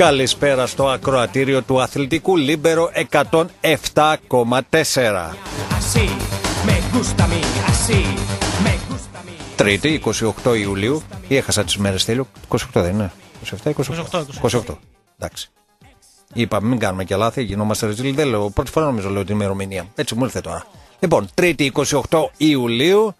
Καλησπέρα στο ακροατήριο του αθλητικού Λίμπερο 107,4. Así, me gusta a mí, así, me gusta a mí. Τρίτη, 28 Ιουλίου. Ή έχασα τις μέρες τέλειο. 28 δεν είναι. 27, 28. 28, 28. Εντάξει. Είπαμε, μην κάνουμε και λάθη, γινόμαστε ρεζίλ. Δεν λέω, πρώτη φορά νομίζω λέω την ημερομηνία. Έτσι μου ήρθε τώρα. Λοιπόν, Τρίτη 28 Ιουλίου,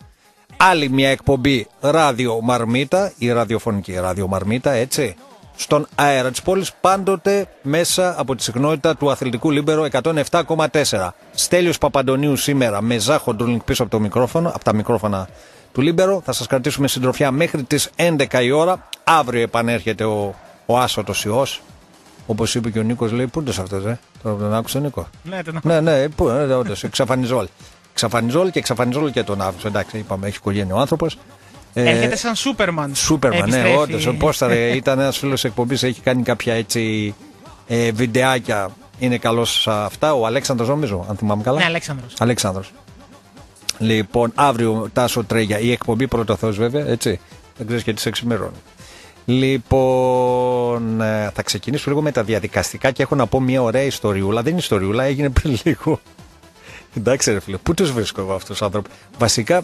άλλη μια εκπομπή Ράδιο Μαρμίτα, η ραδιοφωνική Ράδιο Μαρμίτα, έτσι. Στον αέρα της πόλης, πάντοτε μέσα από τη συχνότητα του αθλητικού Λίμπερο 107,4. Στέλιος Παπαντονίου σήμερα με Ζάχο Ντρούλινγκ πίσω από το μικρόφωνο, από τα μικρόφωνα του Λίμπερο. Θα σας κρατήσουμε συντροφιά μέχρι τις 11 η ώρα. Αύριο επανέρχεται ο, ο Άσωτο Υιός. Όπως είπε και ο Νίκος, λέει: Πού είναι αυτό, ε; Τον, τον άκουσες ο Νίκο; Ναι, τον Ναι, ναι, πού, ε, όντως, εξαφανιζόλ. Εξαφανιζόλ και εξαφανιζόλ και τον άκουσε. Εντάξει, είπαμε, έχει οικογένεια ο άνθρωπος. Έρχεται σαν Σούπερμαν. Σούπερμαν, ναι, Επιστρέφει. όντως. Πώς θα ρε, ήταν ένας φίλος εκπομπής, έχει κάνει κάποια έτσι ε, βιντεάκια. Είναι καλός σε αυτά. Ο Αλέξανδρος νομίζω, αν θυμάμαι καλά. Ναι, Αλέξανδρος. Αλέξανδρος. Λοιπόν, αύριο Τάσο Τρέγια, η εκπομπή πρώτο Θεός βέβαια, έτσι. Δεν ξέρεις και τις εξημερώνει. Λοιπόν, ε, θα ξεκινήσω λίγο με τα διαδικαστικά και έχω να πω μια ωραία ιστοριούλα. Δεν είναι ιστοριούλα, έγινε πριν λίγο. Εντάξει, ρε φίλε, πού τους βρίσκω εγώ αυτούς τους άνθρωπου. Βασικά,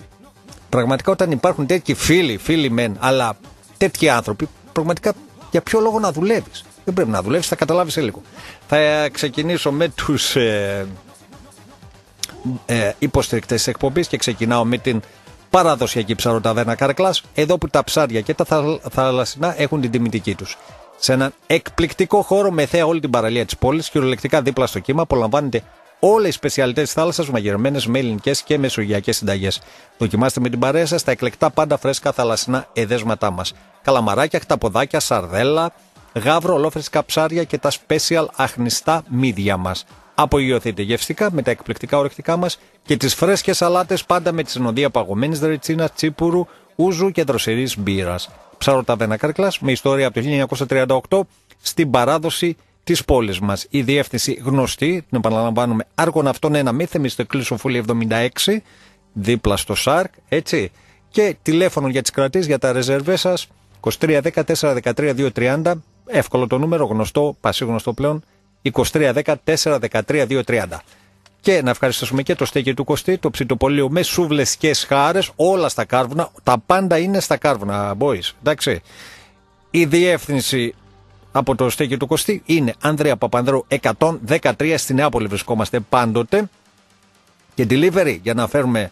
πραγματικά όταν υπάρχουν τέτοιοι φίλοι, φίλοι μεν, αλλά τέτοιοι άνθρωποι, πραγματικά για ποιο λόγο να δουλεύεις; Δεν πρέπει να δουλεύεις, θα καταλάβεις σε λίγο. Θα ε, ξεκινήσω με τους ε, ε, υποστηρικτές της εκπομπής και ξεκινάω με την παραδοσιακή ψαροταβέρνα Καρκλάς εδώ που τα ψάρια και τα θα, θαλασσινά έχουν την τιμητική τους. Σε έναν εκπληκτικό χώρο με θέα όλη την παραλία της πόλης, κυριολεκτικά δίπλα στο κύμα, απολαμβάνετε όλες οι σπεσιαλιτές της θάλασσας μαγειρεμένες με ελληνικές και μεσογειακές συνταγές. Δοκιμάστε με την παρέα σας τα εκλεκτά πάντα φρέσκα θαλασσινά εδέσματά μας. Καλαμαράκια, χταποδάκια, σαρδέλα, γάβρο, ολόφρεσκα ψάρια και τα special αχνιστά μύδια μας. Απογειωθείτε γευστικά με τα εκπληκτικά ορεκτικά μας και τις φρέσκες σαλάτες πάντα με τη συνοδεία παγωμένης δρετσίνα, τσίπουρου, ούζου και δροσερής μπύρας. Ψαροταβένα Καρκλάς με ιστορία από το 1938 στην παράδοση της πόλης μας. Η διεύθυνση γνωστή, την επαναλαμβάνουμε, Άργων Αυτών 1 Μήθεμι στο Κλείσο Φούλη 76, δίπλα στο ΣΑΡΚ, έτσι. Και τηλέφωνο για τις κρατήσεις για τα ρεζερβέ σας 23 14 13 2 30. Εύκολο το νούμερο, γνωστό, πασίγνωστο πλέον. 23 10 4 13 2 30. Και να ευχαριστήσουμε και το στέκι του Κωστή, το ψητοπολείο με σούβλες και σχάρες, όλα στα κάρβουνα. Τα πάντα είναι στα κάρβουνα, boys. Εντάξει. Η διεύθυνση από το στέκι του Κωστή είναι Ανδρέα Παπανδρέου 113 στη Νεάπολη βρισκόμαστε πάντοτε. Και delivery για να φέρουμε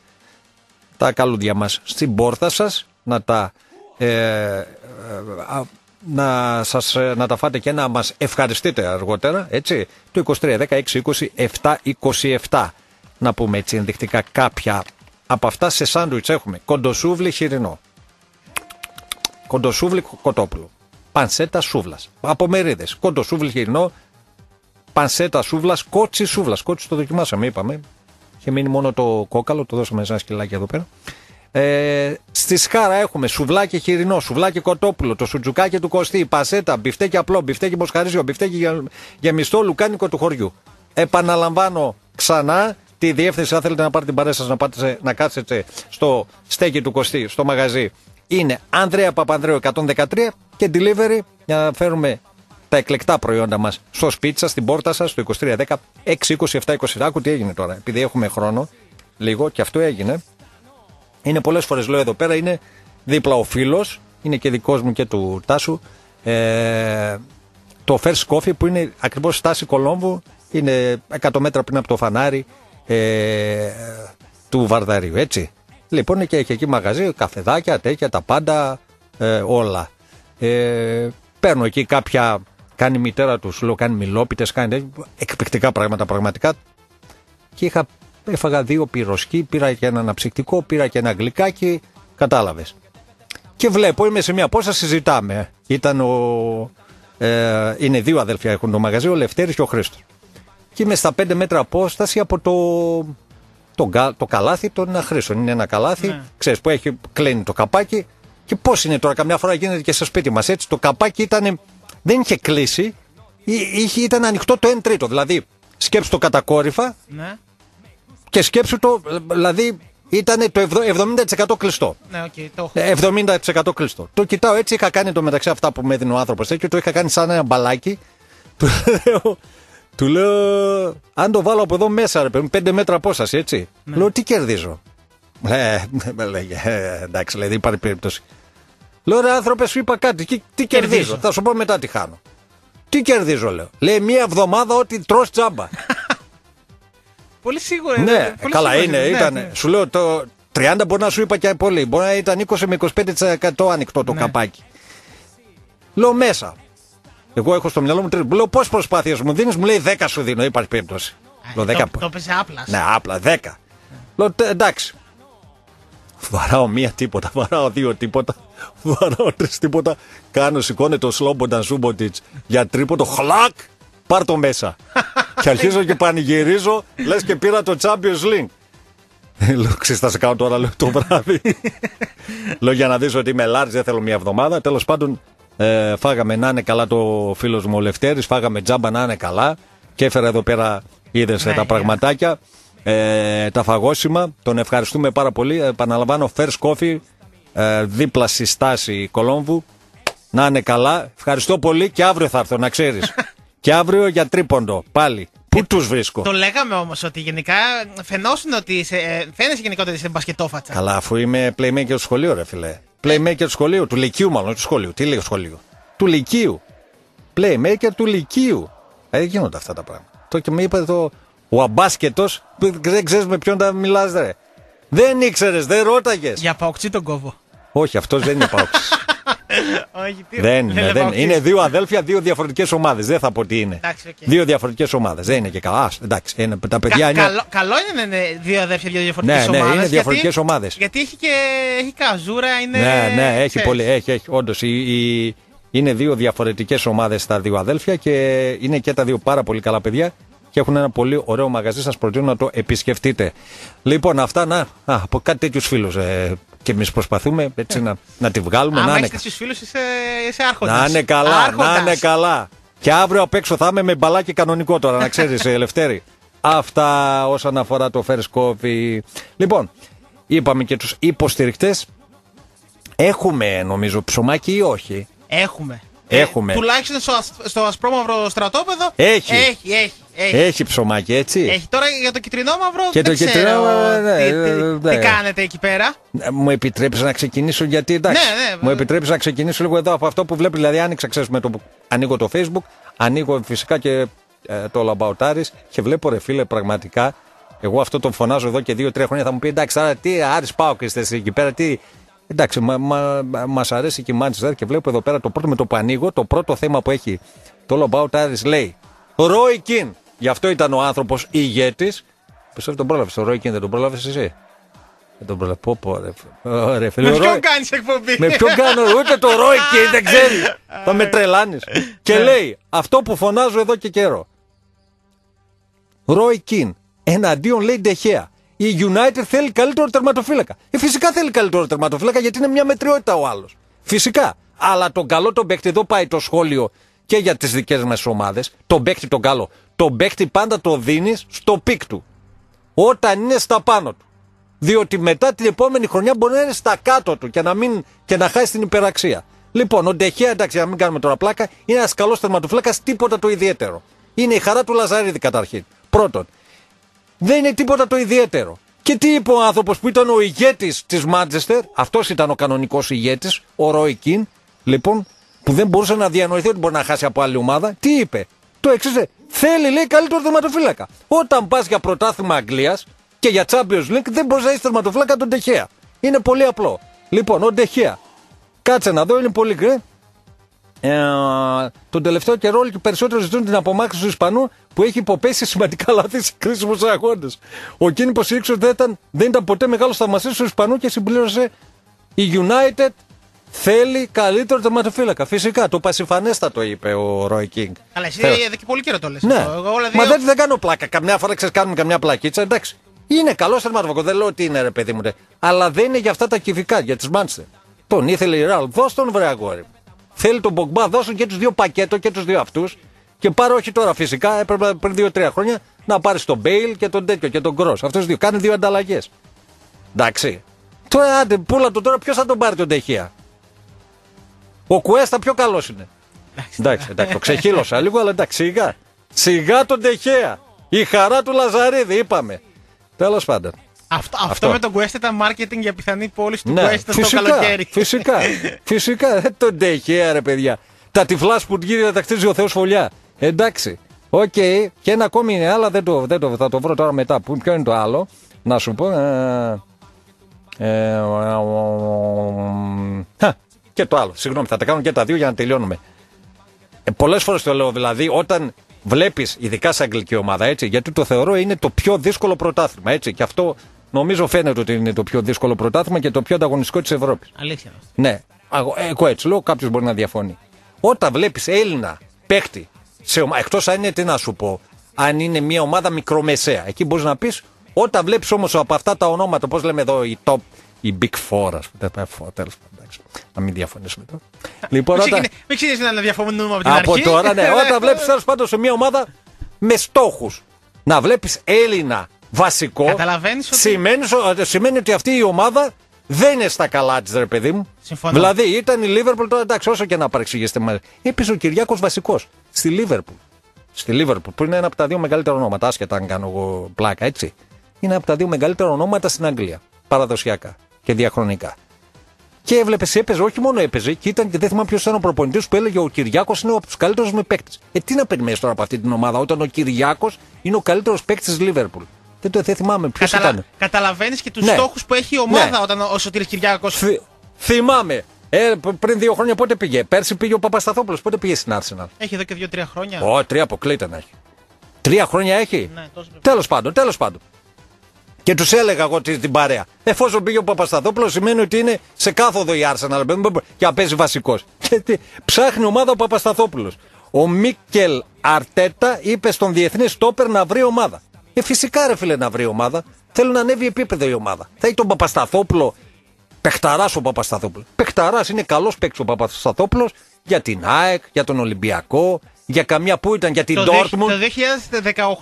τα καλούδια μας στην πόρτα σας, να τα, ε, ε, α, να, σας, ε, να τα φάτε και να μας ευχαριστείτε αργότερα, έτσι, το 23 16 20 7 27. Να πούμε έτσι ενδεικτικά κάποια από αυτά σε σάντουιτς έχουμε κοντοσούβλι χοιρινό, κοντοσούβλι κοτόπουλο, πανσέτα σούβλας, από μερίδες, κοντοσούβλι χοιρινό, πανσέτα σούβλας, κότσι σούβλας, κότσι το δοκιμάσαμε είπαμε, Είχε μείνει μόνο το κόκαλο, το δώσαμε σε ένα σκυλάκι εδώ πέρα. Ε, στη σκάρα έχουμε σουβλάκι χοιρινό, σουβλάκι κοτόπουλο, το σουτζουκάκι του Κωστή, πανσέτα, μπιφτέκι απλό, μπιφτέκι μοσχαρίσιο, μπιφτέκι για, γεμιστό λουκάνικο του χωριού. Επαναλαμβάνω ξανά τη διεύθυνση, αν θέλετε να πάρετε την παρέα σας, να, πάτε σε- να κάτσετε στο στέκι του Κωστή, στο μαγαζί. Είναι Ανδρέα Παπανδρέου 113 και delivery για να φέρουμε τα εκλεκτά προϊόντα μας στο σπίτι σας, στην πόρτα σας, στο 2310 627 27. Άκου τι έγινε τώρα. Επειδή έχουμε χρόνο, λίγο και αυτό έγινε. Είναι πολλές φορές λέω εδώ πέρα, είναι δίπλα ο φίλος, είναι και δικός μου και του Τάσου. Ε, το First Coffee που είναι ακριβώς στάση Κολόμβου, είναι 100 μέτρα πριν από το φανάρι ε, του Βαρδαρίου, έτσι. Λοιπόν, και έχει εκεί μαγαζί, καφεδάκια, τέτοια, τα πάντα, ε, όλα. Ε, παίρνω εκεί κάποια, κάνει η μητέρα τους, σου λέω, κάνει μιλόπιτες, κάνει τέτοια, εκπληκτικά πράγματα πραγματικά. Και είχα, έφαγα δύο πυροσκοί, πήρα και ένα αναψυκτικό, πήρα και ένα γλυκάκι, κατάλαβες. Και βλέπω, είμαι σε μια πόσα συζητάμε. Ήταν ο, ε, είναι δύο αδελφιά έχουν το μαγαζί, ο Λευτέρης και ο Χρήστος. Και είμαι στα πέντε μέτρα απόσταση από το, το, κα- το καλάθι των αχρήστων. Είναι ένα καλάθι, Ναι. ξέρεις, που έχει κλείνει το καπάκι. Και πώς είναι τώρα, καμιά φορά γίνεται και στο σπίτι μας έτσι. Το καπάκι ήταν, δεν είχε κλείσει, εί- είχε, ήταν ανοιχτό το 1 τρίτο. Δηλαδή, σκέψου το κατακόρυφα Ναι, και σκέψου το, δηλαδή ήταν το ευδο- 70% κλειστό. ναι, οκ, το έχω. Ε, 70% κλειστό. Το κοιτάω έτσι, είχα κάνει το μεταξύ αυτά που με έδινε ο άνθρωπος τέτοιο, το είχα κάνει σαν ένα μπαλάκι του λέω, του λέω, αν το βάλω από εδώ μέσα, ρε παιδί, πέντε μέτρα απόσταση, έτσι. Λέω, τι κερδίζω; Ε, με λέγε, ε, εντάξει, λέει, δεν υπάρχει περίπτωση. Λέω, ρε άνθρωπε, σου είπα κάτι, τι, τι κερδίζω. Κερδίζω; Θα σου πω μετά τι χάνω. Τι κερδίζω, λέω. Λέει, μία εβδομάδα ότι τρως τζάμπα. Πολύ σίγουρα. ναι, ε, πολύ καλά σίγουρα, είναι, ναι, ήταν. ναι. Σου λέω, το 30 μπορεί να σου είπα και πολύ. Μπορεί να ήταν 20 με 25% ανοιχτό το Ναι. καπάκι. Λέω μέσα. Εγώ έχω στο μυαλό μου τρεις. Λέω πόσες προσπάθειες μου δίνεις, μου λέει 10 σου δίνω, υπάρχει περίπτωση. Λέω 10. Το, το έπαιζε άπλας. Ναι, απλά 10. Λέω «Τε- εντάξει. Βαράω μία τίποτα, βαράω δύο τίποτα, βαράω τρεις τίποτα. Κάνω, σηκώνεται ο Σλόμπονταν Σούμποτιτ για τρίποντο, χλακ! Πάρ το μέσα. και αρχίζω και πανηγυρίζω, λες και πήρα το Champions League. Ε, Λέω, ξέρεις, θα σε κάνω τώρα λέω, το βράδυ. λέω για να δεις ότι είμαι large, δεν θέλω μια εβδομάδα. Τέλος πάντων, ε, φάγαμε να είναι καλά το φίλος μου ο Λευτέρης, φάγαμε τζάμπα να είναι καλά. Και έφερα εδώ πέρα, είδες ε, Ναι, τα ναι. πραγματάκια, ε, τα φαγόσιμα. Τον ευχαριστούμε πάρα πολύ. Ε, Επαναλαμβάνω, First Coffee, ε, δίπλα στη στάση Κολόμβου. Να είναι καλά. Ευχαριστώ πολύ και αύριο θα έρθω, να ξέρεις. και αύριο για τρίποντο, πάλι. Πού τους βρίσκω; Το λέγαμε όμως ότι γενικά φαινόσουν ότι είσαι, ε, φαίνεσαι γενικότερα ότι είσαι μπασκετόφατσα. Καλά, αφού είμαι playmaker του σχολείου, ρε φίλε. Playmaker του σχολείου, του Λυκείου μάλλον, του σχολείου. Τι λέει το σχολείο. Του Λυκείου. Playmaker του Λυκείου. Ε, δεν γίνονται αυτά τα πράγματα. Το και με είπε το. Ο αμπάσκετος, δεν ξέρεις με ποιον τα μιλάς, ρε. Δεν ήξερες, δεν ρώταγες. Για παοξή τον κόβω. Όχι, αυτός δεν είναι παοξής. Όχι, τι- δεν είναι, δεν παοξής. είναι. δύο αδέλφια, δύο διαφορετικές ομάδες. Δεν θα πω τι είναι. Εντάξει, οκ. Δύο διαφορετικές ομάδες. Δεν είναι και καλά. Ας, εντάξει, είναι, τα παιδιά Κα- είναι. καλό, καλό είναι να είναι δύο αδέρφια, δύο διαφορετικές Ναι, ναι, ομάδες. είναι γιατί- διαφορετικές ομάδες. Γιατί έχει και έχει καζούρα, είναι. Ναι, ναι, έχει ξέρεις. πολύ. Έχει, έχει. Όντως, είναι δύο διαφορετικές ομάδες τα δύο αδέλφια και είναι και τα δύο πάρα πολύ καλά παιδιά και έχουν ένα πολύ ωραίο μαγαζί. Σας προτείνω να το επισκεφτείτε. Λοιπόν, αυτά να. Α, από κάτι τέτοιους φίλους. Ε, και εμείς προσπαθούμε έτσι να, να τη βγάλουμε. Άμα να είναι, έχει τέτοιου φίλους, είσαι, είσαι άρχοντας. να είναι καλά, να είναι καλά. Και αύριο απ' έξω θα είμαι με μπαλάκι κανονικό τώρα, να ξέρεις, Ελευθέρη. Αυτά όσον αφορά το First Coffee. Λοιπόν, είπαμε και τους υποστηρικτές. Έχουμε, νομίζω, ψωμάκι ή όχι; Έχουμε. Έχουμε. Ε, τουλάχιστον στο, ασ- στο ασπρόμαυρο στρατόπεδο. Έχει. Έχει, έχει. Έχει. Έχει ψωμάκι, έτσι; Έχει. Τώρα για το κυτρινό μαύρο Και δεν το ξέρω κυτρινό, ναι, τι, ε, τι, ναι. τι κάνετε εκεί πέρα. Ε, Μου επιτρέπεις να ξεκινήσω γιατί εντάξει. Ναι, ναι, μου βέβαια. επιτρέπεις να ξεκινήσω λίγο εδώ από αυτό που βλέπεις. Δηλαδή, άνοιξα, ξέρεις, με το που ανοίγω το Facebook, ανοίγω φυσικά και ε, το λαμπαουτάρις και βλέπω ρε φίλε πραγματικά. Εγώ αυτό τον φωνάζω εδώ και δύο-τρία χρόνια. Θα μου πει εντάξει, άρα τι Άρης πάω και είστε εκεί πέρα, τι. Εντάξει, μα, μα, μας αρέσει και η Manchester και βλέπω εδώ πέρα το πρώτο με το που ανοίγω, το πρώτο θέμα που έχει το Λομπάουτ Άρης λέει Ρόι Κιν. Γι' αυτό ήταν ο άνθρωπος ηγέτης. Πιστεύω τον πρόλαβες. Το Ρόι Κιν δεν τον πρόλαβες εσύ; Δεν τον πρόλαβες. Πω, πω, ρε, φίλε. Ωραία, φίλε. Με Ο ποιον Roy- κάνεις εκπομπή; με ποιον κάνω, ούτε το Ρόι Κιν δεν ξέρει. Θα με τρελάνεις. και λέει αυτό που φωνάζω εδώ και καιρό. Ρόι Κιν. Εναντίον λέει Ντεχέα. Η United θέλει καλύτερο τερματοφύλακα. Ε, φυσικά θέλει καλύτερο τερματοφύλακα γιατί είναι μια μετριότητα ο άλλος. Φυσικά. Αλλά τον καλό τον παίκτη, εδώ πάει το σχόλιο και για τις δικές μας ομάδες. Τον παίκτη τον καλό. Τον παίκτη πάντα το δίνεις στο peak του. Όταν είναι στα πάνω του. Διότι μετά την επόμενη χρονιά μπορεί να είναι στα κάτω του και να, μην, και να χάσει την υπεραξία. Λοιπόν, ο Ντεχέα, εντάξει, να μην κάνουμε τώρα πλάκα, είναι ένας καλός τερματοφύλακα, τίποτα το ιδιαίτερο. Είναι η χαρά του Λαζαρίδη καταρχήν. Πρώτον, δεν είναι τίποτα το ιδιαίτερο. Και τι είπε ο άνθρωπος που ήταν ο ηγέτης της Μάντσεστερ, αυτός ήταν ο κανονικός ηγέτης, ο Ρόι Κιν, λοιπόν, που δεν μπορούσε να διανοηθεί ότι μπορεί να χάσει από άλλη ομάδα. Τι είπε, το εξής, ε, θέλει λέει καλύτερο τερματοφύλακα. Όταν πας για πρωτάθλημα Αγγλίας και για Champions League δεν μπορείς να είσαι τερματοφύλακα τον Τεχέα. Είναι πολύ απλό. Λοιπόν, ο Ντεχέα, κάτσε να δω, είναι πολύ γκρε. Ε, τον τελευταίο καιρό όλοι και περισσότερο ζητούν την απομάκρυνση του Ισπανού που έχει υποπέσει σημαντικά λάθη σε κρίσιμους αγώνες. Ο Κίνη υποστηρίξει ότι δεν ήταν, δεν ήταν ποτέ μεγάλος θαυμαστή του Ισπανού και συμπλήρωσε η United θέλει καλύτερο τερματοφύλακα. Φυσικά, το πασιφανέστατο είπε ο Ρόι Κίνγκ. Αλλά εσύ Θέλω. εδώ και πολύ καιρό το λες. Ναι, Εγώ, δηλαδή, μα δεν, δεν κάνω πλάκα. Καμιά φορά ξέρεις, κάνουμε καμιά πλακίτσα. Εντάξει. Είναι καλός τερματοφύλακα. Δεν λέω ότι είναι ρε παιδί μου. ρε. Αλλά δεν είναι για αυτά τα κυβικά, για τις Μάντσεστερ. Τον ήθελε η Ραλ. Δώσ' τον βρε αγόρι. Θέλει τον Μπογκμπά, δώσουν και τους δύο πακέτο και τους δύο αυτούς. Και πάρε όχι τώρα φυσικά, έπρεπε πριν δύο-τρία χρόνια να πάρεις τον Μπέιλ και τον τέτοιο και τον Κρό. Αυτούς δύο. Κάνει δύο ανταλλαγές. Εντάξει. Τώρα άντε, πούλα το τώρα, ποιος θα τον πάρει τον Τεχεία; Ο Κουέστα πιο καλό είναι. Εντάξει, εντάξει, το ξεχείλωσα λίγο, αλλά εντάξει, σιγά. Σιγά τον Ντεχέα. Η χαρά του Λαζαρίδη, είπαμε. Τέλος πάντων. Αυτό, αυτό, Αυτό. με τον Κουέστα ήταν marketing για πιθανή πώληση του Ναι, Κουέστα το καλοκαίρι. φυσικά, φυσικά. Ε, τον Ντεχέα, ρε παιδιά. Τα τυφλά σπουργίδια τα χτίζει ο Θεό φωλιά. Εντάξει. Οκ. Και ένα ακόμη είναι, αλλά δεν το, δεν το, θα το βρω τώρα μετά. Πού- Ποιο είναι το άλλο. Να σου πω. Ε, ε, α, και το άλλο. Συγγνώμη, θα τα κάνω και τα δύο για να τελειώνουμε. Ε, Πολλές φορές το λέω δηλαδή, όταν βλέπεις, ειδικά σε αγγλική ομάδα, έτσι, γιατί το θεωρώ είναι το πιο δύσκολο πρωτάθλημα. Έτσι, και αυτό νομίζω φαίνεται ότι είναι το πιο δύσκολο πρωτάθλημα και το πιο ανταγωνιστικό της Ευρώπης. Αλήθεια. Ναι, αγω- ε, εγώ έτσι λέω, κάποιος μπορεί να διαφωνεί. Όταν βλέπεις Έλληνα παίχτη, εκτός αν είναι τι να σου πω, αν είναι μια ομάδα μικρομεσαία, εκεί μπορείς να πεις, όταν βλέπεις όμως από αυτά τα ονόματα, πώ λέμε εδώ, οι top, οι big four, ας πούμε. Τέλος πάντων, εντάξει. Να μην διαφωνήσουμε τώρα. λοιπόν, Μην όταν, ξεκινήσουμε- Μην ξεκινήσουμε να διαφωνούμε από την από αρχή. τώρα, ναι. Όταν βλέπεις τέλος πάντων σε μια ομάδα με στόχους. Να βλέπεις Έλληνα βασικό. Καταλαβαίνεις ότι- Σημαίνεις, σο- σημαίνει ότι αυτή η ομάδα δεν είναι στα καλά της, ρε παιδί μου. Συμφωνώ. Δηλαδή ήταν η Λίβερπουλ τώρα, εντάξει, όσο και να παρεξηγήσετε μαζί. Έπαιζε ο Κυριάκος βασικός στη Λίβερπουλ. Στη Λίβερπουλ, που είναι ένα από τα δύο μεγαλύτερα ονόματα, άσχετα αν κάνω εγώ πλάκα, έτσι. Είναι από τα δύο μεγαλύτερα ονόματα στην Αγγλία. Παραδοσιακά και διαχρονικά. Και έβλεπες, έπαιζε, όχι μόνο έπαιζε, και ήταν και δεν θυμάμαι ποιος ήταν ο προπονητής που έλεγε Ο Κυριάκος είναι από τους καλύτερους με παίκτες. Ε, τι να περιμένεις τώρα από αυτή την ομάδα, όταν ο Κυριάκος είναι ο καλύτερος παίκτης της Λίβερπουλ. Δεν, το, δεν θυμάμαι ποιος Καταλα... ήταν. Καταλαβαίνεις και τους Ναι. στόχους που έχει η ομάδα Ναι. όταν ο Σωτήρης Κυριάκος Θυ- θυμάμαι. Ε, π- πριν δύο χρόνια πότε πήγε; Πέρσι πήγε ο Παπασταθόπουλος. Πότε πήγε στην Άρσεναλ. έχει εδώ και δύο-τρία χρόνια. Ω, τρία αποκλείται να έχει. Τρία χρόνια έχει; Ναι, τόσο πρέπει. Τέλος πάντων, τέλος πάντων. Και τους έλεγα εγώ τη- την παρέα. Εφόσον πήγε ο Παπασταθόπουλος, σημαίνει ότι είναι σε κάθοδο η Arsenal και να παίζει βασικός. Γιατί ψάχνει ομάδα ο Παπασταθόπουλος. Ο Μίκελ Αρτέτα είπε στον διεθνή στόπερ να βρει ομάδα. Ε, φυσικά ρε φίλε να βρει ομάδα. Θέλει να ανέβει επίπεδο η ομάδα. Θα έχει τον Παπασταθόπουλο. Παιχταράς ο Παπασταθόπουλος. Παιχταράς είναι καλός παίκτης ο Παπασταθόπουλος για την ΑΕΚ, για τον Ολυμπιακό, για καμιά που ήταν, για την Το, δε- Dortmund. το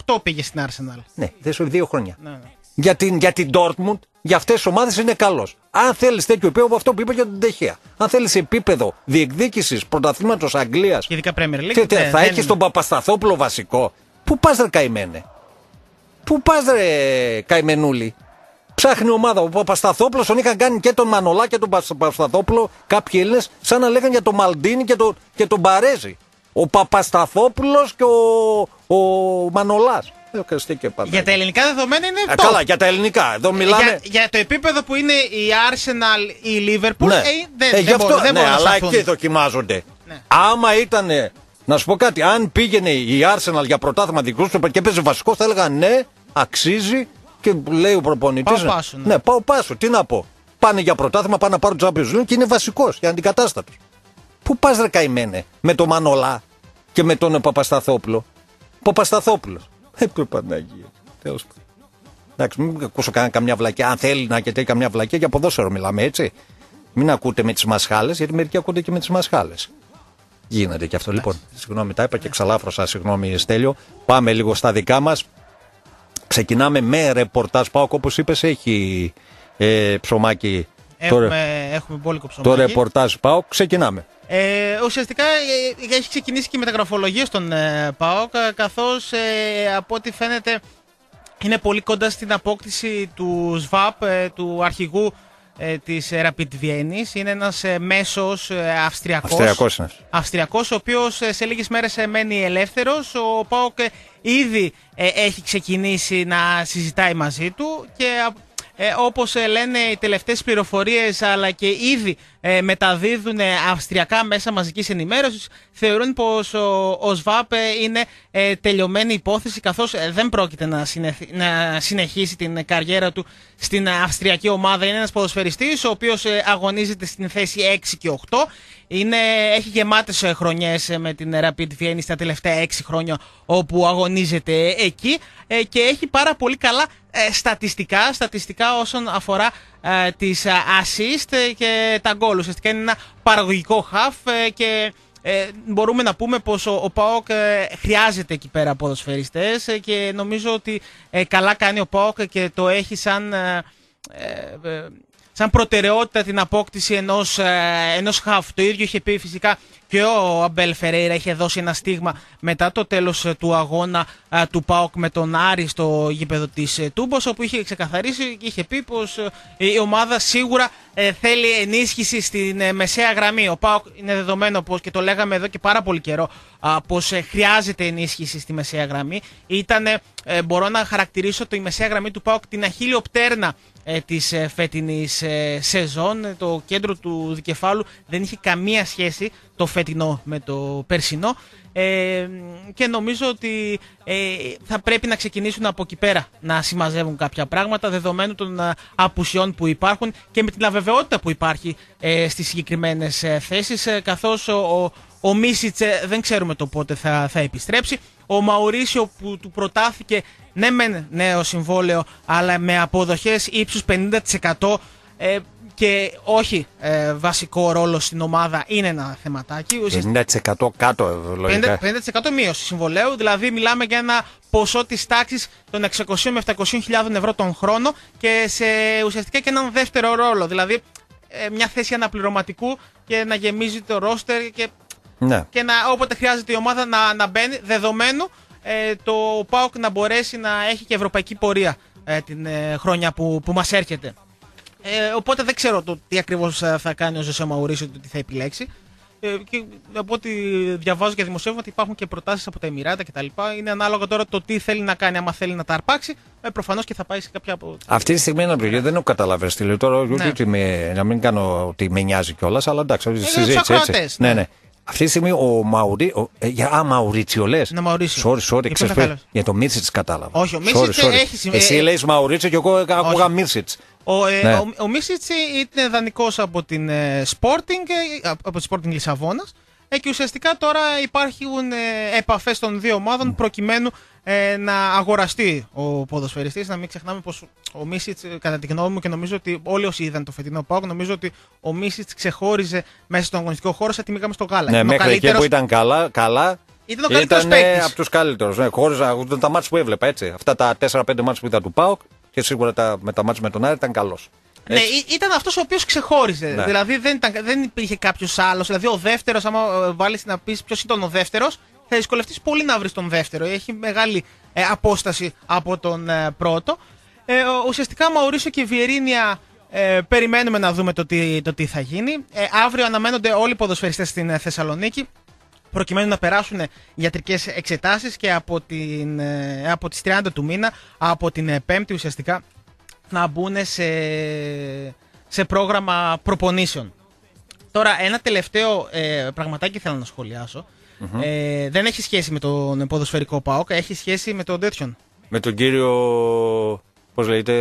2018 πήγε στην Arsenal. Ναι, δεν σου δύο χρόνια. Ναι, ναι. Για την, για την Dortmund, για αυτές τις ομάδες είναι καλός. Αν θέλεις τέτοιο επίπεδο, από αυτό που είπα για τον Τεχέα. Αν θέλεις επίπεδο διεκδίκησης πρωταθλήματος Αγγλίας, Και ειδικά Premier League. ναι, θα δεν- έχεις τον Παπασταθόπουλο βασικό. Πού πας, ρε καημένε; Πού πας, ρε καημενούλη; Ψάχνει ομάδα. Ο Παπασταθόπουλος τον είχαν κάνει και τον Μανολά και τον Πασ- Παπασταθόπουλο κάποιοι Έλληνες, σαν να λέγανε για τον Μαλντίνη και, το, και τον Μπαρέζη. Ο Παπασταθόπουλος και ο, ο Μανολάς. Δεν χρειαστεί και πάντα. Για τα ελληνικά δεδομένα είναι Α, αυτό. καλά, για τα ελληνικά. Εδώ μιλάμε. Για, για το επίπεδο που είναι η Arsenal ή η Liverpool, Ναι. ε, δεν, Ε, δεν γι' αυτό, μπορούν, δεν ναι, μπορούν να αλλά σταθούν. εκεί δοκιμάζονται. Ναι. Άμα ήταν. Να σου πω κάτι, αν πήγαινε η Arsenal για πρωτάθλημα δικού τους και παίζει βασικό, θα έλεγα ναι, αξίζει και λέει ο προπονητής. Πάω πάσο, ναι. ναι, πάω πάσο. Τι να πω. Πάνε για πρωτάθλημα, πάνε να πάρουν Champions League και είναι βασικός και αντικατάστατος. Πού πας ρε καημένε με τον Μανολά και με τον Παπασταθόπουλο; Παπασταθόπουλος. Ε, το Παναγία. Τέλος πάντων. Εντάξει, μην ακούσω κανένα καμιά βλακιά. Αν θέλει να έχετε καμιά βλακιά, για ποδόσφαιρο μιλάμε έτσι. Μην ακούτε με τις μασχάλες, γιατί μερικοί ακούτε και με τις μασχάλες. Γίνεται και αυτό. Λοιπόν, συγγνώμη, τα είπα και ξαλάφρωσα, συγγνώμη, Στέλιο. Πάμε λίγο στα δικά μας. Ξεκινάμε με ρεπορτάζ. Πάω όπως είπες, έχει ε, ψωμάκι. Το, ρε- Έχουμε, έχουμε μπόλικο το ψωμάκι. ρεπορτάζ πάω. Ξεκινάμε. Ε, ουσιαστικά ε, έχει ξεκινήσει και η μεταγραφολογία στον ε, ΠΑΟΚ ε, καθώς ε, από ό,τι φαίνεται είναι πολύ κοντά στην απόκτηση του ΣΒΑΠ, ε, του αρχηγού ε, της ε, Rapid Βιέννης. Είναι ένας ε, μέσος ε, Αυστριακός. Αυστριακός είναι. Αυστριακός, ο οποίος ε, σε λίγες μέρες ε, μένει ελεύθερος. Ο ΠΑΟΚ ε, ήδη ε, έχει ξεκινήσει να συζητάει μαζί του και ε, όπως ε, λένε οι τελευταίες πληροφορίες αλλά και ήδη ε, μεταδίδουν ε, αυστριακά μέσα μαζικής ενημέρωσης θεωρούν πως ο, ο ΣΒΑΠ ε, είναι ε, τελειωμένη υπόθεση καθώς ε, δεν πρόκειται να, συνεχ- να συνεχίσει την καριέρα του στην αυστριακή ομάδα. Είναι ένας ποδοσφαιριστής ο οποίος ε, αγωνίζεται στην θέση 6 και 8. Είναι, έχει γεμάτες ε, χρονιές ε, με την Rapid Vienna στα τελευταία 6 χρόνια όπου αγωνίζεται εκεί ε, και έχει πάρα πολύ καλά ε, στατιστικά, στατιστικά όσον αφορά ε, τις ε, assist ε, και τα γκολ. Ουσιαστικά είναι ένα παραγωγικό half ε, και ε, μπορούμε να πούμε πως ο, ο ΠΑΟΚ ε, χρειάζεται εκεί πέρα ποδοσφαιριστές ε, και νομίζω ότι ε, καλά κάνει ο ΠΑΟΚ και το έχει σαν... ε, ε, ε, σαν προτεραιότητα την απόκτηση ενός, ε, ενός χαφ. Το ίδιο είχε πει φυσικά και ο Αμπέλ Φερέιρα είχε δώσει ένα στίγμα μετά το τέλος ε, του αγώνα ε, του ΠΑΟΚ με τον Άρη στο γήπεδο της ε, Τούμπος όπου είχε ξεκαθαρίσει και είχε πει πως ε, η ομάδα σίγουρα ε, θέλει ενίσχυση στην ε, μεσαία γραμμή. Ο ΠΑΟΚ είναι δεδομένο πως και το λέγαμε εδώ και πάρα πολύ καιρό α, πως ε, χρειάζεται ενίσχυση στη μεσαία γραμμή. Ήταν, ε, μπορώ να χαρακτηρίσω το η μεσαία γραμμή του ΠΑΟΚ την αχίλιο πτέρνα ε, της ε, φετινής ε, σεζόν. Ε, Το κέντρο του δικεφάλου δεν είχε καμία σχέση το φετινό με το περσινό ε, και νομίζω ότι ε, θα πρέπει να ξεκινήσουν από εκεί πέρα να συμμαζεύουν κάποια πράγματα δεδομένου των ε, απουσιών που υπάρχουν και με την αβεβαιότητα που υπάρχει ε, στις συγκεκριμένες ε, θέσεις ε, καθώς ο, ο, ο Μίσιτς ε, δεν ξέρουμε το πότε θα, θα επιστρέψει. Ο Μαουρίσιο που του προτάθηκε ναι μεν νέο συμβόλαιο αλλά με αποδοχές ύψους 50% ε, και όχι ε, βασικό ρόλο στην ομάδα είναι ένα θεματάκι. Ουσιαστικά 90% κάτω, ε, λογικά. 50%, 50% μείωση συμβολέου, δηλαδή μιλάμε για ένα ποσό της τάξης των 600 με 700 χιλιάδων ευρώ τον χρόνο και σε ουσιαστικά και έναν δεύτερο ρόλο. Δηλαδή ε, μια θέση αναπληρωματικού και να γεμίζει το ρόστερ και, Ναι. και να, όποτε χρειάζεται η ομάδα να, να μπαίνει, δεδομένου ε, το ΠΑΟΚ να μπορέσει να έχει και ευρωπαϊκή πορεία ε, την ε, χρόνια που, που μας έρχεται. Ε, οπότε δεν ξέρω το τι ακριβώς ε, θα κάνει ο Ζωσέ Μαουρίσιο, το τι θα επιλέξει. Ε, και από ό,τι διαβάζω και δημοσιεύματα ότι υπάρχουν και προτάσεις από τα Εμμυράτα κτλ. Είναι ανάλογα τώρα το τι θέλει να κάνει, άμα θέλει να τα αρπάξει. Ε, προφανώς και θα πάει σε κάποια από. Αυτή τη στιγμή ένα πληγή δεν έχω καταλάβει. Στη λέω τώρα, Ναι. ούτε με- να μην κάνω ότι με νοιάζει κιόλας, αλλά εντάξει, συζήτηση έτσι. ακροατές, Ναι, ναι. Ναι. Αυτή τη στιγμή ο Μαουρί. Ο, ε, για, α, Μαουρίτσιο λες. Ναι, Μαουρίσιο. Sorry, sorry, Για ξέρεις ποιο ποιο- κατάλαβες; Για το Μίρσιτ κατάλαβα. Όχι, ο Sorry, Μίρσιτς sorry. έχει συμ- Εσύ ε, λέει Μαουρίτσιο και εγώ άκουγα Μίρσιτ. Ο, ε, Ναι. ο, ο Μίσιτς είναι δανεικός από την ε, Sporting, ε, από τη Sporting Λισαβόνας ε, και ουσιαστικά τώρα υπάρχουν ε, επαφές των δύο ομάδων προκειμένου ε, να αγοραστεί ο ποδοσφαιριστής. Να μην ξεχνάμε πως ο Μίσιτς, ε, κατά τη γνώμη μου και νομίζω ότι όλοι όσοι είδαν το φετινό ΠΑΟΚ, νομίζω ότι ο Μίσιτς ξεχώριζε μέσα στον αγωνιστικό χώρο σαν τη μήγαμε στο γάλα. Ναι, Ήταν ο μέχρι εκεί καλύτερος- που ήταν καλά, καλά Ήταν ο καλύτερος ήταν παίκτης. από τους καλύτερους. Ναι, χώριζα τα μάτς που έβλεπα έτσι. Αυτά τα 4-5 μάτς που είδα του Πάοκ και σίγουρα τα, με τα μάτς με τον Άρη ήταν καλός. Ναι, ή- ήταν αυτός ο οποίος ξεχώριζε. Ναι. Δηλαδή δεν, ήταν, δεν υπήρχε κάποιος άλλος. Δηλαδή ο δεύτερος, άμα ε, βάλεις να πεις ποιος ήταν ο δεύτερος, θα δυσκολευτείς πολύ να βρεις τον δεύτερο. Έχει μεγάλη ε, απόσταση από τον ε, πρώτο. Ε, ο- ουσιαστικά Μαουρίσιο και Βιερίνια ε, περιμένουμε να δούμε το τι, το τι θα γίνει. Ε, αύριο αναμένονται όλοι οι ποδοσφαιριστές στην ε, Θεσσαλονίκη προκειμένου να περάσουν ιατρικές εξετάσεις και από, την, ε, από τις 30 του μήνα, από την ε, Πέμπτη ουσιαστικά, να μπουν σε, σε πρόγραμμα προπονήσεων. Τώρα, ένα τελευταίο ε, πραγματάκι θέλω να σχολιασω Ε, δεν έχει σχέση με τον ποδοσφαιρικό ΠΑΟΚ, έχει σχέση με τον τέτοιον. Με τον κύριο. Πώς λέγεται;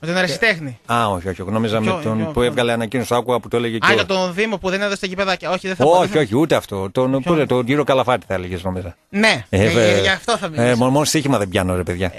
Με τον αριστέχνη. Α, όχι, όχι. Νόμιζα Ποιο- με τον ποιο- που ποιο- άκουγα ανακοίνωση, άκουγα που το έλεγε και. Α, ο- για τον Δήμο που δεν έδωσε γηπέδακια. Όχι, δεν θα Όχι, δεν- όχι, ούτε αυτό. Τον, Ποιον; πού, τον κύριο Καλαφάτη θα έλεγες, νόμιζα. Ναι, Ε, ε, βε- ε, γι' αυτό θα μιλήσω. Ε, μόνο, μόνο στοίχημα δεν πιάνω, ρε παιδιά.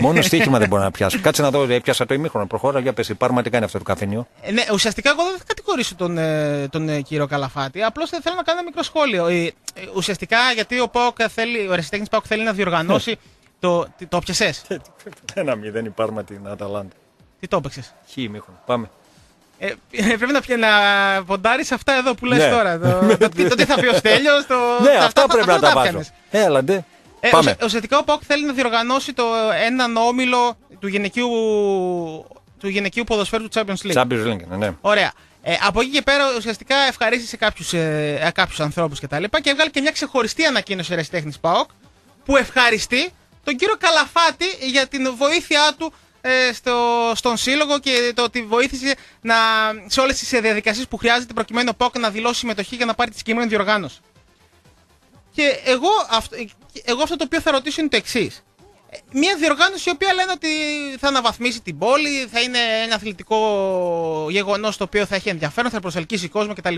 Μόνο στοίχημα δεν μπορώ να πιάσω. Κάτσε να δω, έπιασα το ημίχρονο. Προχώρα για πέσει. Πάρμα τι κάνει αυτό το καφενείο. Ε, ναι, ουσιαστικά εγώ δεν θα κατηγορήσω τον, ε, τον ε, κύριο Καλαφάτη. Απλώς θέλω να κάνω ένα μικρό σχόλιο. Ε, ε, ουσιαστικά γιατί ο, ΠΑΟΚ θέλει, ο Αριστέχνη Πάοκ θέλει να διοργανώσει το. τι- Το πιασέ. Ένα μηδέν η Πάρμα την Αταλάντα. Τι το έπαιξες; Χ ημίχρονο. Πάμε. Ε, ε, πρέπει να, πια- να ποντάρεις αυτά εδώ που λες Ναι. τώρα. Το, το, τι- το τι θα πει ο Στέλιος, το. Ναι, τα- αυτά πρέπει να τα βάζω. πιάνεις. Έλα, ντε. Ε, Πάμε. ουσια- ουσιαστικά ο ΠΑΟΚ θέλει να διοργανώσει το, έναν όμιλο του γυναικείου, του γυναικείου ποδοσφαίρου του Champions League. Champions League, ναι, ναι. Ωραία. Ε, από εκεί και πέρα ουσιαστικά ευχαρίστησε κάποιους ε, κάποιους ανθρώπους κτλ. Και, τα λοιπά και έβγαλε και μια ξεχωριστή ανακοίνωση Ερασιτέχνη ΠΑΟΚ που ευχαριστεί τον κύριο Καλαφάτη για την βοήθειά του ε, στο, στον σύλλογο και το ότι βοήθησε να, σε όλες τις διαδικασίες που χρειάζεται προκειμένου ο ΠΑΟΚ να δηλώσει συμμετοχή για να πάρει τη συγκεκριμένη διοργάνωση. Και εγώ αυτό, εγώ αυτό το οποίο θα ρωτήσω είναι το εξής. Μια διοργάνωση η οποία λένε ότι θα αναβαθμίσει την πόλη, θα είναι ένα αθλητικό γεγονός το οποίο θα έχει ενδιαφέρον, θα προσελκύσει κόσμο κτλ.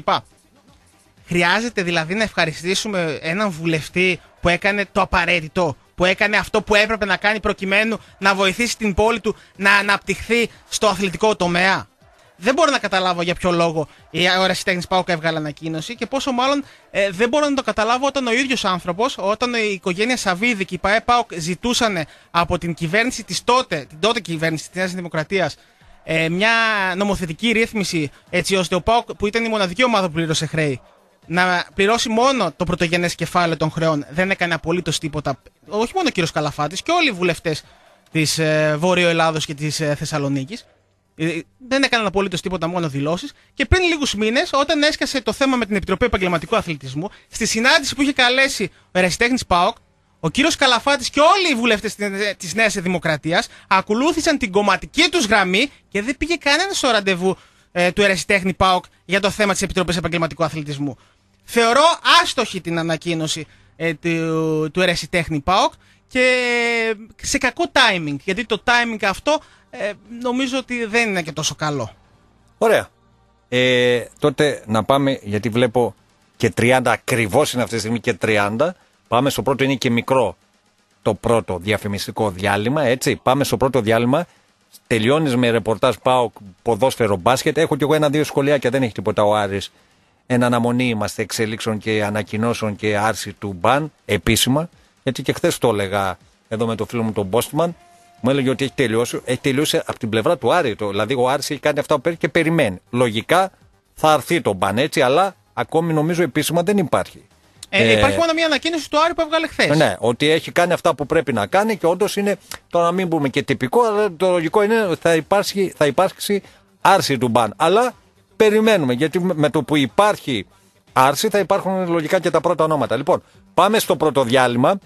Χρειάζεται δηλαδή να ευχαριστήσουμε έναν βουλευτή που έκανε το απαραίτητο, που έκανε αυτό που έπρεπε να κάνει προκειμένου να βοηθήσει την πόλη του να αναπτυχθεί στο αθλητικό τομέα; Δεν μπορώ να καταλάβω για ποιο λόγο η Αερασιτέχνη Πάουκ έβγαλε ανακοίνωση και πόσο μάλλον ε, δεν μπορώ να το καταλάβω όταν ο ίδιος άνθρωπος, όταν η οικογένεια Σαββίδη και η ΠαΕ Πάουκ ζητούσαν από την κυβέρνηση της τότε, την τότε κυβέρνηση της Νέας Δημοκρατίας, ε, μια νομοθετική ρύθμιση έτσι ώστε ο ΠΑΟΚ που ήταν η μοναδική ομάδα που πλήρωσε χρέη να πληρώσει μόνο το πρωτογενές κεφάλαιο των χρεών. Δεν έκανε απολύτως τίποτα. Όχι μόνο ο κύριος Καλαφάτης και όλοι οι βουλευτές της ε, Βόρειο Ελλάδος και της ε, Θεσσαλονίκης. Ε, δεν έκαναν απολύτως τίποτα, μόνο δηλώσεις. Και πριν λίγους μήνες, όταν έσκασε το θέμα με την Επιτροπή Επαγγελματικού Αθλητισμού, στη συνάντηση που είχε καλέσει ο Ερασιτέχνης ΠΑΟΚ, ο κύριος Καλαφάτης και όλοι οι βουλευτές της Νέας Δημοκρατίας ακολούθησαν την κομματική τους γραμμή και δεν πήγε κανένας στο ραντεβού ε, του Ερασιτέχνη ΠΑΟΚ για το θέμα της Επιτροπής Επαγγελματικού Αθλητισμού. Θεωρώ άστοχη την ανακοίνωση ε, του, του Ερασιτέχνη ΠΑΟΚ και σε κακό timing. Γιατί το timing αυτό ε, νομίζω ότι δεν είναι και τόσο καλό. Ωραία. Ε, τότε να πάμε, γιατί βλέπω και 30 ακριβώς είναι αυτή τη στιγμή και 30. Πάμε στο πρώτο, είναι και μικρό το πρώτο διαφημιστικό διάλειμμα. Έτσι, πάμε στο πρώτο διάλειμμα. Τελειώνεις με ρεπορτάζ πάω ποδόσφαιρο μπάσκετ. Έχω κι εγώ ένα-δύο σχολεία και δεν έχει τίποτα ο Άρης. Εν αναμονή είμαστε εξελίξεων και ανακοινώσεων και άρση του μπαν επίσημα. Έτσι και χθες το έλεγα εδώ με το φίλο μου τον Μπόστμαν. Μου έλεγε ότι έχει τελειώσει, έχει τελειώσει από την πλευρά του Άρη. Το, δηλαδή ο Άρης έχει κάνει αυτά που πρέπει και περιμένει. Λογικά θα αρθεί το μπαν έτσι, αλλά ακόμη νομίζω επίσημα δεν υπάρχει. Ε, υπάρχει μόνο μια ανακοίνωση του Άρη που έβγαλε χθες. Ναι, ότι έχει κάνει αυτά που πρέπει να κάνει και όντως είναι, το να μην πούμε και τυπικό, αλλά το λογικό είναι ότι θα υπάρξει, θα υπάρξει άρση του μπαν. Αλλά περιμένουμε, γιατί με το που υπάρχει άρση θα υπάρχουν λογικά και τα πρώτα ονόματα. Λοιπόν, πάμε στο πρώτο διάλειμμα.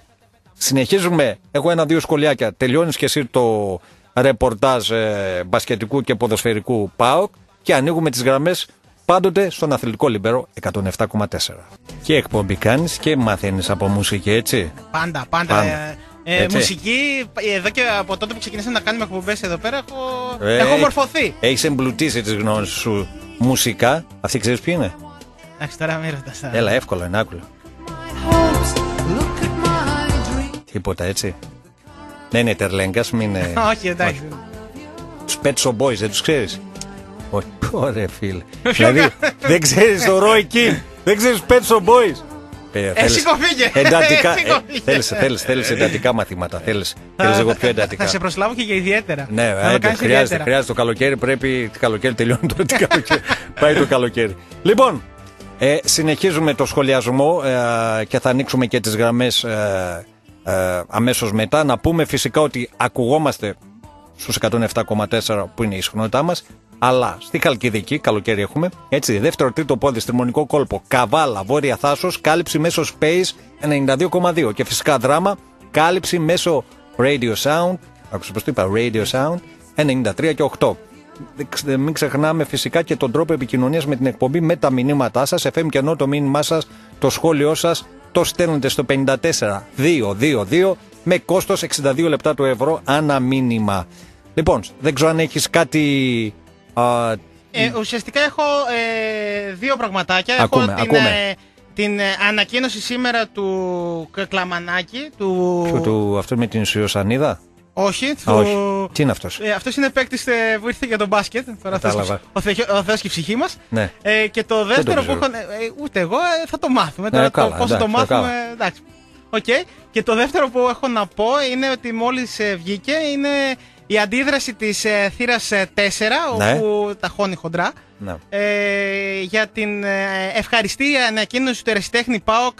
Συνεχίζουμε. Έχω ένα-δύο σχολιάκια. Τελειώνεις και εσύ το ρεπορτάζ ε, μπασκετικού και ποδοσφαιρικού ΠΑΟΚ και ανοίγουμε τις γραμμές πάντοτε στον αθλητικό λιμπέρο 107,4. Και εκπομπή κάνεις και μαθαίνεις από μουσική, έτσι; Πάντα, πάντα. Πάντα. Ε, ε, Έτσι. μουσική, εδώ και από τότε που ξεκινήσαμε να κάνουμε εκπομπές εδώ πέρα, έχω, Ε, έχω μορφωθεί. Έχεις εμπλουτίσει τις γνώσεις σου μουσικά. Αυτή ξέρεις ποιοι είναι; Εντάξει, τώρα μην ρωτάς τώρα. Έλα, εύκολο είναι, άκουλα. Τίποτα έτσι. Δεν είναι τερλέγκας, μην είναι. Όχι, εντάξει. Τους Pet Shop Boys, δεν τους ξέρεις; Όχι, ωραία φίλε. δηλαδή, δεν ξέρεις το Roy King, δεν ξέρεις Pet Shop Boys; Ε, θέλεις σήκω, φύγε. Εντατικά, Ε, σήκω, φύγε. θέλεις, θέλεις, θέλεις εντατικά μαθήματα, θέλεις, θέλεις εγώ πιο εντατικά. Θα σε προσλάβω και για ιδιαίτερα. Ναι, θα το άντε, κάνεις χρειάζεται, ιδιαίτερα. χρειάζεται. Το καλοκαίρι πρέπει. Το καλοκαίρι τελειώνει τώρα. Το καλοκαίρι. Πάει το καλοκαίρι. Λοιπόν, ε, συνεχίζουμε το σχολιασμό ε, και θα ανοίξουμε και τις γραμμές ε, ε, αμέσως μετά. Να πούμε φυσικά ότι ακουγόμαστε στους 107,4 που είναι η συχνότητά μας αλλά στη Χαλκιδική, καλοκαίρι έχουμε, έτσι, δεύτερο τρίτο πόδι, στριμονικό κόλπο, Καβάλα, Βόρεια Θάσος, κάλυψη μέσω Space 92,2 και φυσικά δράμα, κάλυψη μέσω Radio Sound, άκουσα πως το είπα, Radio Sound 93 και 8. Δεν ξε- Μην ξεχνάμε φυσικά και τον τρόπο επικοινωνίας με την εκπομπή με τα μηνύματά σας, FM και ενώ το μήνυμά σας, το σχόλιο σας, το στέλνετε στο 54222 με κόστος 62 λεπτά του ευρώ ανά μήνυμα. Λοιπόν, δεν ξέρω αν έχεις κάτι... α, Ε, ουσιαστικά έχω ε, δύο πραγματάκια. Ακούμε, έχω την, ακούμε. ε, την ε, ανακοίνωση σήμερα του Κ- Κλαμανάκη. Του... ποιο του, αυτό με την Σιωσανίδα; Όχι, Α, του... όχι. Τι είναι αυτός; Ε, αυτός είναι παίκτης ε, που ήρθε για τον μπάσκετ. Τώρα αυτός Κατάλαβα. ο, Θεό- ο Θεός και η ψυχή μας. Ναι. Ε, και το δεύτερο που ξέρω. έχω. ε, ούτε εγώ, ε, θα το μάθουμε. Τώρα το καλά, πώς θα το εντάξει, μάθουμε. καλά. Εντάξει. Οκ. Και το δεύτερο που έχω να πω είναι ότι μόλις ε, βγήκε είναι η αντίδραση της ε, θύρας ε, 4, Ναι. όπου τα χώνει χοντρά. Ναι. Ε, για την ε, ευχαριστή ανακοίνωση του Ερασιτέχνη ΠΑΟΚ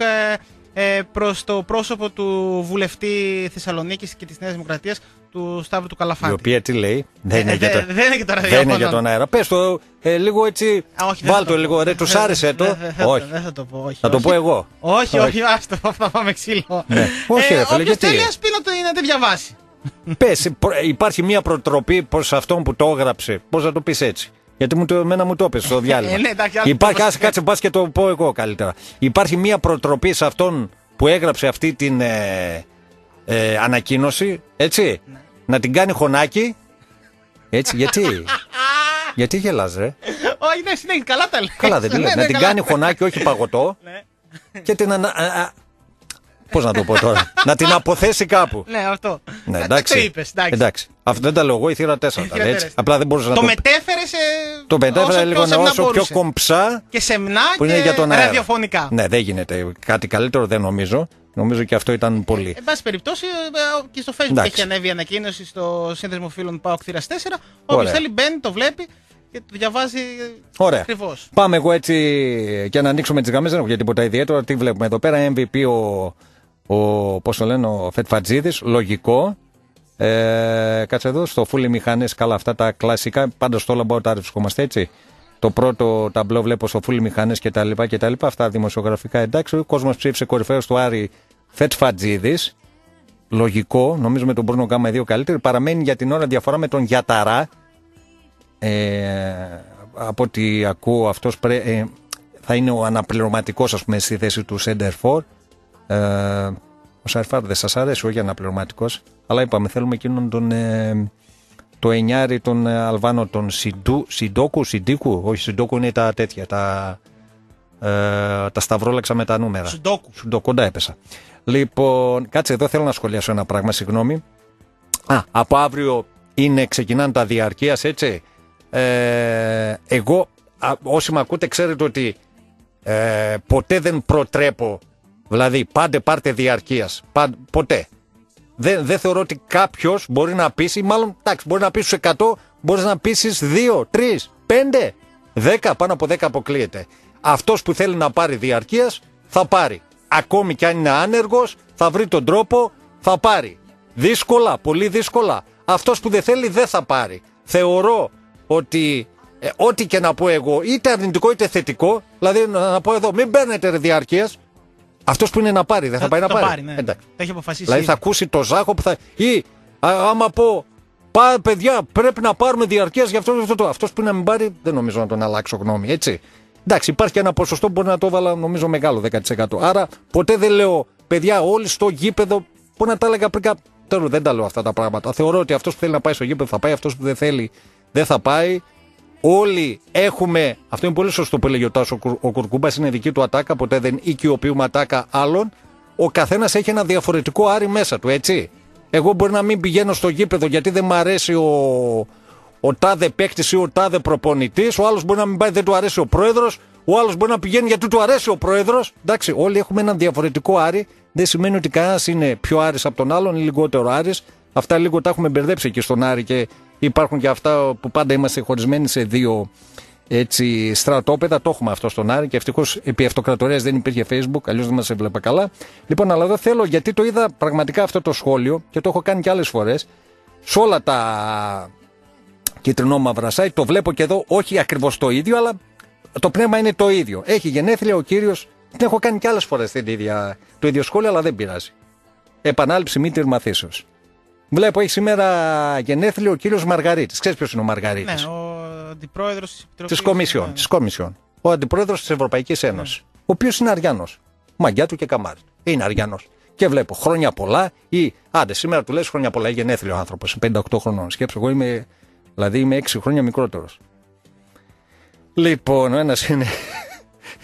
ε, ε, προς το πρόσωπο του βουλευτή Θεσσαλονίκης και της Νέας Δημοκρατίας του Σταύρου του Η Καλαφάτη. οποία τι λέει; Δεν είναι Ε, για δε- το- δεν είναι για το δεν είναι ραδιόφωνο. για τον αέρα. Πες το ε, λίγο έτσι. Α, όχι, δεν Βάλ θα το πω. λίγο. Ρε, τους Δεν- άρεσε το; δεν- δεν θα- Όχι. Δεν θα το πω, όχι. Θα το όχι. πω εγώ. Όχι, Όχι. όχι, άστο, θα πάμε ξύλο. Ναι. Όχι, ρε, φίλε, όποιος γιατί; θέλει ας πει να το, να το διαβάσει. Πες, προ- υπάρχει μια προτροπή προς αυτόν που το έγραψε. Πώς θα το πεις έτσι; Γιατί μου το, εμένα μου το είπες στο διάλειμμα. Ε, ναι, εντάξει, άλλο Υπάρχει, το άσε, κάτσε, πας και το πω εγώ καλύτερα. Υπάρχει μια προτροπή σε αυτόν που έγραψε αυτή την ε, ε, ανακοίνωση, έτσι; Ναι. Να την κάνει χωνάκι. Έτσι, γιατί; γιατί γελάς ρε; Όχι, ναι, συνέχισε, καλά τα λέει. Καλά δεν τη λέω. Ναι, Να ναι, την καλά. κάνει χωνάκι, όχι παγωτό. Ναι. και την ανα... α, α, Πώς να το πω τώρα; να την αποθέσει κάπου. Ναι, αυτό. Ναι, Ε, εντάξει. Το είπες, εντάξει. εντάξει. Αυτό δεν τα λέω εγώ, η θύρα 4 τα θύρα λέει έτσι. τέσσερα. Απλά δεν μπορούσα να Το το μετέφερε σε. Το μετέφερα όσο λίγο πιο να σεμνά όσο πιο μπορούσε. κομψά Και σεμνά που και είναι για τον αέρα. ραδιοφωνικά. Ναι, δεν γίνεται. Κάτι καλύτερο δεν νομίζω. Νομίζω και αυτό ήταν πολύ. Εν πάση περιπτώσει, ε, και στο Facebook Εντάξει. έχει ανέβει ανακοίνωση στο σύνδεσμο φίλων Πάοκ Θήρα 4. Όποιος Ωραία. θέλει μπαίνει, το βλέπει και το διαβάζει Ωραία. ακριβώς. Πάμε εγώ έτσι και να ανοίξουμε τις γραμμές. Δεν έχω για τίποτα ιδιαίτερο. Τι βλέπουμε εδώ πέρα. MVP ο, ο πώς το λένε, ο Φετφατζίδης. Λογικό. Ε, κάτσε εδώ στο φούλι μηχανές. Καλά, αυτά τα κλασικά. Πάντα στο λαμπορτάρι βρισκόμαστε έτσι. Το πρώτο ταμπλό βλέπω στο φούλι μηχανές κτλ. κτλ. Αυτά δημοσιογραφικά εντάξει. Ο κόσμος ψήφισε κορυφαίος του Άρη Φετφατζίδης. Λογικό. Νομίζω με τον Μπρούνο Γκάμα οι δύο καλύτεροι. Παραμένει για την ώρα διαφορά με τον Γιαταρά. Ε, από ό,τι ακούω αυτός πρέ, ε, θα είναι ο αναπληρωματικός ας πούμε στη θέση του Center for ε, ο Σαρφάρ δεν σας αρέσει όχι αναπληρωματικός αλλά είπαμε θέλουμε εκείνον τον ε, το εννιάρι τον ε, Αλβάνο τον Σιντού, Σιντόκου, Σιντίκου όχι Σιντόκου είναι τα τέτοια τα, ε, τα σταυρόλεξα με τα νούμερα Σουντόκου. Σουντο, κοντά έπεσα. Λοιπόν, κάτσε εδώ θέλω να σχολιάσω ένα πράγμα, συγγνώμη. Α, από αύριο είναι, ξεκινάνε τα διαρκείας, έτσι. Ε, εγώ, α, όσοι με ακούτε, ξέρετε ότι ε, ποτέ δεν προτρέπω. Δηλαδή, πάντε πάρτε διαρκείας. Παν- ποτέ. Δεν, δεν θεωρώ ότι κάποιος μπορεί να πείσει, μάλλον εντάξει, μπορεί να πείσει στου 100, μπορείς να πείσεις 2, 3, 5, 10, πάνω από 10 αποκλείεται. Αυτός που θέλει να πάρει διαρκείας θα πάρει. Ακόμη κι αν είναι άνεργος, θα βρει τον τρόπο, θα πάρει. Δύσκολα, πολύ δύσκολα. Αυτός που δεν θέλει δεν θα πάρει. Θεωρώ ότι ε, ό,τι και να πω εγώ, είτε αρνητικό είτε θετικό, δηλαδή να, να πω εδώ, μην παίρνετε διαρκείας. Αυτός που είναι να πάρει, δεν θα, πάει να το πάρει. πάρει, ναι. Εντάξει. Το έχει αποφασίσει. Δηλαδή θα ήδη. ακούσει το Ζάχο που θα. ή α, άμα πω. Πά, παιδιά, πρέπει να πάρουμε διαρκείας για αυτό, αυτό, το. Αυτός που είναι να μην πάρει, δεν νομίζω να τον αλλάξω γνώμη, έτσι. Εντάξει, υπάρχει και ένα ποσοστό που μπορεί να το έβαλα, νομίζω, μεγάλο 10%. Άρα, ποτέ δεν λέω, παιδιά, όλοι στο γήπεδο. Που να τα έλεγα πριν κάπου. Τέλος, δεν τα λέω αυτά τα πράγματα. Θεωρώ ότι αυτός που θέλει να πάει στο γήπεδο θα πάει, αυτός που δεν θέλει δεν θα πάει. Όλοι έχουμε. Αυτό είναι πολύ σωστό που έλεγε ο Τάσος. Ο Κουρκούμπας είναι δική του ατάκα. Ποτέ δεν οικειοποιούμε ατάκα άλλων. Ο καθένας έχει ένα διαφορετικό άρι μέσα του, έτσι. Εγώ μπορεί να μην πηγαίνω στο γήπεδο γιατί δεν μου αρέσει ο, ο τάδε παίκτης ή ο τάδε προπονητής. Ο άλλος μπορεί να μην πάει, δεν του αρέσει ο πρόεδρος. Ο άλλος μπορεί να πηγαίνει γιατί του αρέσει ο πρόεδρος. Εντάξει, όλοι έχουμε ένα διαφορετικό άρι. Δεν σημαίνει ότι κανένας είναι πιο άρης από τον άλλον ή λιγότερο άρης. Αυτά λίγο τα έχουμε μπερδέψει εκεί στον Άρη και υπάρχουν και αυτά που πάντα είμαστε χωρισμένοι σε δύο έτσι, στρατόπεδα. Το έχουμε αυτό στον Άρη και ευτυχώς επί αυτοκρατορίας δεν υπήρχε Facebook, αλλιώς δεν μας έβλεπα καλά. Λοιπόν, αλλά εδώ θέλω γιατί το είδα πραγματικά αυτό το σχόλιο και το έχω κάνει και άλλες φορές. Σε όλα τα κυτρινό μαύρα site το βλέπω και εδώ, όχι ακριβώς το ίδιο, αλλά το πνεύμα είναι το ίδιο. Έχει γενέθλια ο κύριος. Την έχω κάνει και άλλες φορές το ίδιο σχόλιο, αλλά δεν πειράζει. Επανάληψη μη τυρμαθήσεως. Βλέπω έχεις σήμερα γενέθλιο ο κύριος Μαργαρίτης. Ξέρεις ποιος είναι ο Μαργαρίτης; Ναι, ο αντιπρόεδρος της Επιτροπής. Της Κομισιόν. Ναι. Της Κομισιόν. Ο αντιπρόεδρος της Ευρωπαϊκής Ένωσης. Ο οποίος είναι Αριανός. Μαγκιά του και καμάρι. Είναι Αριανός. Και βλέπω χρόνια πολλά ή άντε σήμερα του λες χρόνια πολλά. Γενέθλιο άνθρωπος. 58 χρονών. Σκέψω, εγώ είμαι. Δηλαδή είμαι 6 χρόνια μικρότερος. Λοιπόν, ο ένας είναι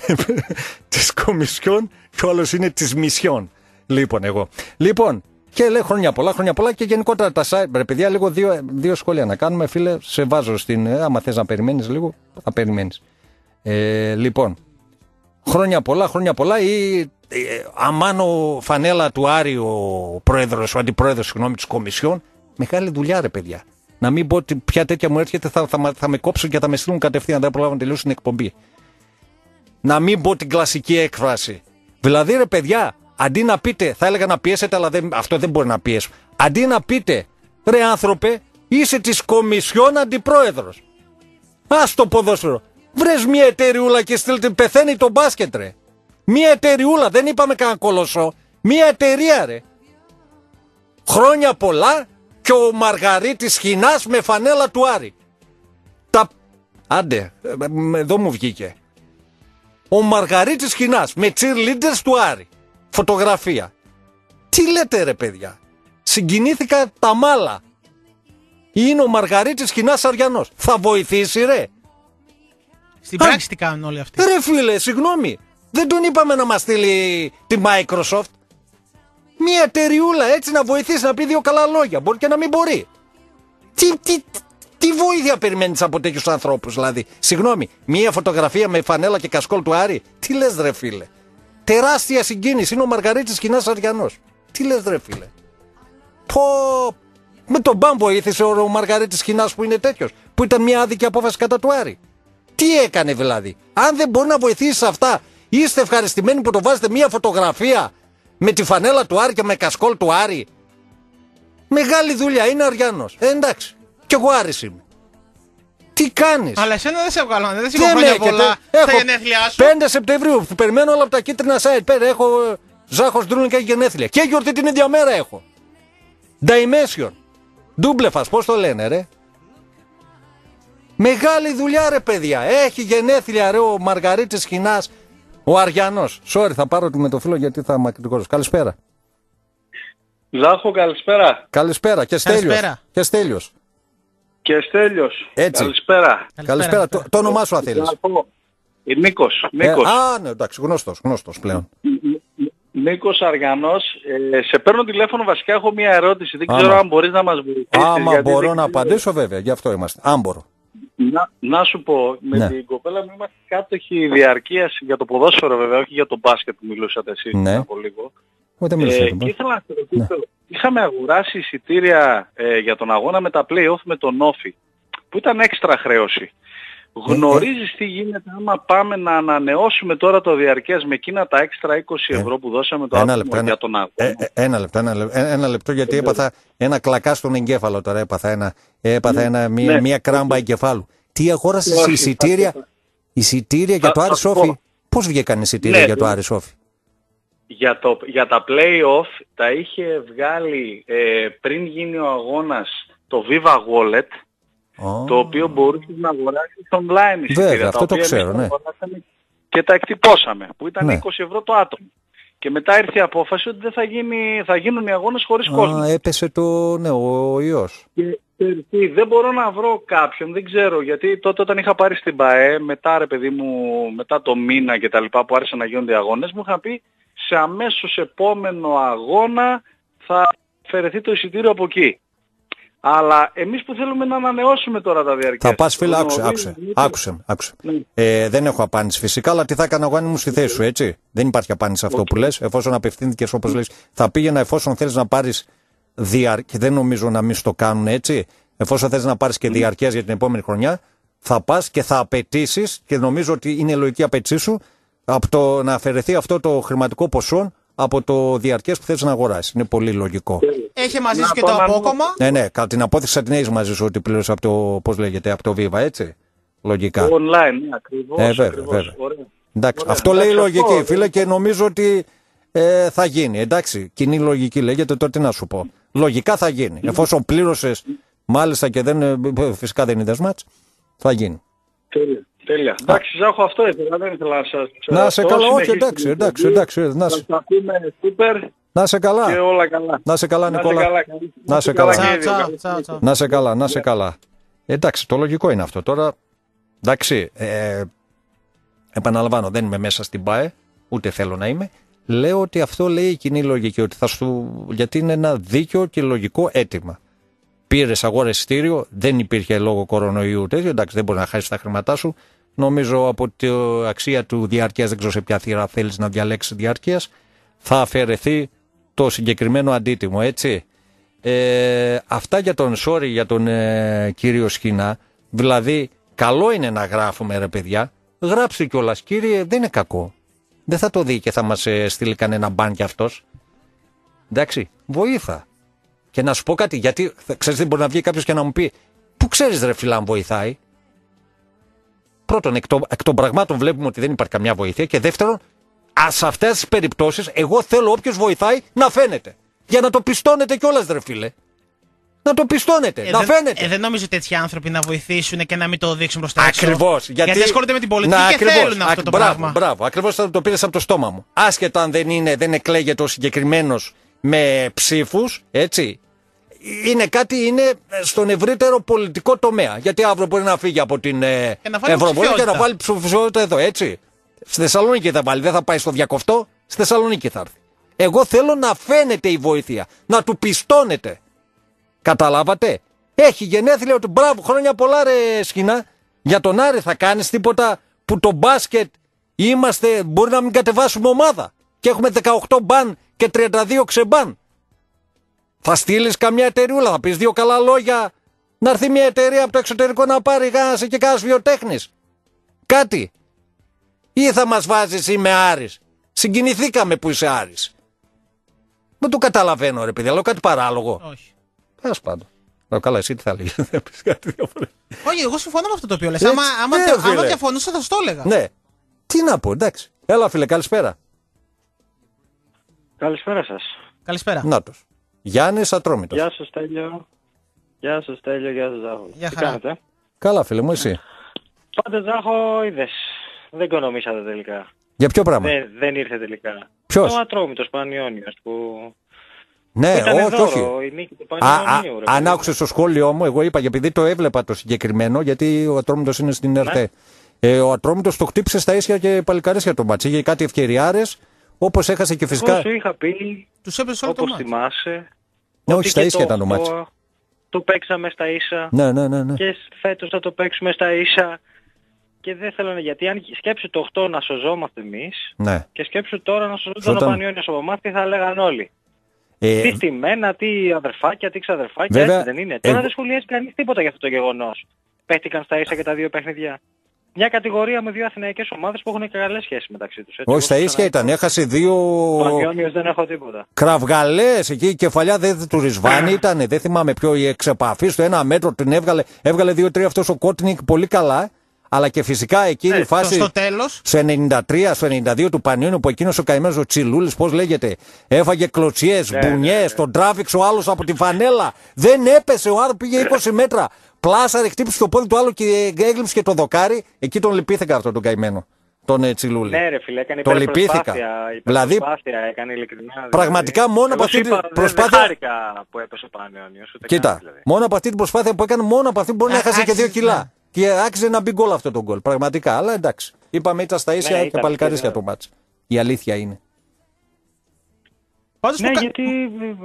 της Κομισιόν και ο άλλος είναι της Μισιόν. Λοιπόν, εγώ. Λοιπόν, και λέει χρόνια πολλά, χρόνια πολλά και γενικότερα τα site. Ρε παιδιά, λίγο δύο, δύο σχόλια να κάνουμε, φίλε. Σε βάζω στην. ε, Άμα θες να περιμένεις λίγο, θα περιμένεις. Ε, λοιπόν, χρόνια πολλά, χρόνια πολλά ή ε, αμάνο φανέλα του Άρη ο πρόεδρος, ο αντιπρόεδρος συγγνώμη της Κομισιόν, μεγάλη δουλειά ρε παιδιά. Να μην πω ότι ποια τέτοια μου έρχεται θα, θα, μα- θα με κόψουν και θα με στείλουν κατευθείαν, δεν προλάβω να τελειώσω την εκπομπή. Να μην πω την κλασική έκφραση. Δηλαδή ρε παιδιά, αντί να πείτε, θα έλεγα να πιέσετε, αλλά δεν, αυτό δεν μπορεί να πιέσει. Αντί να πείτε, ρε άνθρωπε, είσαι της Κομισιόν αντιπρόεδρος. Α το ποδόσφαιρο. Βρες μια εταιριούλα και στείλτε. Πεθαίνει το μπάσκετ, ρε. Μια εταιριούλα, δεν είπαμε κανένα κολοσσό. Μια εταιρεία, ρε. Χρόνια πολλά και ο Μαργαρίτης Χινάς με φανέλα του Άρη. Τα. Άντε, ε, ε, εδώ μου βγήκε. Ο Μαργαρίτης Χινάς με cheerleaders του Άρη. Φωτογραφία. Τι λέτε, ρε παιδιά; Συγκινήθηκα τα μάλα. Είναι ο Μαργαρίτης Χινάς Αριανός. Θα βοηθήσει, ρε. Στην πράξη τι κάνουν όλοι αυτοί. Ρε φίλε, συγγνώμη. Δεν τον είπαμε να μας στείλει τη Microsoft. Μια εταιριούλα έτσι να βοηθήσει να πει δύο καλά λόγια. Μπορεί και να μην μπορεί. Τι, τι, τι βοήθεια περιμένεις από τέτοιους ανθρώπους δηλαδή; Συγγνώμη, μια φωτογραφία με φανέλα και κασκόλ του Άρη. Τι λες ρε φίλε; Τεράστια συγκίνηση. Είναι ο Μαργαρίτης Κινά Αριανός. Τι λες, ρε φίλε; Πω. Με τον Μπαμ βοήθησε ο, ο Μαργαρίτης Κινάς που είναι τέτοιος. Που ήταν μια άδικη απόφαση κατά του Άρη. Τι έκανε δηλαδή; Αν δεν μπορεί να βοηθήσεις σε αυτά, είστε ευχαριστημένοι που το βάζετε μια φωτογραφία με τη φανέλα του Άρη και με κασκόλ του Άρη; Μεγάλη δουλειά, είναι Αριανός. Ε, εντάξει. Κι εγώ Άρης είμαι. Τι κάνεις; Αλλά εσένα δεν σε βγάλω, δεν σε έχω χρόνια πολλά στα γενέθλιά σου. 5 Σεπτεμβρίου. Περιμένω όλα από τα κίτρινα site. Πέρα έχω ε, Ζάχος Ντρούλιν και έχει γενέθλια. Και γιορτή την ίδια μέρα έχω. Dimension. Ντούμπλεφα, πώς το λένε, ρε; Μεγάλη δουλειά, ρε παιδιά. Έχει γενέθλια, ρε, ο Μαργαρίτης Χινάς, ο Αριανός. Sorry, θα πάρω τη με το φίλο γιατί θα είμαι κριτικός. Καλησπέρα. Ζάχο, καλησπέρα. Καλησπέρα και Στέλιος. Καλησπέρα. Και Στέλιος. Και Στέλιος. Έτσι. Καλησπέρα. Καλησπέρα. Το, το όνομά σου, αν θέλεις. Ζάχο. Ε, Νίκος. Ε, Νίκος. α, ναι, εντάξει, γνωστός, γνωστός πλέον. Νίκος Αργανός. Ε, σε παίρνω τηλέφωνο βασικά έχω μια ερώτηση. Δεν Άμα. ξέρω αν μπορείς να μας βοηθήσεις. Άμα γιατί μπορώ δεν να ξέρω. απαντήσω, βέβαια, γι' αυτό είμαστε. Αν μπορώ. Να, να σου πω, με Ναι. την κοπέλα μου είμαστε κάτοχοι διαρκείας για το ποδόσφαιρο βέβαια, όχι για το μπάσκετ που μιλούσατε εσείς Ναι. πριν από λίγο. Ούτε Ε, μιλήσω για και τον Πάο. ήθελα να σε ρωτήσω, είχαμε αγοράσει εισιτήρια ε, για τον αγώνα με τα play-off με τον Όφη, που ήταν έξτρα χρέωση. Γνωρίζεις τι γίνεται άμα πάμε να ανανεώσουμε τώρα το διαρκές με εκείνα τα έξτρα 20 ευρώ που δώσαμε το Ε, Ένα άτομο λεπτό, ένα, για τον αγώνα; ε, ε, ένα λεπτό, ένα λεπτό, ε, ένα λεπτό γιατί έπαθα ένα κλακά στον εγκέφαλο τώρα. Έπαθα, ένα, έπαθα ένα, μία, ναι. μία κράμπα εγκεφάλου. Τι αγόρασες Όχι, εισιτήρια, θα- εισιτήρια για θα- το θα Άρης σου πω. Σόφι. Πώς βγήκαν εισιτήρια Ναι, για το ναι. Άρης Σόφι. Για, το, για τα play-off τα είχε βγάλει ε, πριν γίνει ο αγώνας το Viva Wallet, Ω, το οποίο μπορούσες να αγοράσεις online εισιτήρια. Βέβαια, τα αυτό το οποία ξέρω, εμείς ναι. τα αγοράσαμε Και τα εκτυπώσαμε, που ήταν Ναι. 20 ευρώ το άτομο. Και μετά ήρθε η απόφαση ότι δεν θα, γίνει, θα γίνουν οι αγώνες χωρίς κόσμο. Α, έπεσε το, ναι, ο ιός. Και ξέρεις τι, δεν μπορώ να βρω κάποιον, δεν ξέρω, γιατί τότε όταν είχα πάρει στην ΠαΕ, μετά ρε παιδί μου, μετά το μήνα και τα λοιπά που άρχισαν να γίνονται οι αγώνες, μου είχα πει σε αμέσως επόμενο αγώνα θα αφαιρεθεί το εισιτήριο από εκεί. Αλλά εμείς που θέλουμε να ανανεώσουμε τώρα τα διαρκές. Θα πας, φίλε, άκουσε, γνωρίζεις, άκουσε, μήπως- άκουσε, άκουσε. Ναι. Ε, δεν έχω απάντηση φυσικά, αλλά τι θα έκανα εγώ αν ήμουν στη θέση σου, έτσι; Δεν υπάρχει απάντηση σε αυτό που λες. Εφόσον απευθύνθηκες όπως λες, θα πήγαινα εφόσον θέλεις να πάρεις διαρκέ. Και δεν νομίζω να μην στο κάνουν έτσι; Εφόσον θέλει να πάρεις και διαρκές για την επόμενη χρονιά, θα πας και θα απαιτήσεις, και νομίζω ότι είναι η λογική απαιτήσή σου, από το να αφαιρεθεί αυτό το χρηματικό ποσό από το διαρκές που θέλει να αγοράσεις. Είναι πολύ λογικό. Έχει μαζί Να σου και το το ανανεώσω. απόκομα. Ναι, ναι, κατά την απόθεση την έχεις μαζί σου ότι πλήρωσε από το, πώς λέγεται, από το Viva, έτσι; Λογικά. Online, ναι, ακριβώς. Ε, βέβαια, ακριβώς. βέβαια. Ωραία. Εντάξει, Ωραία, αυτό λέει η εντάξει, λογική, αυτό- φίλε, και νομίζω ότι ε, θα γίνει. Εντάξει, κοινή λογική λέγεται, τώρα τι να σου πω. Λογικά θα γίνει. Εφόσον πλήρωσες, μάλιστα και δεν, ε, φυσικά δεν είναι δεσμάτς, θα γίνει. Τέλεια. Τέλεια. Εντάξει, Ζάχο, αυτό ήθελα, δεν ήθελα να σας... Να σε αυτό, καλά, όχι, συνεχίστε εντάξει, την εντάξει, εκπομπή. εντάξει, να σε, Θα τα πούμε σούπερ να σε και καλά. όλα καλά. Να σε καλά, Να σε Νικόλα. καλά. Να σε καλά. και οι Τσάου, δύο. τσάου, Καλή τσάου, τσάου. Να σε καλά, να σε καλά. Εντάξει, το λογικό είναι αυτό. Τώρα, εντάξει, ε, επαναλαμβάνω, δεν είμαι μέσα στην ΠΑΕ, ούτε θέλω να είμαι. Λέω ότι αυτό λέει η κοινή λογική, ότι θα σου, γιατί είναι ένα δίκαιο και λογικό αίτημα. Πήρες αγόρε εισιτήριο, δεν υπήρχε λόγο κορονοϊού τέτοιο, εντάξει, δεν μπορεί να χάσεις τα χρήματά σου. Νομίζω από την αξία του διαρκεία, δεν ξέρω σε ποια θύρα θέλεις να διαλέξεις διαρκεία, θα αφαιρεθεί το συγκεκριμένο αντίτιμο, έτσι. Ε, αυτά για τον sorry για τον ε, κύριο Σχοινά. Δηλαδή, καλό είναι να γράφουμε ρε παιδιά. Γράψτε κιόλας, κύριε, δεν είναι κακό. Δεν θα το δει και θα μας ε, στείλει κανένα μπαν κι αυτός. Εντάξει, βοήθα. Και να σου πω κάτι, γιατί ξέρεις τι μπορεί να βγει κάποιος και να μου πει, Πού ξέρεις ρε φιλά, αν βοηθάει; Πρώτον, εκ, των- εκ των πραγμάτων βλέπουμε ότι δεν υπάρχει καμιά βοήθεια. Και δεύτερον, ας, σε αυτές τις περιπτώσεις, εγώ θέλω όποιος βοηθάει να φαίνεται. Για να το πιστώνετε κιόλας, ρε φίλε. Να το πιστώνετε, Ε, να δεν- φαίνεται. Ε, δεν νομίζω τέτοιοι άνθρωποι να βοηθήσουν και να μην το δείξουν προς τα έξω. Ακριβώς. Γιατί... ασχολούνται με την πολιτική Να, και ακριβώς. θέλουν αυτό Ακ- το μπράβο, πράγμα. Μπράβο, ακριβώς θα το πήρες από το στόμα μου. Άσχετο αν δεν είναι, δεν εκλέγεται ο συγκεκριμένος με ψήφους, έτσι. Είναι κάτι, είναι στον ευρύτερο πολιτικό τομέα. Γιατί αύριο μπορεί να φύγει από την ε, Και να βάλει Ευρωβουλή και να ψηφιότητα. βάλει ψηφιότητα εδώ, έτσι. Στη Θεσσαλονίκη θα βάλει, δεν θα πάει στο διακοφτό, στη Θεσσαλονίκη θα έρθει. Εγώ θέλω να φαίνεται η βοήθεια, να του πιστώνεται. Καταλάβατε; Έχει γενέθλια του μπράβο, χρόνια πολλά ρε σκηνά. Για τον Άρη θα κάνεις τίποτα που το μπάσκετ Είμαστε, μπορεί να μην κατεβάσουμε ομάδα. Και έχουμε 18 μπαν και 32 ξεμπαν. Θα στείλεις καμιά εταιρεούλα, θα πεις δύο καλά λόγια. Να έρθει μια εταιρεία από το εξωτερικό να πάρει γάσε και κάνα βιοτέχνης. Κάτι. Ή θα μας βάζεις είμαι Άρης. Συγκινηθήκαμε που είσαι Άρης. Δεν το καταλαβαίνω ρε παιδιά, λέω κάτι παράλογο. Όχι. Τέλο πάντων. Λέω καλά, εσύ τι θα λέγεις. Δεν πεις κάτι διαφορετικό. Όχι, εγώ συμφωνώ με αυτό το οποίο λες. Έτσι, Άμα, άμα, ναι, δια- άμα φίλε. διαφωνούσα θα σου το έλεγα. Ναι. Τι να πω, εντάξει. Έλα, φίλε, καλησπέρα. Καλησπέρα σας. Καλησπέρα. Νάτος. Γιάννης Ατρόμητος. Γεια σας Τέλειο. Γεια σας Τέλειο, γεια σας Ζάχο. Γεια Τι χαρά. κάνετε; Καλά, φίλε μου, εσύ. Πάτε Ζάχο, είδες. Δεν οικονομήσατε τελικά. Για ποιο πράγμα; Δεν, δεν ήρθε τελικά. Ποιος; Ο Ατρόμητος Πανιόνιος που... Ναι, ήταν όχι, δώρο, όχι. η νίκη του Α, α, Πανιόνιου. ρε αν παιδί. άκουσε το σχόλιο μου, εγώ είπα, επειδή το έβλεπα το συγκεκριμένο, γιατί ο Ατρόμητος είναι στην ΕΡΤ. Ε, ο Ατρόμητος το χτύπησε στα ίσια και παλικαρίσια το ματσάκι. Είχε κάτι ευκαιριάρες, όπως έχασε και Εγώ φυσικά. σου είχα πει, Τους έπαιζε όλο το όπως μάτι. θυμάσαι, Ναι, ότι όχι, στα και ίσια το ήταν το μάτσι. οκτώ Το παίξαμε στα ίσα Ναι, ναι, ναι. ναι. και φέτος θα το παίξουμε στα ίσα. Και δεν θέλω να... Γιατί αν σκέψου το 8 να σωζόμαστε εμείς ναι. και σκέψου τώρα να σωζόταν ο Σωζόταν. Πανιόνιος από εμάς τι θα λέγαν όλοι. Ε, Τι στημένα, τι αδερφάκια, τι ξαδερφάκια, Βέβαια, έτσι δεν είναι. Τώρα εγώ- δεν σχολιάζει κανείς τίποτα για αυτό το γεγονός. Παίχτηκαν στα ίσα και τα δύο παιχνίδια. Μια κατηγορία με δύο αθηναϊκές ομάδες που έχουν καλές σχέσεις μεταξύ τους. έτσι. όχι, στα Εγώ ίσια ήταν. Έχασε δύο Ο Αγιώνιος δεν έχω τίποτα. κραυγαλές εκεί. Η κεφαλιά δεν του Ρισβάνη ήταν. Δεν θυμάμαι ποιο. Η εξεπαφή στο ένα μέτρο την έβγαλε. Έβγαλε δύο-τρία αυτός ο Κότνικ πολύ καλά. Αλλά και φυσικά εκείνη η Στο, φάση. στο τέλος, Στο 93, στο 92 του Πανιόνιου που εκείνος ο καημένος ο Τσιλούλης, πώς λέγεται, έφαγε κλωτσιές, Ναι, μπουνιές, τον τράβηξε ο άλλος από τη φανέλα. Δεν έπεσε, ο άλλο πήγε 20 μέτρα. Πλάσαρε, χτύπησε το πόδι του άλλου και έγλειψε και το δοκάρι. Εκεί τον λυπήθηκα αυτόν τον καημένο. Τον ε, Τσιλούλη. Ναι ρε φίλε, έκανε Το λυπήθηκα. υπερπροσπάθεια. Δηλαδή, υπερπροσπάθεια έκανε ειλικρινά. πραγματικά μόνο από Εγώ αυτή σου την είπα, δεν- προσπάθεια- Δεν χάρηκα που έπεσε ο Πανιόνιος. ούτε καν, Κοίτα, δηλαδή. μόνο από αυτή την προσπάθεια που έκανε, μόνο από αυτή μπορεί να Α, έχασε και άξιζε, δύο κιλά. ναι. Και άξιζε να μπει γκολ αυτό το γκολ. Πραγματικά. Αλλά εντάξει. Είπαμε ήταν στα ίσια Ναι, και ήταν, παλικαρίσια ήταν. το μάτς. Η αλήθεια είναι. πάντως, Ναι, που, κα- γιατί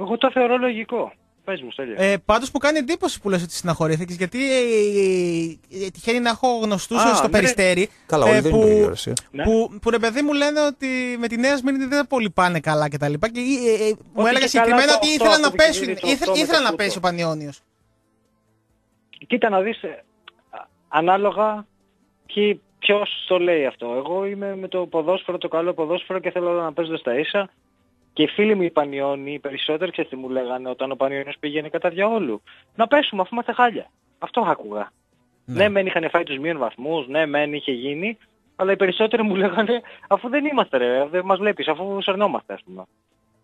εγώ το θεωρώ λογικό. Πες μου, Στέλιο. ε, πάντως που κάνει εντύπωση που λες ότι συναχωρήθηκες γιατί ε, ε, τυχαίνει να έχω γνωστούς Α, στο ναι. Περιστέρι Καλά, ε, όλοι δεν είναι που, το ίδιο, εσύ. Ναι. που, που ρε παιδί μου λένε ότι με τη Νέα Σμύρνη δεν πολύ πάνε καλά και τα λοιπά και ε, ε, μου Ότι έλεγε και συγκεκριμένα καλά ότι το ήθελα αυτό να που πέσουν, επικοινωνεί το ήθελα, αυτό με ήθελα το να φούτμπολ. πέσει ο Πανιόνιος. Κοίτα να δεις, ε, ανάλογα ποιοι, ποιος το λέει αυτό. Εγώ είμαι με το ποδόσφαιρο, το καλό ποδόσφαιρο και θέλω να παίζω στα ίσα. Και οι φίλοι μου οι Πανιόνιοι, οι περισσότεροι ξέρεις τι μου λέγανε όταν ο Πανιόνιος πήγαινε κατά διαόλου. Να πέσουμε αφού είμαστε χάλια. Αυτό άκουγα. Ναι, μεν είχαν φάει τους μείον βαθμούς, ναι, μεν είχε γίνει, αλλά οι περισσότεροι μου λέγανε αφού δεν είμαστε ρε, δεν μας βλέπεις, αφού σερνόμαστε ας πούμε.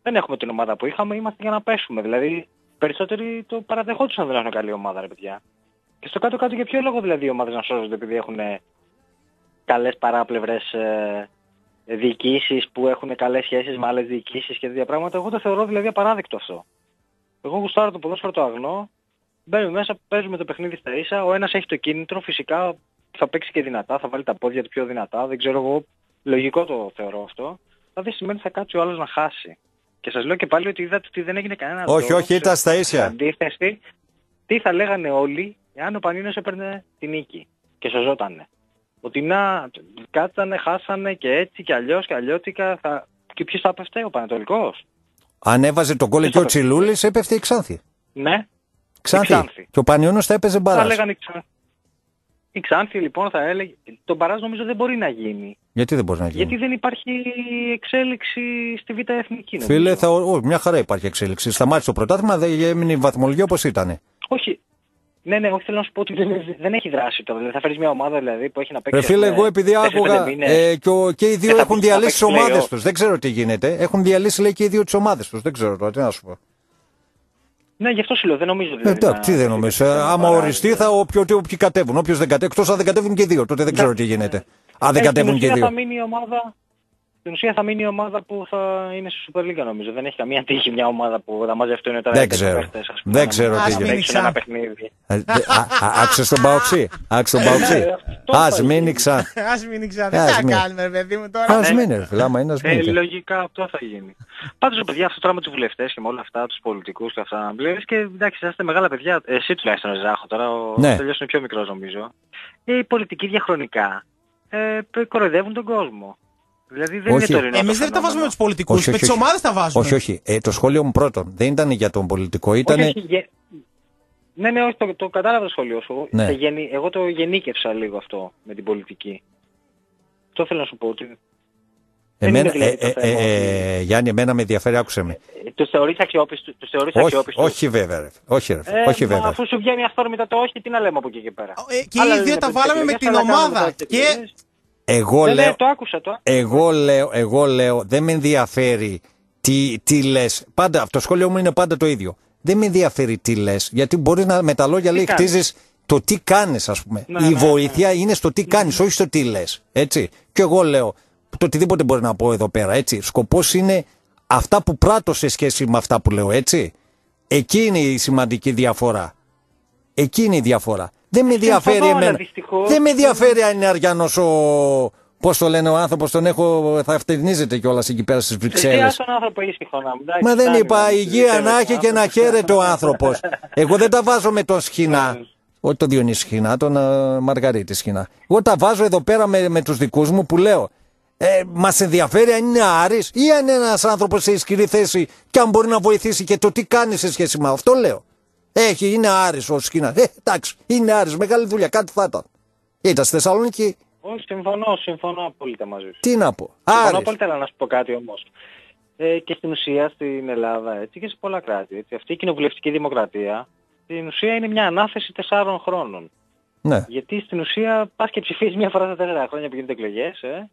Δεν έχουμε την ομάδα που είχαμε, είμαστε για να πέσουμε. Δηλαδή, οι περισσότεροι το παραδεχόντουσαν δεν έχουν καλή ομάδα ρε παιδιά. Και στο κάτω-κάτω για ποιο λόγο δηλαδή οι ομάδες να σώζονται επειδή έχουν καλές παράπλευρες ε, διοικήσεις που έχουν καλές σχέσεις με άλλες διοικήσεις και τέτοια πράγματα. Εγώ το θεωρώ δηλαδή απαράδεκτο αυτό. Εγώ γουστάρω το ποδόσφαιρο το αγνό, μπαίνουμε μέσα, παίζουμε το παιχνίδι στα ίσα, ο ένας έχει το κίνητρο, φυσικά θα παίξει και δυνατά, θα βάλει τα πόδια του πιο δυνατά, δεν ξέρω εγώ, λογικό το θεωρώ αυτό. Θα δεν σημαίνει θα κάτσει ο άλλος να χάσει. Και σας λέω και πάλι ότι είδατε ότι δεν έγινε κανένα Όχι, λόγος, όχι, ήταν ε, στα ίσια. σε Αντίθεση, τι θα λέγανε όλοι εάν ο Πανίνος έπαιρνε τη νίκη και σωζότανε. Ότι να, κάτσανε, χάσανε και έτσι και αλλιώς και αλλιώτικα. Θα... Και ποιος θα έπεφτε, ο Πανατολικός. Αν έβαζε τον γκολ εκεί ο Τσιλούλης, έπεφτε η Ξάνθη. Ναι, Ξάνθη. Ξάνθη. Και ο Πανιόνο θα έπαιζε θα μπαρά. λέγανε η Ξάνθη. Η Ξάνθη λοιπόν θα έλεγε, τον Παράζ νομίζω δεν μπορεί να γίνει. Γιατί δεν μπορεί να γίνει; Γιατί δεν υπάρχει εξέλιξη στη Β' Εθνική. νομίζω. Φίλε, θα... ο, μια χαρά υπάρχει εξέλιξη. Σταμάτησε το πρωτάθλημα, δεν έμεινε η βαθμολογία όπως ήταν. Όχι. Ναι, ναι, όχι θέλω να σου πω ότι δεν, δεν έχει δράσει τώρα. Δηλαδή θα φέρεις μια ομάδα δηλαδή, που έχει να παίξει. Ρε φίλε, ας πούμε, εγώ επειδή τέσσερις άκουγα μήνες. ε, και, ο, και οι δύο θα έχουν μπει- θα διαλύσει τι παίξει ομάδες play-off. τους. Δεν ξέρω τι γίνεται. Έχουν διαλύσει λέει και οι δύο τις ομάδες τους. Δεν ξέρω τώρα τι να σου πω. Ναι, γι' αυτό σου λέω, δεν νομίζω Ε, δηλαδή. εντάξει, τι να- δεν νομίζω. Ε, να Άμα παράζει. οριστεί, θα όποιο, όποιοι κατέβουν. Όποιος δεν κατέβουν, εκτός αν δεν κατέβουν και οι δύο, τότε δεν ξέρω τι γίνεται. Αν δεν Ε, κατέβουν στην και οι ουσία δύο. Θα μείνει η ομάδα, στην ουσία θα μείνει η ομάδα που θα είναι στη Super League νομίζω. Δεν έχει καμία τύχη μια ομάδα που θα μαζευτούν τώρα Δεν 11 ξέρω. παίχτες, ας πούμε, Δεν να ξέρω μην τι παίξουν γίνεται. ένα παιχνίδι. Ε, δε- α- α- Άκουσε τον Παοξή. Άκουσε τον Παοξή. Ε, αυτό Α θα μείνει γίνει. ξανά. Ας μην ξέρετε, Ας τι θα μην. κάνουμε ρε παιδί μου τώρα. Α μείνει, ρε φίλε. Άμα είναι, ας Ε, μείνει. λογικά αυτό θα γίνει. Πάντως, παιδιά, αυτό τώρα με τους βουλευτές και με όλα αυτά, τους πολιτικούς και αυτά, βλέπεις και εντάξει, είστε μεγάλα παιδιά. Εσύ τουλάχιστον, Ζάχο, τώρα ο Ναι. Τέλειος είναι πιο μικρός νομίζω. Ε, η πολιτική διαχρονικά ε, κοροϊδεύουν τον κόσμο. Δηλαδή δεν Όχι. είναι τωρινό. Εμείς το δεν τα βάζουμε φαινόμενο. με τους πολιτικούς, Όχι, με όχι, τις όχι. ομάδες τα βάζουμε. Όχι, όχι. Ε, το σχόλιο μου πρώτον δεν ήταν για τον πολιτικό, ήταν. Όχι, όχι, γε- Ναι, ναι, όχι, το, το κατάλαβα το σχολείο σου. Ναι. Ε, γενι- Εγώ το γενίκευσα λίγο αυτό με την πολιτική. Αυτό θέλω να σου πω. Ότι... δεν Εμένα, είναι δηλαδή ε, το ε, θέμα ε, ε, Γιάννη, εμένα με ενδιαφέρει, άκουσε με. Ε, τους θεωρείς αξιόπιστους. Τους θεωρείς Όχι, αξιόπιστους; όχι βέβαια. Ρε. Όχι, ρε. Ε, όχι μα βέβαια. Αφού σου βγαίνει αυθόρμητα το όχι, τι να λέμε από εκεί και πέρα; Ε, και Άλλα οι δύο είναι τα petites βάλαμε με εκλογές, την άλλα κάνουμε ομάδα. petites Και εκλογές. Εγώ Ναι, ναι, λέω, το άκουσα. Το... εγώ λέω, εγώ λέω, δεν με ενδιαφέρει τι, τι λες. Πάντα, αυτό το σχόλιο μου είναι πάντα το ίδιο. Δεν με ενδιαφέρει τι λες, γιατί μπορεί να με τα λόγια λέει κάνεις; χτίζεις το τι κάνεις, ας πούμε. Ναι, Η ναι, βοήθεια είναι στο τι κάνεις, όχι στο τι λες. Έτσι. Και εγώ λέω, το οτιδήποτε μπορεί να πω εδώ πέρα, έτσι. Σκοπός είναι αυτά που πράττω σε σχέση με αυτά που λέω, έτσι. Εκεί είναι η σημαντική διαφορά. Εκεί είναι η διαφορά. Δεν με ενδιαφέρει Συμφωνώ, αλλά εμένα. δυστυχώς- Δεν με ενδιαφέρει αν είναι Αριανός ο. Πώς το λένε ο άνθρωπος, τον έχω. Θα φτερνίζεται κιόλας εκεί πέρα στις Εσύ Βρυξέλλες. ας τον άνθρωπο ήσυχο να μου. εντάξει, Μα δεν φτάνει, είπα να μου υγεία συζητάμε να τον έχει και να άνθρωπο. χαίρεται ο άνθρωπος. Εγώ δεν τα βάζω με τον Σχοινά. Όχι τον Διονύση Σχοινά, τον ε, Μαργαρίτη Σχοινά. Εγώ τα βάζω εδώ πέρα με, με τους δικούς μου που λέω. Ε, Μας ενδιαφέρει αν είναι Άρης ή αν είναι ένας άνθρωπος σε ισχυρή θέση και αν μπορεί να βοηθήσει και το τι κάνει σε σχέση με αυτό λέω. Έχει, είναι Άρης ο Σχοινά. Ε, εντάξει, είναι Άρης, μεγάλη δουλειά, κάτι θα ήταν. Ήταν στη Θεσσαλονίκη, Όχι, συμφωνώ, συμφωνώ απόλυτα μαζί σου. τι να πω. Συμφωνώ Άρης. απόλυτα, αλλά να σου πω κάτι όμως. Ε, και στην ουσία στην Ελλάδα έτσι, και σε πολλά κράτη. Έτσι, αυτή η κοινοβουλευτική δημοκρατία στην ουσία είναι μια ανάθεση τεσσάρων χρόνων. Ναι. Γιατί στην ουσία πας και ψηφίζεις μια φορά στα τέσσερα χρόνια που γίνονται εκλογές ε,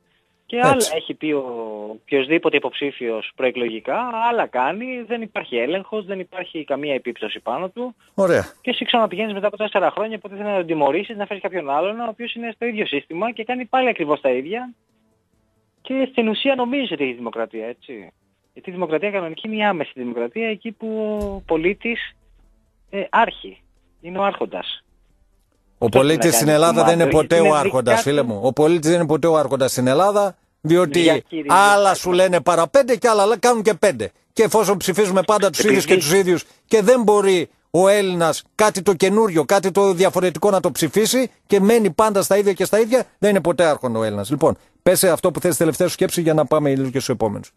και Έτσι. άλλα έχει πει ο οποιοδήποτε υποψήφιος προεκλογικά, άλλα κάνει, δεν υπάρχει έλεγχος, δεν υπάρχει καμία επίπτωση πάνω του Ωραία. και εσύ ξαναπηγαίνεις μετά από τέσσερα χρόνια που θέλει να τον τιμωρήσεις, να φέρεις κάποιον άλλον ο οποίος είναι στο ίδιο σύστημα και κάνει πάλι ακριβώς τα ίδια και στην ουσία νομίζεις ότι έχει δημοκρατία, έτσι. Γιατί η δημοκρατία κανονική είναι η άμεση δημοκρατία εκεί που ο πολίτης ε, άρχει, είναι ο άρχοντας. Ο Αυτό πολίτη πρέπει να στην κάνεις Ελλάδα το δεν είναι μάτι, ποτέ είναι ο δικά άρχοντας, του. φίλε μου. Ο πολίτης δεν είναι ποτέ ο άρχοντας στην Ελλάδα, διότι Διακήρυξη. άλλα σου λένε παραπέντε και άλλα κάνουν και πέντε. Και εφόσον ψηφίζουμε πάντα τους ίδιους και Επειδή- τους ίδιους και δεν μπορεί ο Έλληνας κάτι το καινούριο, κάτι το διαφορετικό να το ψηφίσει και μένει πάντα στα ίδια και στα ίδια, δεν είναι ποτέ άρχοντα ο Έλληνας. Λοιπόν, πέσε αυτό που θες τελευταία σου σκέψη για να πάμε λίγο και στους επόμενους.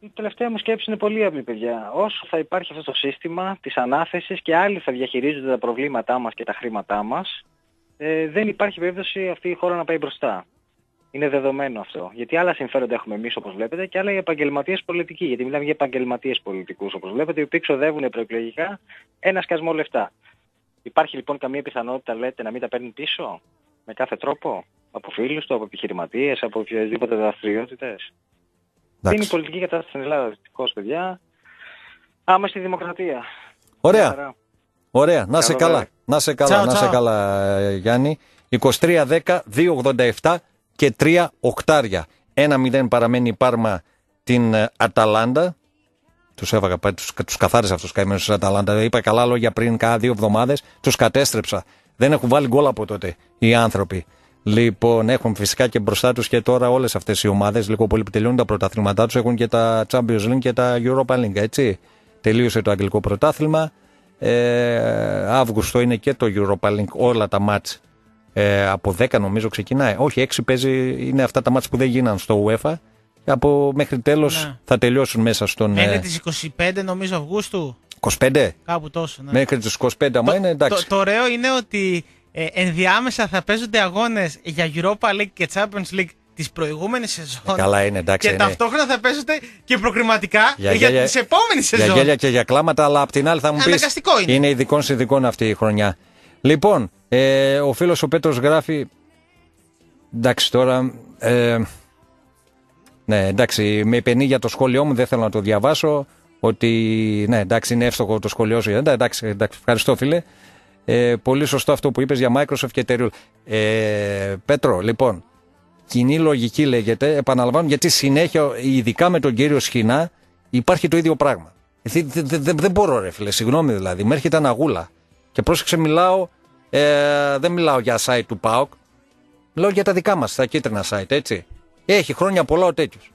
Η τελευταία μου σκέψη είναι πολύ απλή, παιδιά. Όσο θα υπάρχει αυτό το σύστημα της ανάθεσης και άλλοι θα διαχειρίζονται τα προβλήματά μας και τα χρήματά μας, ε, δεν υπάρχει περίπτωση αυτή η χώρα να πάει μπροστά. Είναι δεδομένο αυτό. Γιατί άλλα συμφέροντα έχουμε εμείς όπως βλέπετε και άλλα οι επαγγελματίες πολιτικοί. Γιατί μιλάμε για επαγγελματίες πολιτικούς όπως βλέπετε, οι οποίοι ξοδεύουν προεκλογικά ένα σκασμό λεφτά. Υπάρχει λοιπόν καμία πιθανότητα, λέτε, να μην τα παίρνουν πίσω; Με κάθε τρόπο; Από φίλους του, από επιχειρηματίες, από οποιασδήποτε δραστηριότητες; Είναι η Εντάξει. πολιτική κατάσταση στην Ελλάδα, δυστυχώς, παιδιά; Άμα στη δημοκρατία. Ωραία. Χαρά. Ωραία, να σε Καλό καλά. βράδυ. Να σε καλά, Τσάου, να σε τσάου. καλά, ε, Γιάννη. 23-10, 2-87 και 3 οκτάρια. 1-0 παραμένει η Πάρμα την ε, Αταλάντα. Τους έβαγα, τους τους καθάρισα αυτούς τους καημένους τη Αταλάντα. Είπα καλά λόγια πριν κάνα δύο εβδομάδες. Τους κατέστρεψα. Δεν έχουν βάλει γκολ από τότε οι άνθρωποι. Λοιπόν, έχουν φυσικά και μπροστά τους και τώρα όλες αυτές οι ομάδες, λίγο πολύ που τελειώνουν τα πρωταθλήματά τους, έχουν και τα Champions League και τα Europa League, έτσι. Τελείωσε το αγγλικό πρωτάθλημα. Ε, Αύγουστο είναι και το Europa League, όλα τα μάτς ε, από 10 νομίζω ξεκινάει. Όχι, 6 παίζει, είναι αυτά τα μάτς που δεν γίναν στο UEFA. Από μέχρι τέλος Ναι. θα τελειώσουν μέσα στον Μέχρι ε, τις 25 νομίζω Αυγούστου. 25. Κάπου τόσο. Ναι. Μέχρι τους 25, άμα είναι εντάξει. Το, το ωραίο είναι ότι ε, ενδιάμεσα θα παίζονται αγώνες για Europa League και Champions League της προηγούμενης σεζόν. Ε, καλά είναι, εντάξει. και είναι. ταυτόχρονα θα παίζονται και προκριματικά Για για, γέλια- τις επόμενες Για σεζόν. γέλια και για κλάματα, αλλά απ' την άλλη θα μου πεις Αναγκαστικό είναι. είναι ειδικών συνδικών αυτή η χρονιά. Λοιπόν, ε, ο φίλος ο Πέτρος γράφει εντάξει τώρα ε, ναι εντάξει με υπενεί για το σχόλιο μου δεν θέλω να το διαβάσω ότι ναι εντάξει είναι εύστοχο το σχόλιο σου εντάξει, εντάξει, εντάξει ευχαριστώ φίλε ε, πολύ σωστό αυτό που είπες για Microsoft και εταιρείε. Ε, Πέτρο, λοιπόν, κοινή λογική λέγεται, επαναλαμβάνω, γιατί συνέχεια, ειδικά με τον κύριο Σχοινά, υπάρχει το ίδιο πράγμα. Δεν δε, δε, δεν μπορώ, ρε φίλε, συγγνώμη δηλαδή, με έρχεται αναγούλα. Και πρόσεξε, μιλάω, ε, δεν μιλάω για site του ΠΑΟΚ, μιλάω για τα δικά μας, τα κίτρινα site, έτσι. Έχει χρόνια πολλά ο τέτοιος.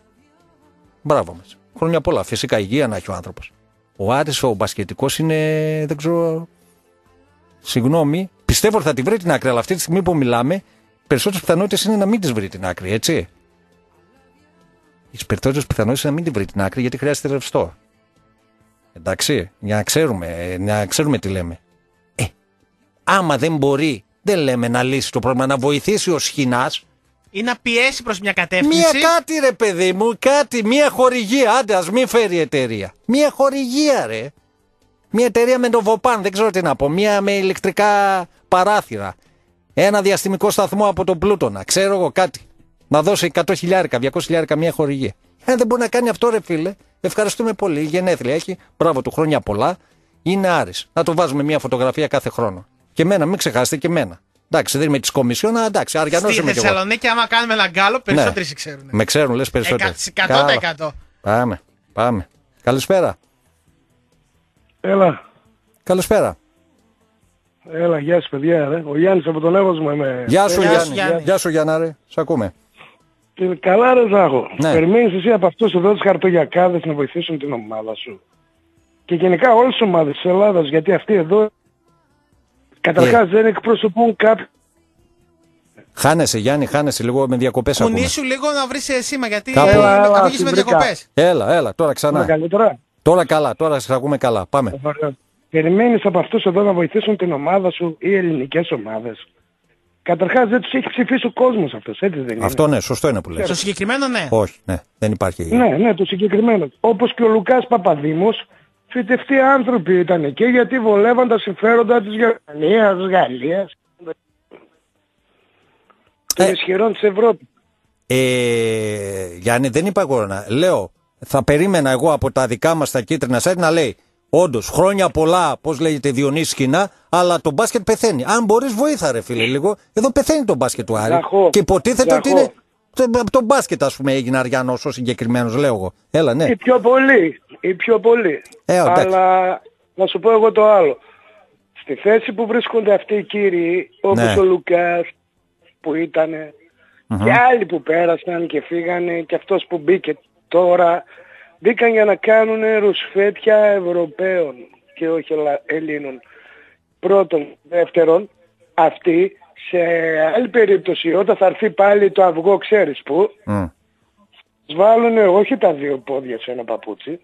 Μπράβο μας. Χρόνια πολλά. Φυσικά υγεία να έχει ο άνθρωπος. Ο Άρης ο μπασκετικός είναι, δεν ξέρω, Συγγνώμη, πιστεύω ότι θα τη βρει την άκρη, αλλά αυτή τη στιγμή που μιλάμε, περισσότερες πιθανότητες είναι να μην τι βρει την άκρη, έτσι. Τι περισσότερες πιθανότητες είναι να μην τη βρει την άκρη γιατί χρειάζεται ρευστό. Εντάξει, για να ξέρουμε, ε, να ξέρουμε τι λέμε. Ε, άμα δεν μπορεί, δεν λέμε να λύσει το πρόβλημα, να βοηθήσει ο σχοινάς. Ή να πιέσει προς μια κατεύθυνση. Μία κάτι ρε παιδί μου, κάτι, μία χορηγία. Άντε, ας μην φέρει εταιρεία. Μία χορηγία, ρε. Μία εταιρεία με το Βοπάν, δεν ξέρω τι να πω. Μία με ηλεκτρικά παράθυρα. Ένα διαστημικό σταθμό από τον Πλούτονα. Ξέρω εγώ κάτι. Να δώσει 100 χιλιάρικα, 200 χιλιάρικα μία χορηγία. Ε, δεν μπορεί να κάνει αυτό, ρε φίλε. Ευχαριστούμε πολύ. Γενέθλια έχει. Μπράβο του, χρόνια πολλά. Είναι Άρης. Να το βάζουμε μία φωτογραφία κάθε χρόνο. Και μένα, μην ξεχάσετε και μένα. Εντάξει, δεν είμαι της Κομισιόν, αλλά εντάξει, Αριανός Στη είμαι κι εγώ. Θεσσαλονίκη, άμα κάνουμε ένα γκάλο, περισσότεροι σε ξέρουν. Με ξέρουν, λες περισσότερο. Εκα- 100%. Πάμε, πάμε. Καλησπέρα. Έλα, Καλησπέρα. έλα, γεια σου παιδιά, ρε. Ο Γιάννης από τον Εύωσμο είμαι. Γεια σου, Γεια Γιάννη. σου, Γιάννη. Γεια σου, Γιάνναρε. Σ' ακούμε. Και καλά ρε Ζάχο. Ναι. Περιμένεις εσύ από αυτούς εδώ τους χαρτογιακάδες να βοηθήσουν την ομάδα σου. Και γενικά όλες τις ομάδες της Ελλάδας, γιατί αυτοί εδώ καταρχάς Ε. δεν εκπροσωπούν κάποιοι. Χάνεσαι, Γιάννη, χάνεσαι λίγο με διακοπές ακούμε. Κουνήσου λίγο να βρεις σήμα γιατί Κάπου. Έλα, έλα, ακούγεις με την βρήκα. διακοπές. Έλα, έλα, τώρα ξανά. καλύτερα. Τώρα καλά, τώρα σε ακούμε καλά. Πάμε. Ωραία. Περιμένεις από αυτούς εδώ να βοηθήσουν την ομάδα σου ή ελληνικές ομάδες. Καταρχάς δεν τους έχει ψηφίσει ο κόσμος αυτός, έτσι δεν είναι; Αυτό ναι, σωστό είναι που λες. Στο συγκεκριμένο, ναι. Όχι, ναι, δεν υπάρχει. Ναι, ναι, το συγκεκριμένο. Όπως και ο Λουκάς Παπαδήμος, φυτευτοί άνθρωποι ήταν εκεί γιατί βολεύαν τα συμφέροντα της Γερμανίας, της Γαλλίας, των Ε. ισχυρών της Ευρώπης. Ε, Γιάννη, δεν είπα εγώ να. Λέω, θα περίμενα εγώ από τα δικά μας τα κίτρινα site να λέει Όντως, χρόνια πολλά, πώς λέγεται, Διονύση Σκηνά, αλλά το μπάσκετ πεθαίνει. Αν μπορείς, βοήθα, ρε φίλε, λίγο. Εδώ πεθαίνει το μπάσκετ του Άρη. Ζαχώ, Και υποτίθεται ότι Ζαχώ. είναι. Το, από τον μπάσκετ, ας πούμε, έγινε Αριανός ο συγκεκριμένος, λέω εγώ. Έλα, ναι. Οι πιο πολλοί, οι πιο πολλοί. Ε, εντάξει. Αλλά να σου πω εγώ το άλλο. Στη θέση που βρίσκονται αυτοί οι κύριοι, όπως Ναι. ο Λουκάς που ήταν και άλλοι που πέρασαν και φύγανε και αυτός που μπήκε τώρα, μπήκαν για να κάνουν ρουσφέτια Ευρωπαίων και όχι Ελλα- Ελλήνων. Πρώτον. Δεύτερον, αυτοί σε άλλη περίπτωση όταν θα έρθει πάλι το αυγό ξέρεις που, Μμ. βάλουν όχι τα δύο πόδια σε ένα παπούτσι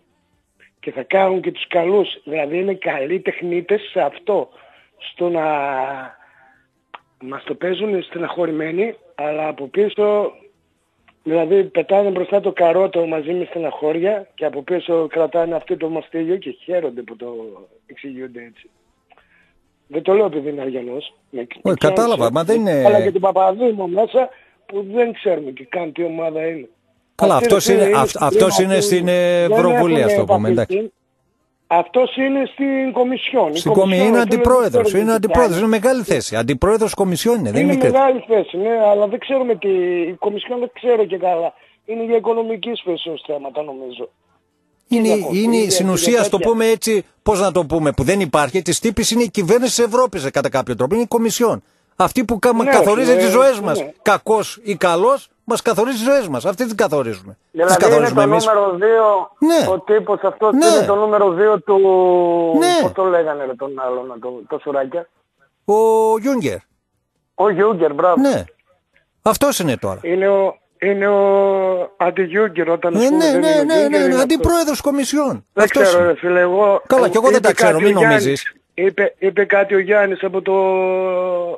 και θα κάνουν και τους καλούς. Δηλαδή είναι καλοί τεχνίτες σε αυτό. Στο να μας το παίζουν στεναχωρημένοι, αλλά από πίσω δηλαδή πετάνε μπροστά το καρότο μαζί με στεναχώρια και από πίσω κρατάνε αυτό το μαστίγιο και χαίρονται που το εξηγούνται έτσι. Δεν το λέω επειδή είναι αριανός. Με- με κατάλαβα, πιάνει, μα δεν είναι- Αλλά και τον Παπαδήμο μέσα που δεν ξέρουμε και καν τι ομάδα είναι. Καλά, Αυτοί, αυτός ρε φίλε, είναι- αυ- αυτός είναι στην, δεν Ευρωβουλή, έχουν αυτό πούμε, εντάξει. επαφή. Αυτός είναι στην Κομισιόν. Η Στην Κομι Κομισιόν, είναι ρε φίλε, αντιπρόεδρος. δεν ξέρουμε Είναι τι αντιπρόεδρος. κάνει. Είναι μεγάλη θέση. Αντιπρόεδρος Κομισιόν είναι. Δεν είναι Είναι μικρή. μεγάλη θέση, ναι, αλλά δεν ξέρουμε τι. Η Κομισιόν δεν ξέρω και καλά. Είναι για οικονομική φέσεως θέματα νομίζω. Είναι, για κονδύλια, είναι για στην ουσία, στο τέτοια. πούμε έτσι, πώς να το πούμε, που δεν υπάρχει, της τύπης είναι η κυβέρνηση της Ευρώπης κατά κάποιο τρόπο. Είναι η Κομισιόν. Αυτή που κα- Ναι, καθορίζει ναι, τις ζωές μας. ναι. Κακός ή καλός, μας καθορίζει τις ζωές μας. Αυτοί τι καθορίζουν. Τις Δηλαδή είναι καθορίζουμε το εμείς. νούμερο 2, Ναι. ο τύπος αυτός Ναι. που είναι το νούμερο 2 του... Ναι. Πώς το λέγανε ρε τον άλλο, να το, το σουράκια; Ο Γιούγκερ. Ο Γιούγκερ, μπράβο. Ναι. Αυτός είναι τώρα. Είναι ο, είναι ο αντιγιούγκερ όταν Ναι, ας πούμε, ναι, δεν ναι, είναι ο ναι, Γιούγκερ, ναι, είναι ναι. αυτός. Αντιπρόεδρος Κομισιόν. Δεν Αυτός ξέρω είναι. ρε φίλε, εγώ... Καλά, κι εγώ δεν είπε τα ξέρω, κάτι μην ο Γιάννης. νομίζεις. Είπε, είπε κάτι ο Γιάννης από το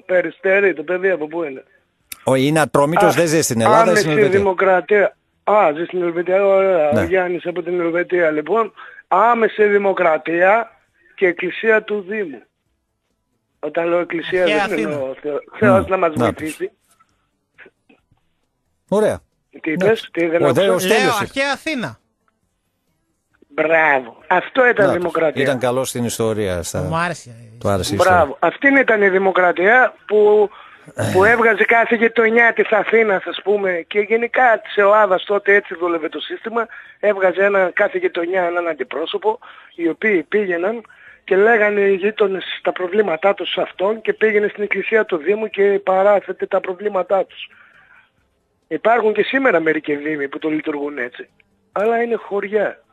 Περιστέρι, το παιδί από πού είναι. Ο είναι ατρόμητος, Α, δεν ζει στην Ελλάδα, ζει άμεση στην Ελβετία. δημοκρατία. Α, ζει στην Ελβετία, ωραία. Ναι. Ο Γιάννης από την Ελβετία λοιπόν. Άμεση δημοκρατία και εκκλησία του Δήμου. Όταν λέω εκκλησία Αρχαία δεν Αθήνα. εννοώ Θεό- Θεός Μμ, να μας να βοηθήσει. Ωραία. Τι είπες, τι δεν Ο άκουσα. Δέος Λέω τέλειωσε. αρχαία Αθήνα. Μπράβο. Αυτό ήταν Να, δημοκρατία. Ήταν καλό στην ιστορία. Στα... Μου άρεσε. Του άρεσε η ιστορία. Μπράβο. Αυτή ήταν η δημοκρατία που, που έβγαζε κάθε γειτονιά της Αθήνας ας πούμε και γενικά της Ελλάδας τότε έτσι δούλευε το σύστημα. Έβγαζε ένα, κάθε γειτονιά έναν αντιπρόσωπο οι οποίοι πήγαιναν και λέγανε οι γείτονες τα προβλήματά τους σε αυτόν και πήγαινε στην εκκλησία του Δήμου και παράθετε τα προβλήματά τους. Υπάρχουν και σήμερα μερικοί δήμοι που το λειτουργούν έτσι. Αλλά είναι χωριά.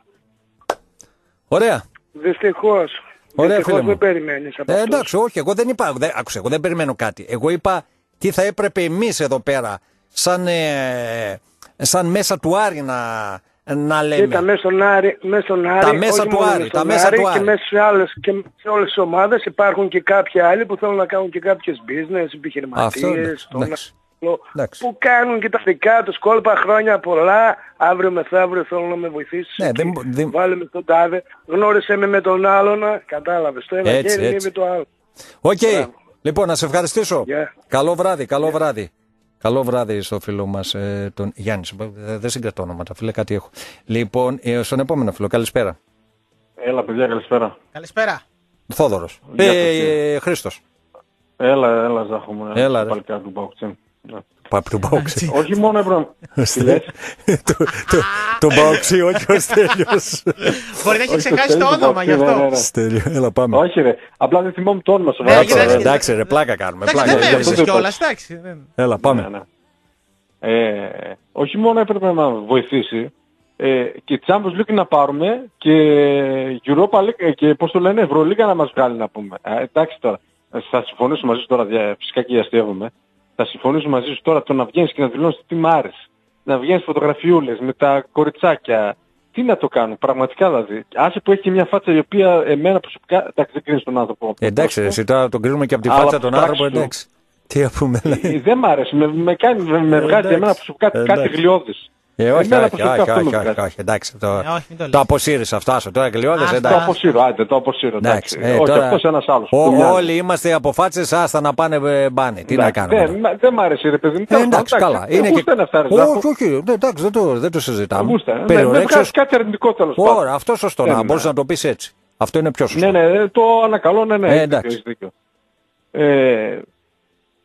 Ωραία. Δυστυχώς. Ωραία, Δυστυχώς φίλε μου. δεν περιμένεις από Ε, αυτούς. εντάξει, όχι, εγώ δεν είπα. Δεν, άκουσε, εγώ δεν περιμένω κάτι. Εγώ είπα τι θα έπρεπε εμείς εδώ πέρα, σαν, ε, σαν μέσα του Άρη να, να λέμε. Κοίτα, μέσα στον Άρη, μέσα στον Άρη, Τα μέσα όχι του μόνο Άρη, μέσα τα στον μέσα Άρη, του Άρη. Και μέσα σε, άλλες, και σε όλες τις ομάδες υπάρχουν και κάποιοι άλλοι που θέλουν να κάνουν και κάποιες business, Αυτό, επιχειρηματίες, εντάξει, τον εντάξει. άλλο, Εντάξει. που κάνουν και τα δικά τους κόλπα χρόνια πολλά, αύριο μεθαύριο θέλουν να με βοηθήσεις. Ναι, εκεί. δεν μπο- δεν- Βάλε με τον τάδε, γνώρισε με με τον άλλον, κατάλαβες, το ένα Έτσι, χέρι έτσι. με το άλλο. Οκ. Μπράβο. Λοιπόν, να σε ευχαριστήσω. Γεια. Καλό βράδυ, καλό βράδυ. Καλό βράδυ στο φίλο μας, ε, τον Γιάννη. Ε, Δεν συγκρατώ ονόματα, φίλε, κάτι έχω. Λοιπόν, ε, στον επόμενο φίλο, καλησπέρα. Έλα, παιδιά, καλησπέρα. Καλησπέρα. Θόδωρος. Γεια σας, Ε, κύριε. ε, Χρήστος. Έλα, έλα, Ζάχο μου. Έλα, ρε. Παλικά του Μπαουξίν. Ναι. Παπ του Μπόξι. Όχι μόνο έπρεπε. Τι λες; Το Μπόξι, όχι ο Στέλιος. Μπορεί να έχει Όχι, ξεχάσει το Στέλιος, όνομα γι' ναι, ναι, αυτό. ναι. Στέλιο, έλα πάμε. Όχι ρε, απλά δεν θυμόμουν το όνομα σου. Ναι, Βάζω, όχι, ρε. εντάξει, Εντάξει, ρε, πλάκα κάνουμε. Εντάξει, Πλάκα. δεν με αυτό έβρισε το κιόλας. είπα. Εντάξει. δεν- Έλα, Ναι, πάμε. ναι. Ε, όχι μόνο έπρεπε να μας βοηθήσει, ε, και Champions League να πάρουμε και Europa League ε, και πώς το λένε Ευρωλίγα να μας βγάλει να πούμε. Ε, εντάξει τώρα, ε, θα συμφωνήσω μαζί σου τώρα, δια- φυσικά και αστείευομαι. Θα συμφωνήσω μαζί σου τώρα το να βγαίνεις και να δηλώνεις τι μ' άρεσε. Να βγαίνεις φωτογραφιούλες με τα κοριτσάκια. Τι να το κάνουν, πραγματικά δηλαδή. Άσε που έχει και μια φάτσα η οποία εμένα προσωπικά, εντάξει δεν κρίνεις τον άνθρωπο. Ε, Εντάξει, ρε, εσύ τώρα τον κρίνουμε και από τη Αλλά φάτσα τον ψάξου. άνθρωπο, εντάξει. Τι να πούμε, λέει. Ε, Δεν μ' άρεσε, με, με, κάνει, με, με βγάζει εντάξει. εμένα προσωπικά κάτι Εντάξει. Γλιώδης. Ε, όχι, Εμένα όχι, προσωπικά όχι, αυτό με όχι, όχι, βγάζει. όχι, εντάξει. Το, Ε, όχι, μην το λες. το αποσύρεις αυτό, άσο, τώρα γλιώδες, Άστα. εντάξει. Το αποσύρω, άντε, το αποσύρω. Εντάξει, Εντάξει. ε, Όχι, τώρα- αυτός ένας άλλος. Ό- που μοιάζει. όλοι είμαστε αποφάτσες, άστα να πάνε ε, μπάνε. Τι να Εντάξει, κάνουμε. Δεν, τώρα; μα- δεν μ' άρεσε ρε παιδί μου. Ε, Τέλος εντάξει, πάντων, καλά. εντάξει. Είναι Γούστα είναι αυτά, ρε, Όχι, Ζάκο. όχι, ναι, εντάξει, δεν το, δεν το συζητάμε. Γούστα, ε. Με- Με Περιορέξεως. βγάζει κάτι αρνητικό τέλος πάντων. Ωραία, αυτό σωστό. Δεν Να είναι. μπορείς να το πεις έτσι. Αυτό είναι πιο σωστό. Ναι, ναι, το ανακαλώ, ναι, ναι. Ε, έχεις εντάξει. δίκιο, έχεις δίκιο. Ε,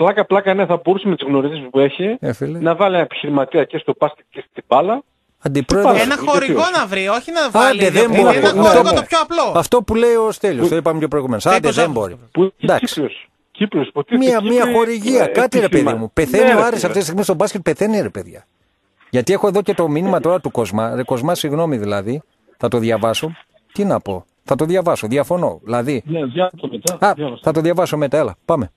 πλάκα, πλάκα, ναι, θα μπορούσε με τις γνωρίζεις που έχει Ε, φίλε. να βάλει ένα επιχειρηματία και στο μπάσκετ και στην μπάλα. Αντιπρόεδρος. Ένα Ένα γιατί χορηγό όχι. να βρει, όχι να βάλει. Άντε, δεν ιδιοκτήτη. μπορεί. Ένα Ναι, χορηγό ναι. το πιο απλό. Αυτό που λέει ο Στέλιος, το είπαμε και προηγουμένως. Το Άντε, είπε ο δεν Ζάχος. μπορεί. Που έχει Εντάξει. Κύπριος. Κύπριος, υποτίθεται Μία, μία Κύπριος, χορηγία, ε, κάτι ρε παιδί επίσημα. μου. Πεθαίνει Ναι, ο ρε, Άρης φίλε. αυτή τη στιγμή στο μπάσκετ, πεθαίνει ρε παιδιά. Γιατί έχω εδώ και το μήνυμα τώρα του Κοσμά. Ρε Κοσμά, συγγνώμη δηλαδή, θα το διαβάσω. Τι να πω, θα το διαβάσω, διαφωνώ. Δηλαδή, Ναι, διάβασα μετά. α, διάβασα. θα το διαβάσω μετά, έλα, πάμε.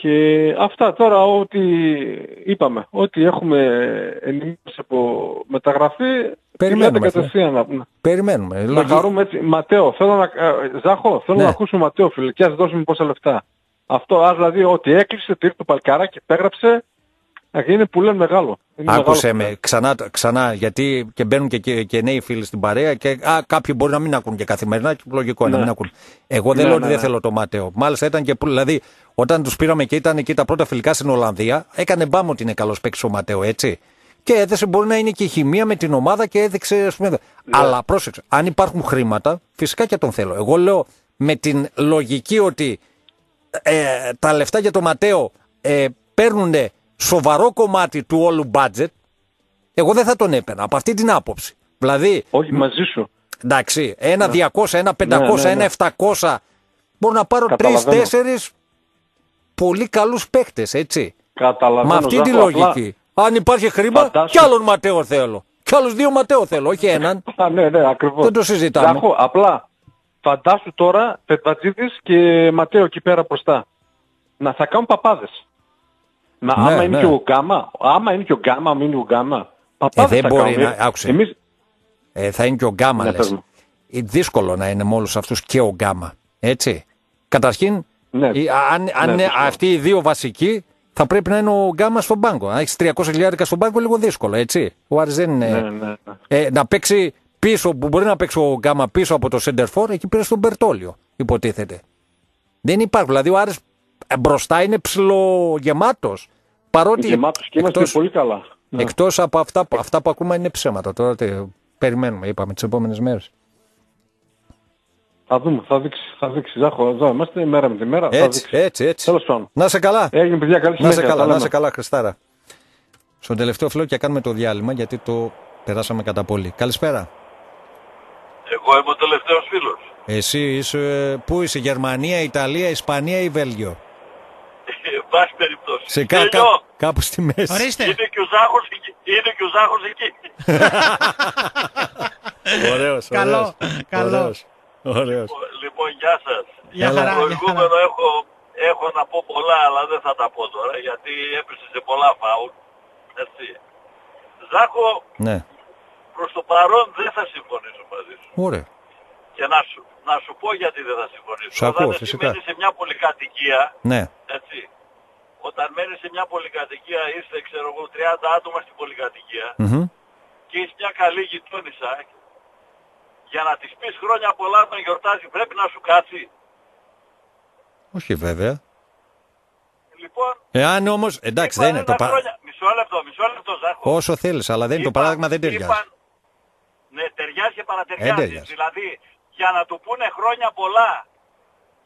Και αυτά τώρα ό,τι είπαμε, ό,τι έχουμε ενημέρωση από μεταγραφή, Περιμένουμε, λέτε κατευθείαν να, να, Περιμένουμε. να Λογι- χαρούμε έτσι. Ματέο, θέλω να, ε, Ζάχο, θέλω Ναι. να ακούσουμε Ματέο φίλε και ας δώσουμε πόσα λεφτά. Αυτό, ας δηλαδή ότι έκλεισε, το ήρθε το παλκάρα και υπέγραψε, να γίνει που λένε μεγάλο. Είναι Άκουσε μεγάλο. με ξανά, ξανά, γιατί και μπαίνουν και, και, και νέοι φίλοι στην παρέα και α, κάποιοι μπορεί να μην ακούν και καθημερινά και λογικό είναι να μην ακούν. Εγώ δεν Ναι, λέω ότι ναι, δεν ναι. θέλω το Μάτεο. Μάλιστα ήταν και που, δηλαδή όταν τους πήραμε και ήταν εκεί τα πρώτα φιλικά στην Ολλανδία, έκανε μπάμ ότι είναι καλός παίκτης ο Ματέο, έτσι. Και έδεσε, μπορεί να είναι και η χημεία με την ομάδα και έδειξε, ας πούμε. Ναι. Αλλά πρόσεξε, αν υπάρχουν χρήματα, φυσικά και τον θέλω. Εγώ λέω με την λογική ότι ε, τα λεφτά για το Ματέο ε, παίρνουν σοβαρό κομμάτι του όλου budget, εγώ δεν θα τον έπαιρνα από αυτή την άποψη. Δηλαδή, Όχι, μαζί σου. εντάξει, ένα 200, ένα 500, Ναι, ναι, ναι. ένα 700, μπορώ να πάρω Καταλαβαίνω. τρει-τέσσερι πολύ καλούς παίχτες, έτσι. Καταλαβαίνω. Με αυτή τη Ζάχο, απλά- λογική. Αν υπάρχει χρήμα, Φαντάσου- κι άλλον Ματέο θέλω. Κι άλλους δύο Ματέο θέλω, όχι έναν. Α, ναι, ναι, ακριβώς. Δεν το συζητάμε. Ζάχο, απλά φαντάσου τώρα Πετβατζίδης και Ματέο εκεί πέρα μπροστά. Να θα κάνουν παπάδες. Μα Ναι, άμα είναι ναι. και ο Γκάμα, άμα είναι και ο Γκάμα, άμα είναι ο Γκάμα, Ε, παπάδες δεν θα μπορεί κάνουν. να. Άκουσε. Εμείς, Ε, θα είναι και ο Γκάμα, Ναι, λες. πες μου. Ε, δύσκολο να είναι με όλους αυτούς και ο Γκάμα. Έτσι. Καταρχήν, Ναι. η- αν, αν Ναι, είναι δύσκολο. αυτοί οι δύο βασικοί, θα πρέπει να είναι ο Γκάμα στον πάγκο. Αν έχεις 300 χιλιάρικα στον πάγκο, λίγο δύσκολο, έτσι. Ο Άρης δεν είναι. ναι, ναι, ναι. Ε, να παίξει πίσω, που μπορεί να παίξει ο Γκάμα πίσω από το Center for, εκεί πήρε στον Μπερτόλιο, υποτίθεται. Δεν υπάρχουν. Δηλαδή ο Άρης ε, μπροστά είναι ψιλογεμάτος. Παρότι Γεμάτος και είμαστε εκτός- πολύ καλά. Ναι. Εκτός από αυτά, που- αυτά που ακούμε είναι ψέματα. Τώρα τι, περιμένουμε, είπαμε, τις επόμενες μέρες. Θα δούμε, θα δείξει, θα δείξει. Ζάχο, εδώ είμαστε μέρα με τη μέρα. θα Έτσι, δείξει. έτσι, έτσι. Τέλος πάντων. Να σε καλά. Έγινε παιδιά, καλή Να συνέχεια. σε καλά, τα να λέμε. σε καλά, Χριστάρα. Στον τελευταίο φιλό και κάνουμε το διάλειμμα γιατί το περάσαμε κατά πολύ. Καλησπέρα. Εγώ είμαι ο τελευταίος φίλος. Εσύ είσαι, πού είσαι, Γερμανία, Ιταλία, Ισπανία ή Βέλγιο; Εν πάση περιπτώσει. Σε κα, Τέλειο. κα- κάπου στη μέση. Ορίστε. Είναι και ο Ζάχος εκεί. Είναι και ο Ζάχος εκεί. Ωραίος, Καλό, ωραίος, καλό. ωραίος, ωραίος. λοιπόν, γεια σας. Για Έλα. χαρά, για χαρά. Προηγούμενο έχω, έχω να πω πολλά, αλλά δεν θα τα πω τώρα, γιατί έπεσε σε πολλά φάουλ. Έτσι. Ζάκο, Ναι, προς το παρόν δεν θα συμφωνήσω μαζί σου. ωραία. Και να σου, να σου πω γιατί δεν θα συμφωνήσω. Σ' ακούω, Όταν εσύ φυσικά. μένεις σε μια πολυκατοικία, Ναι, έτσι, όταν μένεις σε μια πολυκατοικία, είστε, ξέρω εγώ, 30 άτομα στην πολυκατοικία Μμμ. και είσαι μια καλή γειτόνισσα, για να της πεις χρόνια πολλά όταν γιορτάζει πρέπει να σου κάτσει. όχι βέβαια. Λοιπόν, Εάν όμω. Εντάξει, δεν είναι το είπαν ένα πα... χρόνια- Μισό λεπτό, μισό λεπτό, Ζάχο. Όσο θέλεις, αλλά δεν είναι το Είπαν- παράδειγμα δεν ταιριάζει. είπαν- Ναι, ταιριάζει και Δεν παρατεριάζει. ταιριάζει. δηλαδή, για να του πούνε χρόνια πολλά,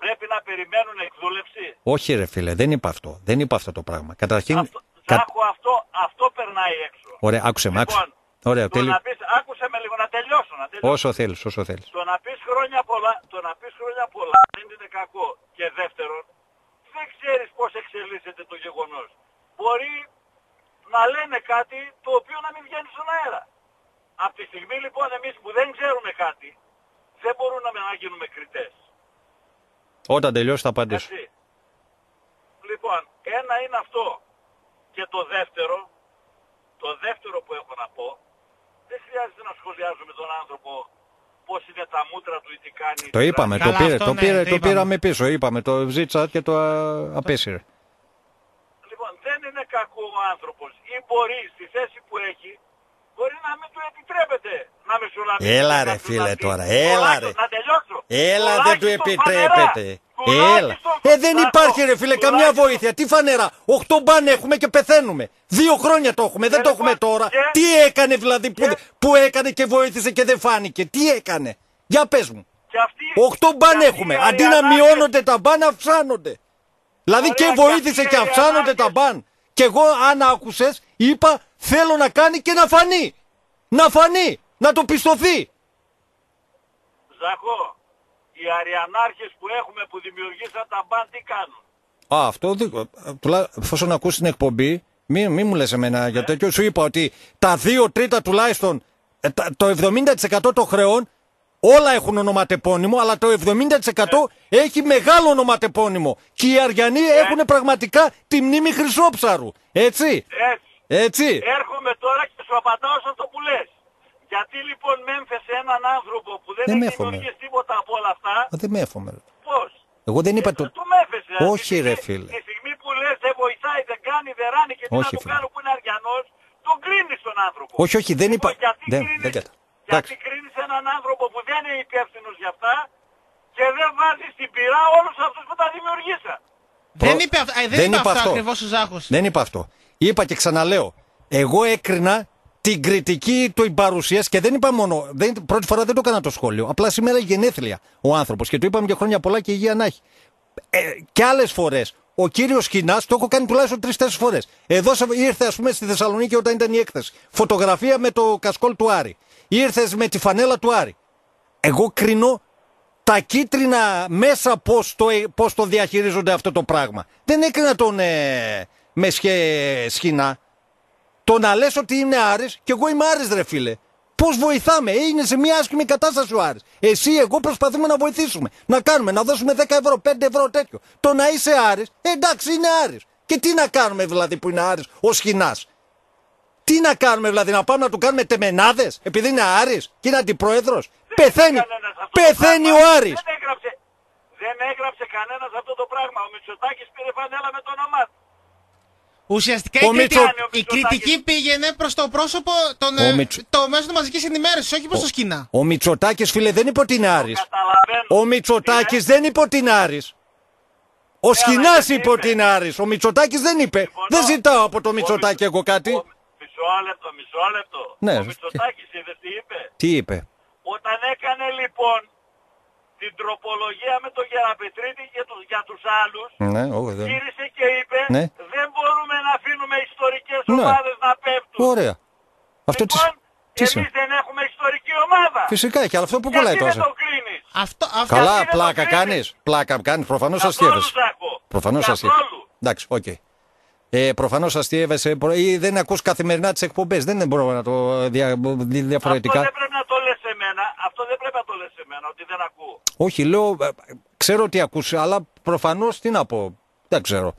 πρέπει να περιμένουν εκδούλευση; Όχι, ρε φίλε, δεν είπα αυτό. Δεν είπα αυτό το πράγμα. Καταρχήν. Αυτό, κα- Ζάχο, αυτό, αυτό περνάει έξω. Ωραία, άκουσε με, άκουσε. Λοιπόν, Ωραία, το τέλειο. να πεις, άκουσε με λίγο να τελειώσω, να τελειώσω. Όσο θέλεις, όσο θέλεις. Το να πεις χρόνια πολλά, το να πεις χρόνια πολλά δεν είναι κακό. Και δεύτερον, δεν ξέρεις πώς εξελίσσεται το γεγονός. Μπορεί να λένε κάτι το οποίο να μην βγαίνει στον αέρα. Από τη στιγμή λοιπόν εμείς που δεν ξέρουμε κάτι, δεν μπορούμε να να γίνουμε κριτές. Όταν τελειώσει θα απαντήσω. Έτσι. Λοιπόν, ένα είναι αυτό. Και το δεύτερο, το δεύτερο που έχω να πω, δεν χρειάζεται να σχολιάζουμε τον άνθρωπο πώς είναι τα μούτρα του ή τι κάνει. Το είπαμε, το, Καλά, πήρε, αυτό το, ναι, πήρε, το το είπαμε. πήραμε πίσω. Είπαμε, το ζήτσα και το α, απέσυρε. Λοιπόν, δεν είναι κακό ο άνθρωπος. Ή μπορεί στη θέση που έχει, μπορεί να μην του επιτρέπεται να μεσολαβήσει. Έλα, να ρε, του φίλε, να πει. τώρα, έλα, Τουλάχιστον, ρε. Να τελειώσω. Έλα, δεν του Τουλάχιστον επιτρέπεται. φανερά. Έλα. Τουλάχιστον Ε, δεν φανερά. υπάρχει, ρε φίλε, καμιά Τουλάχιστον. βοήθεια. Τι φανερά. Οχτώ μπαν έχουμε και πεθαίνουμε. Δύο χρόνια το έχουμε, δεν Ε, το έχουμε λοιπόν, τώρα. και- Τι έκανε δηλαδή που, και- που έκανε και βοήθησε και δεν φάνηκε. Τι έκανε. Για πες μου. Και αυτοί, Οχτώ μπαν και αυτοί έχουμε. οι Αντί να αριανάκες- μειώνονται τα μπαν, αυξάνονται. Δηλαδή Ωραία, και και βοήθησε αυτοί και οι αυξάνονται τα αριανάκες- μπαν. Και εγώ, αν άκουσες, είπα θέλω να κάνει και να φανεί. Να φανεί. Να το πιστωθεί. Ζαχό, οι αριανάρχες που έχουμε που δημιουργήσαν τα μπαν τι κάνουν; Α, αυτό δεν. Τουλά, εφόσον ακούσει την εκπομπή, μη, μη μου λες εμένα για τέτοιο. Σου είπα ότι τα δύο τρίτα τουλάχιστον, ε, τα- το 70% των χρεών, όλα έχουν ονοματεπώνυμο, αλλά το 70% έχει μεγάλο ονοματεπώνυμο. Και οι Αριανοί έχουν πραγματικά τη μνήμη Χρυσόψαρου. Έτσι; Έτσι. Έτσι. Έρχομαι τώρα και σου απαντάω σε αυτό που λες. Γιατί λοιπόν με έμφεσε έναν άνθρωπο που δεν, Δεν με έχει έφομαι. δημιουργήσει τίποτα από όλα αυτά, Μα δεν με έφομαι. ρε. πώς; Εγώ δεν είπα το. Ε, του με έφεσε. Όχι, Τη ρε, στιγμή- φίλε. Τη στιγμή που λες δεν βοηθάει, δεν κάνει, δεν ράνει και τι Όχι, να το φίλε. κάνω που είναι αριανός, τον κρίνεις τον άνθρωπο. Όχι, όχι, δεν είπα. Λοιπόν, γιατί Δεν, κρίνεις, δεν κατα. γιατί Εντάξει. κρίνεις έναν άνθρωπο που δεν είναι υπεύθυνος για αυτά και δεν βάζει στην πειρά όλους αυτούς που τα δημιουργήσαν. Δεν Προ- είπε, αυ- ε, δεν δεν είπε είπα αυτό, αυτό. ακριβώς ο Ζάχος. Δεν είπα αυτό. Είπα και ξαναλέω. Εγώ έκρινα την κριτική του παρουσίας και δεν είπα μόνο. Δεν, πρώτη φορά δεν το έκανα το σχόλιο. Απλά σήμερα γενέθλια ο άνθρωπος και του είπαμε και χρόνια πολλά και υγεία να έχει. Ε, και άλλες φορές. Ο κύριος Κινάς το έχω κάνει τουλάχιστον τρει-τέσσερι φορές. Εδώ σε- ήρθε, ας πούμε, στη Θεσσαλονίκη όταν ήταν η έκθεση. Φωτογραφία με το κασκόλ του Άρη. Ήρθες με τη φανέλα του Άρη. Εγώ κρίνω τα κίτρινα μέσα πώς το, πώς το διαχειρίζονται αυτό το πράγμα. Δεν έκρινα τον ε, με σχε, σχοινά. Το να λες ότι είναι Άρης και εγώ είμαι Άρης ρε φίλε. Πώς βοηθάμε, ε, είναι σε μια άσχημη κατάσταση ο Άρης. Εσύ, εγώ προσπαθούμε να βοηθήσουμε. Να κάνουμε, να δώσουμε 10 ευρώ, 5 ευρώ τέτοιο. Το να είσαι Άρης, ε, εντάξει είναι Άρης. Και τι να κάνουμε δηλαδή που είναι Άρης ο σχοινάς; Τι να κάνουμε δηλαδή, να πάμε να του κάνουμε τεμενάδες επειδή είναι Άρης και είναι αντιπρόεδρος; Πεθαίνει, Δεν έκανε αυτό το πεθαίνει ο πράγμα. Άρης. Δεν έγραψε, δεν έγραψε κανένας αυτό το πράγμα. Ο Μητσοτάκης πήρε φανέλα με το όνομά του. Ουσιαστικά Ο η, Μητσο- κριτική, ο η Μητσοτάκης. κριτική πήγαινε προς το πρόσωπο των, Ο ε, Μητσο- το μέσο του μαζικής ενημέρωσης, όχι προς το σκηνά. Ο Μητσοτάκης φίλε δεν είπε ότι είναι Άρης. Καταλαβαίνω. Ο Μητσοτάκης δεν είπε ότι είναι Άρης. Ο Σχοινάς αλλά δεν είπε ότι είπε. είναι Άρης. Ο Μητσοτάκης δεν είπε. Συμφωνώ. Δεν ζητάω από το Ο Μητσοτάκη Μητσο- εγώ κάτι. ο- Μισό λεπτό, μισό λεπτό. Ναι, Ο Μητσοτάκης είδες τι είπε. Τι είπε. Όταν έκανε λοιπόν την τροπολογία με τον Γεραπετρίτη και τους, για τους άλλους, Ναι, όχι, δεν. γύρισε και είπε Ναι. δεν μπορούμε να αφήνουμε ιστορικές Ναι. ομάδες να πέφτουν. Ωραία. Αυτό τι, λοιπόν, τι εμείς σημαίνει. δεν έχουμε ιστορική ομάδα. Φυσικά και αυτό που Γιατί κολλάει δεν τώρα. το κρίνεις. Αυτό, αυτό, Καλά, δεν το πλάκα κρίνεις. κάνεις. Πλάκα κάνεις. Προφανώς Καθόλου, αστειεύεσαι. Ζάχο. Προφανώς αστειεύεσαι. Καθόλου. Εντάξει, οκ. Ε, Προφανώς αστειεύεσαι προ- ή δεν ακούς καθημερινά τις εκπομπές. Δεν μπορώ να το δια, δι- διαφορετικά. Αυτό δεν πρέπει να το λες σε μένα. Αυτό δεν πρέπει να το λες σε μένα, ότι δεν ακούω. Όχι, λέω, ε, ξέρω ότι ακούς, αλλά προφανώς τι να πω. Δεν ξέρω.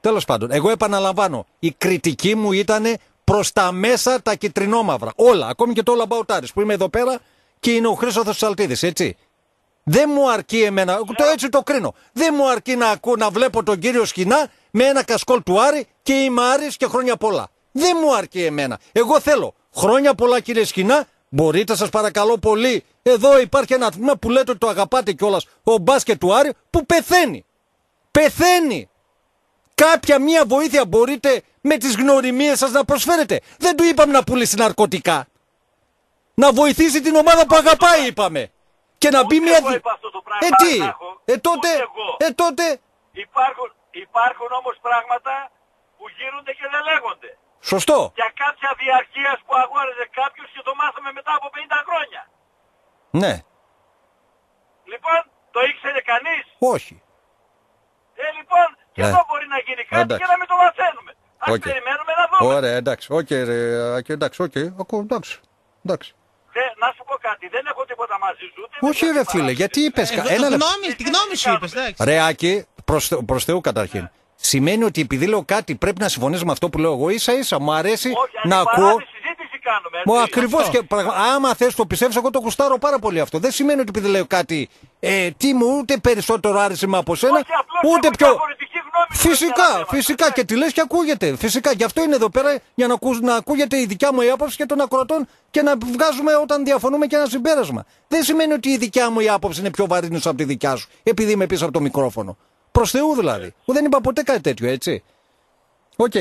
Τέλος πάντων, εγώ επαναλαμβάνω, η κριτική μου ήταν προς τα μέσα τα κυτρινόμαυρα. Όλα, ακόμη και το Λαμπαουτάρη που είμαι εδώ πέρα και είναι ο Χρήσο Θεσσαλτίδης, έτσι. Δεν μου αρκεί εμένα, το έτσι το κρίνω. Δεν μου αρκεί να ακούω να βλέπω τον κύριο Σκινά με ένα κασκόλ του Άρη και είμαι Άρης και χρόνια πολλά. Δεν μου αρκεί εμένα. Εγώ θέλω χρόνια πολλά κύριε Σκινά. Μπορείτε σας παρακαλώ πολύ. Εδώ υπάρχει ένα τμήμα που λέτε ότι το αγαπάτε κιόλας. Ο μπάσκετ του Άρη που πεθαίνει. Πεθαίνει. Κάποια μία βοήθεια μπορείτε με τις γνωριμίες σας να προσφέρετε. Δεν του είπαμε να πουλήσει ναρκωτικά. Να βοηθήσει την ομάδα που αγαπάει είπαμε. Και να μπει Ούτε μια... εγώ δι- είπα αυτό το πράγμα, Ε τι, Τάκο. ε τότε, Ούτε εγώ. ε τότε, Υπάρχουν, υπάρχουν όμως πράγματα που γίνονται και δεν λέγονται. Σωστό. Για κάποια διαρκείας που αγόραζε κάποιος και το μάθαμε μετά από 50 χρόνια. Ναι, Λοιπόν, το ήξερε κανείς; όχι. Ε, λοιπόν, και Ναι. εδώ μπορεί να γίνει κάτι Εντάξει. και να μην το μαθαίνουμε. Ας Οκ. περιμένουμε να δούμε. Ωραία, εντάξει, οκ, ρε, Άκη, εντάξει, οκ, ακούω, εντάξει, εντάξει. Δε- να σου πω κάτι, δεν έχω τίποτα μαζί σου. Ούτε με Όχι κάτι ρε φίλε, παράξενο. γιατί είπες, κα- Ε, ένα το λεπτό. γνώμη, τη γνώμη σου είπες, εντάξει. Ρε Άκη, προς, Θε- προς Θεού καταρχήν. Σημαίνει ότι επειδή λέω κάτι πρέπει να συμφωνήσω με αυτό που λέω εγώ ίσα ίσα μου αρέσει Όχι, να αντιπαράθεση ακούω συζήτηση κάνουμε. Μου έτσι. ακριβώς και πραγμα... άμα θες το πιστεύεις, εγώ το γουστάρω πάρα πολύ αυτό. Δεν σημαίνει ότι επειδή λέω κάτι. Ε, τι μου, ούτε περισσότερο άρεσε με από σένα, Όχι, απλώς ούτε έχω πιο. διαφορετική γνώμη σε ορισμένα Φυσικά, θέματα, φυσικά ναι. και τη λες και ακούγεται. Φυσικά γι' αυτό είναι εδώ πέρα για να, ακού, να ακούγεται η δικιά μου η άποψη και των ακροτών και να βγάζουμε όταν διαφωνούμε και ένα συμπέρασμα. Δεν σημαίνει ότι η δικιά μου η άποψη είναι πιο βαρύνουσα από τη δικιά σου, επειδή είμαι πίσω από το μικρόφωνο. Προς Θεού δηλαδή. Που δεν είπα ποτέ κάτι τέτοιο, έτσι. Οκ.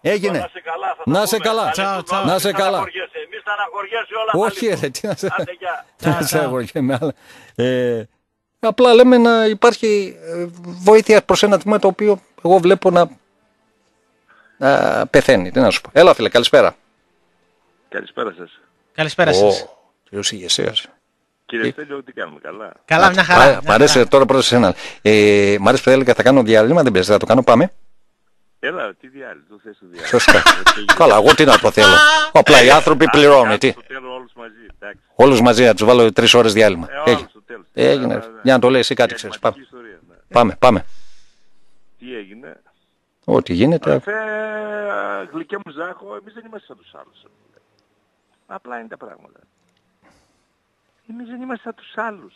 Έγινε. Να σε καλά, θα τα Να σε πούμε. καλά. Καλή Τσάου, του τσάου. νόμου, Να μην σε καλά. στεναχωριέσαι. Μη στεναχωριέσαι όλα Όχι, θα ρε, τι να σε. Άντε, γεια. Δεν σε αγωγέμαι, αλλά. Ε, απλά λέμε να υπάρχει ε, βοήθεια προς ένα τμήμα το οποίο εγώ βλέπω να, να πεθαίνει. Τι να σου πω. Έλα, φίλε, καλησπέρα. Καλησπέρα σας. Καλησπέρα σας. Κύριος ηγεσίας. Κύριε Στέλιο, τι κάνουμε, καλά; Καλά, μια χαρά. μια Μ' αρέσει χαρά. τώρα πρώτα σε ένα. Ε, μ' αρέσει που έλεγα θα κάνω διάλειμμα, δεν πειράζει, θα το κάνω, πάμε. Έλα, τι διάλειμμα, το θες το διάλειμμα. Σωστά. Καλά, εγώ τι να το θέλω. Απλά οι άνθρωποι πληρώνουν. Τι. Στο τέλος όλους μαζί, εντάξει. Όλους μαζί να τους βάλω τρεις ώρες διάλειμμα. Ε, όλους Έγινε. στο τέλος. Έγινε. Ναι, ναι, ναι. Για να το λέει εσύ κάτι ξέρεις. Πάμε. Διαλυματική ιστορία, ναι. Πάμε, πάμε. Τι έγινε; Ό,τι γίνεται. Αδερφέ, γλυκέ μου Ζάχο, εμείς δεν είμαστε σαν τους άλλους. Απλά είναι τα πράγματα. Εμείς δεν είμαστε σαν τους άλλους.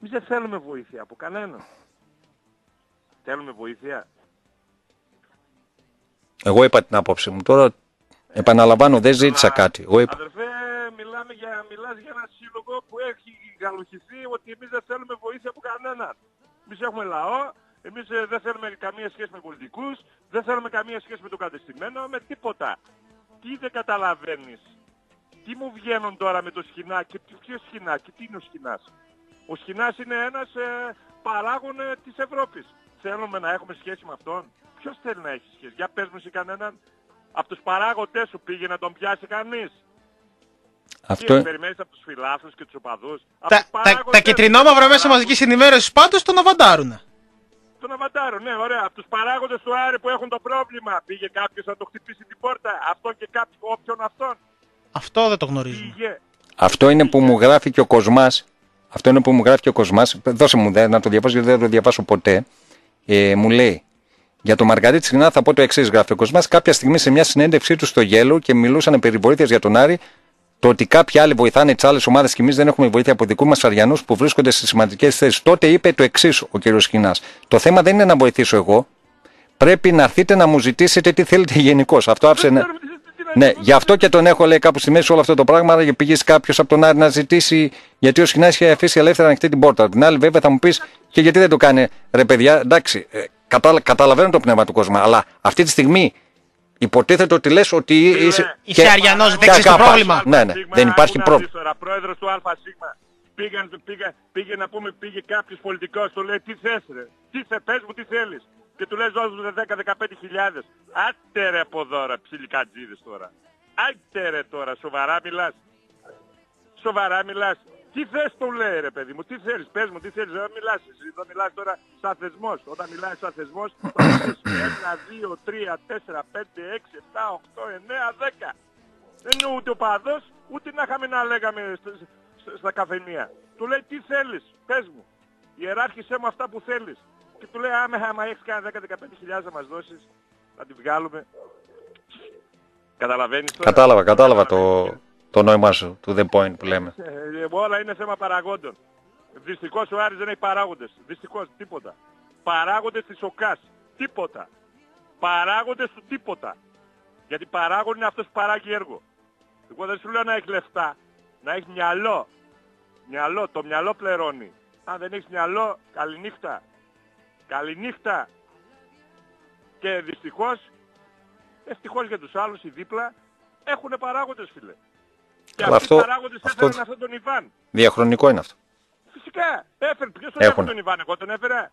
Εμείς δεν θέλουμε βοήθεια από κανέναν. Θέλουμε βοήθεια. Εγώ είπα την άποψη μου. Τώρα επαναλαμβάνω, δεν ζήτησα Αλλά, κάτι. Εγώ είπα. Αδερφέ, μιλάμε για, μιλάς για ένα σύλλογο που έχει γαλουχηθεί ότι εμείς δεν θέλουμε βοήθεια από κανέναν. Εμείς έχουμε λαό, εμείς ε, δεν θέλουμε καμία σχέση με πολιτικούς, δεν θέλουμε καμία σχέση με το κατεστημένο, με τίποτα. Τι δεν καταλαβαίνεις; Τι μου βγαίνουν τώρα με το σκηνάκι, ποιο ποιος σκηνάκι, τι είναι ο σκηνάς; Ο σκηνάς είναι ένας ε, παράγων ε, της Ευρώπης. Θέλουμε να έχουμε σχέση με αυτόν; Ποιος θέλει να έχει σχέση; Για πες μου σε κανέναν. Από τους παράγοντες σου πήγε να τον πιάσει κανείς. Αυτό, Τι περιμένεις από τους φιλάθλους και τους οπαδούς. Από Τα, τους τα, τα παράγοντες κυτρινόμαυρα σου, μέσα μαζικής ενημέρωσης πάντως τον αβαντάρουν. Τον αβαντάρω, ναι, ωραία. Από τους παράγοντες του Άρη που έχουν το πρόβλημα. Πήγε κάποιος να το χτυπήσει την πόρτα. Αυτόν και κάποιον, όποιον αυτόν. Αυτό δεν το γνωρίζουμε. Πήγε. αυτό είναι που μου γράφει και ο Κοσμάς. Αυτό είναι που μου γράφει και ο Κοσμάς. Δώσε μου δε, να το διαβάσω γιατί δεν το διαβάσω ποτέ. Ε, μου λέει. Για το Μαργαρίτη Σινά θα πω το εξής: Γράφει ο Κοσμάς. Κάποια στιγμή σε μια συνέντευξή του στο Γέλο και μιλούσαν περί βοήθειας για τον Άρη, το ότι κάποιοι άλλοι βοηθάνε τις άλλες ομάδες και εμείς δεν έχουμε βοήθεια από δικούς μας Αριανούς που βρίσκονται σε σημαντικές θέσεις. Τότε είπε το εξής ο κ. Σκινά. Το θέμα δεν είναι να βοηθήσω εγώ. Πρέπει να έρθετε να μου ζητήσετε τι θέλετε γενικώς. Αυτό άφησε. Να- Ξέρουμε τι- τι να ναι, κάνουμε. γι' αυτό και τον έχω λέει κάπου στη μέση όλο αυτό το πράγμα. Αλλά πήγες κάποιος από τον Άρη να ζητήσει, γιατί ο Σχοινά είχε αφήσει ελεύθερα ανοιχτή την πόρτα. Την άλλη, βέβαια, θα μου πεις και γιατί δεν το κάνει, ρε παιδιά, εντάξει, ε, κατάλα, καταλαβαίνω το πνεύμα του κόσμου, αλλά αυτή τη στιγμή υποτίθεται ότι λες ότι είσαι. Είσαι Αριανός, δεν και ξέρεις το αγαπάς. πρόβλημα. Ναι, ναι, Σίγμα, δεν υπάρχει άκου να πρόβλημα. δεις Τώρα, πρόεδρος του ΑΣ. Πήγαν, πήγα, πήγε να πούμε, πήγε κάποιος πολιτικός, του λέει τι θες ρε, τι θες, πες μου τι θέλεις. Και του λέει δώσ' μου 10-15 χιλιάδες. Άτε ρε από εδώ ρε ψιλικατζίδες τώρα. Άτε ρε τώρα, σοβαρά μιλάς. Σοβαρά μιλάς. Τι θες του λέει ρε παιδί μου, τι θέλεις, πες μου, τι θέλεις, δεν μιλάς εσύ, εδώ μιλάς τώρα σαν θεσμός. Όταν μιλάς σαν θεσμός, θα πεις 1, 2, 3, 4, 5, 6, 7, 8, 9, 10. Δεν είναι ούτε ο παδός, ούτε να είχαμε να λέγαμε στα, στα- στα καφενεία. Του λέει τι θέλεις, πες μου. Ιεράρχησέ μου αυτά που θέλεις. Και του λέει, άμα, άμα έχεις κάνει 10-15 να μας δώσεις, να τη βγάλουμε. Καταλαβαίνεις τώρα; Κατάλαβα, κατάλαβα το, το νόημά σου, του the point που λέμε. Ε, όλα είναι θέμα παραγόντων. Δυστυχώς ο Άρης δεν έχει παράγοντες. Δυστυχώς τίποτα. Παράγοντες της ΟΚΑΣ. Τίποτα. Παράγοντες του τίποτα. Γιατί παράγον είναι αυτός που παράγει έργο. Εγώ δεν σου λέω να έχεις λεφτά. Να έχεις μυαλό. Μυαλό. Το μυαλό πληρώνει. Αν δεν έχεις μυαλό, καληνύχτα. Καληνύχτα. Και δυστυχώς, ευτυχώς για τους άλλους οι δίπλα, έχουν παράγοντες φίλε. Και Αλλά αυτοί αυτό- οι παράγοντες αυτό- έφεραν αυτόν τον Ιβάν. Διαχρονικό είναι αυτό. Φυσικά. Έφερε. Ποιος τον Έχουν. έφερε τον Ιβάν, εγώ τον έφερε.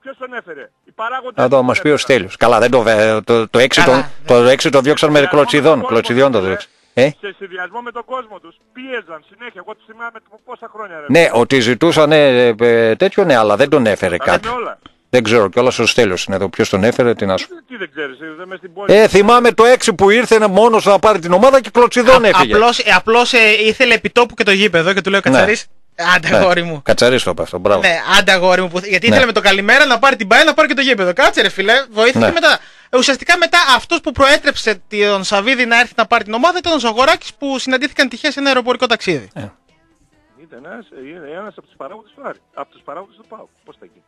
Ποιος τον έφερε; Οι παράγοντες Να το τον μας πει ο έφεραν. Στέλιος. Καλά, δεν το, βε- το, το, έξι Καλά. το, το έξι το διώξαν με Σε συνδυασμό κλωτσιδών. με τον Κλωτσιδιών το κόσμο τους, διώξαν. Ε; Σε συνδυασμό με τον κόσμο τους πίεζαν συνέχεια. Εγώ τους θυμάμαι τ- πόσα χρόνια ρε. Ναι, ότι ζητούσαν ε, ε, τέτοιο, ναι, αλλά δεν τον έφερε Τα λέμε κάτι. όλα. Δεν ξέρω κιόλας ο Στέλιος είναι εδώ. Ποιος τον έφερε, τι να σου πω. Τι δεν ξέρεις, ε, δεν μες στην πόλη. Ε, θυμάμαι το έξι που ήρθε ένα μόνος να πάρει την ομάδα και κλωτσιδών έφυγε. Απλώς, ε, απλώς ε, ήθελε επιτόπου και το γήπεδο και του λέει ο Κατσαρής, άντε Ναι. αγόρι μου. Κατσαρής το είπε αυτό, μπράβο. Ναι, άντε αγόρι μου. Που... Γιατί Ναι. ήθελε με το καλημέρα να πάρει την πάει να πάρει και το γήπεδο. Κάτσε ρε φίλε, βοήθησε Ναι. μετά. Ε, ουσιαστικά μετά αυτός που προέτρεψε τον Σαββίδη να έρθει να πάρει την ομάδα ήταν ο Ζαγοράκης που συναντήθηκαν τυχαία σε ένα αεροπορικό ταξίδι. Ήταν ένας, ε, είναι ένας από τους παράγοντες του Άρη. Από τους παράγοντες του ΠΑΟ. Πώς θα γίνει.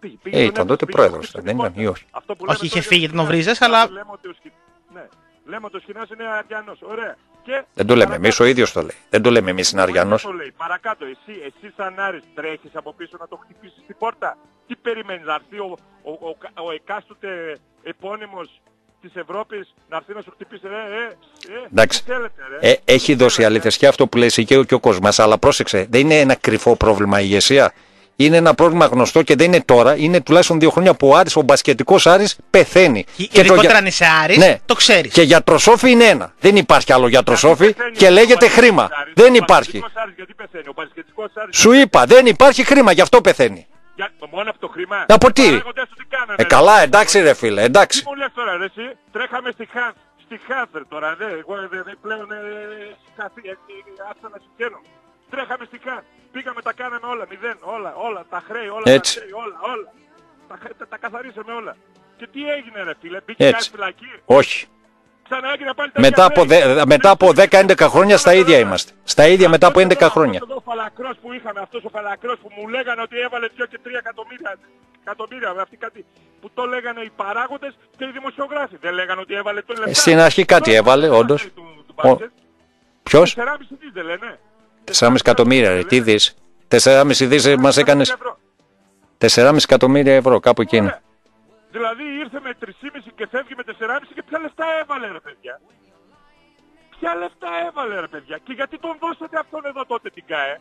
Πήγε, πήγε Ε, τον ήταν έπαιξε, τότε πήγε, πρόεδρος, χτύπησε δεν την ήταν, πόρτα. ή όχι. Αυτό που Όχι, λέμε είχε τώρα φύγει, για τον Σκηνά. βρίζες, Δηλαδή αλλά- Λέμε ότι ο Σκη- Ναι. Λέμε ότι ο Σκηνάς είναι Αριανός. Ωραία. Και Δεν το λέμε παρακάτω- εμείς, ο ίδιος το λέει. Δεν το λέμε εμείς, είναι Όχι, Αριανός. δεν το λέει. Παρακάτω, εσύ, εσύ σαν Άρης τρέχεις από πίσω να το χτυπήσεις στην πόρτα; Τι περιμένεις, να έρθει ο, ο, ο, ο εκάστοτε επώνυμος της Ευρώπης να έρθει να σου χτυπήσει. Ε, ε, ε, Εντάξει. τι θέλετε, ρε. Ε, έχει δώσει αληθεσιά αυτό που λες και, ο- και ο κόσμος, αλλά πρόσεξε, δεν είναι ένα κρυφό πρόβλημα η ηγεσία. Είναι ένα πρόβλημα γνωστό και δεν είναι τώρα, είναι τουλάχιστον δύο χρόνια που ο Άρης, ο μπασκετικός Άρης πεθαίνει. Και το ειδικότερα για- αν είσαι Άρης, Ναι. το ξέρεις. Και για τροσόφι είναι ένα. Δεν υπάρχει άλλο για τροσόφι πεθαίνει και ο λέγεται μπασκετικός χρήμα. Άρης, Δεν ο υπάρχει. μπασκετικός Άρης γιατί πεθαίνει. Ο μπασκετικός Άρης Σου είπα, δεν υπάρχει χρήμα, γι' αυτό πεθαίνει. Για, μόνο από το χρήμα. Από τι? Οι παράγοντες του τι κάνανε, Ε, ρε. καλά, εντάξει ρε φίλε, Τι εντάξει. μου λες τώρα ρε εσύ, τρέχαμε στη Χάνθ, στη Χάνθερ τώρα, δε, εγώ δε, δε, πλέον ε, καθί, ε, ε, άφησα να συγχαίρω. Τρέχαμε στη Χάνθ, πήγαμε τα κάναμε όλα, μηδέν, όλα, όλα, τα χρέη, όλα, Έτσι. τα χρέη, όλα, όλα. Τα, χ- τα, τα καθαρίσαμε όλα. Και τι έγινε ρε φίλε, μπήκε Έτσι. κάτι φυλακή, Όχι. ξανά έγινε πάλι τα Μετά ίδια από, χρέη. δε- μετά από 10-11 χρόνια στα ίδια είμαστε. Στα ίδια μετά από 11 χρόνια. Αυτό το φαλακρός που είχαμε, αυτός ο φαλακρός που μου λέγανε ότι έβαλε 2 και 3 εκατομμύρια, εκατομμύρια αυτοί κάτι, που το λέγανε οι παράγοντες και οι δημοσιογράφοι. Δεν λέγανε ότι έβαλε το λεφτά. Ε, στην αρχή κάτι Τώρα, έβαλε, το όντως. του- του Ο- μπάσκετ, Ποιος; 4,5 δις δεν λένε. 4,5 εκατομμύρια ρε, τι δεις. 4,5 δις ε, μας έκανες. Ευρώ. 4,5 εκατομμύρια ευρώ, κάπου εκεί είναι. Ωραία. Δηλαδή ήρθε με 3,5 και φεύγει με 4,5 και ποια λεφτά έβαλε ρε παιδιά; Ποια λεφτά έβαλε ρε παιδιά; Και γιατί τον δώσατε αυτόν εδώ τότε την ΚΑΕ;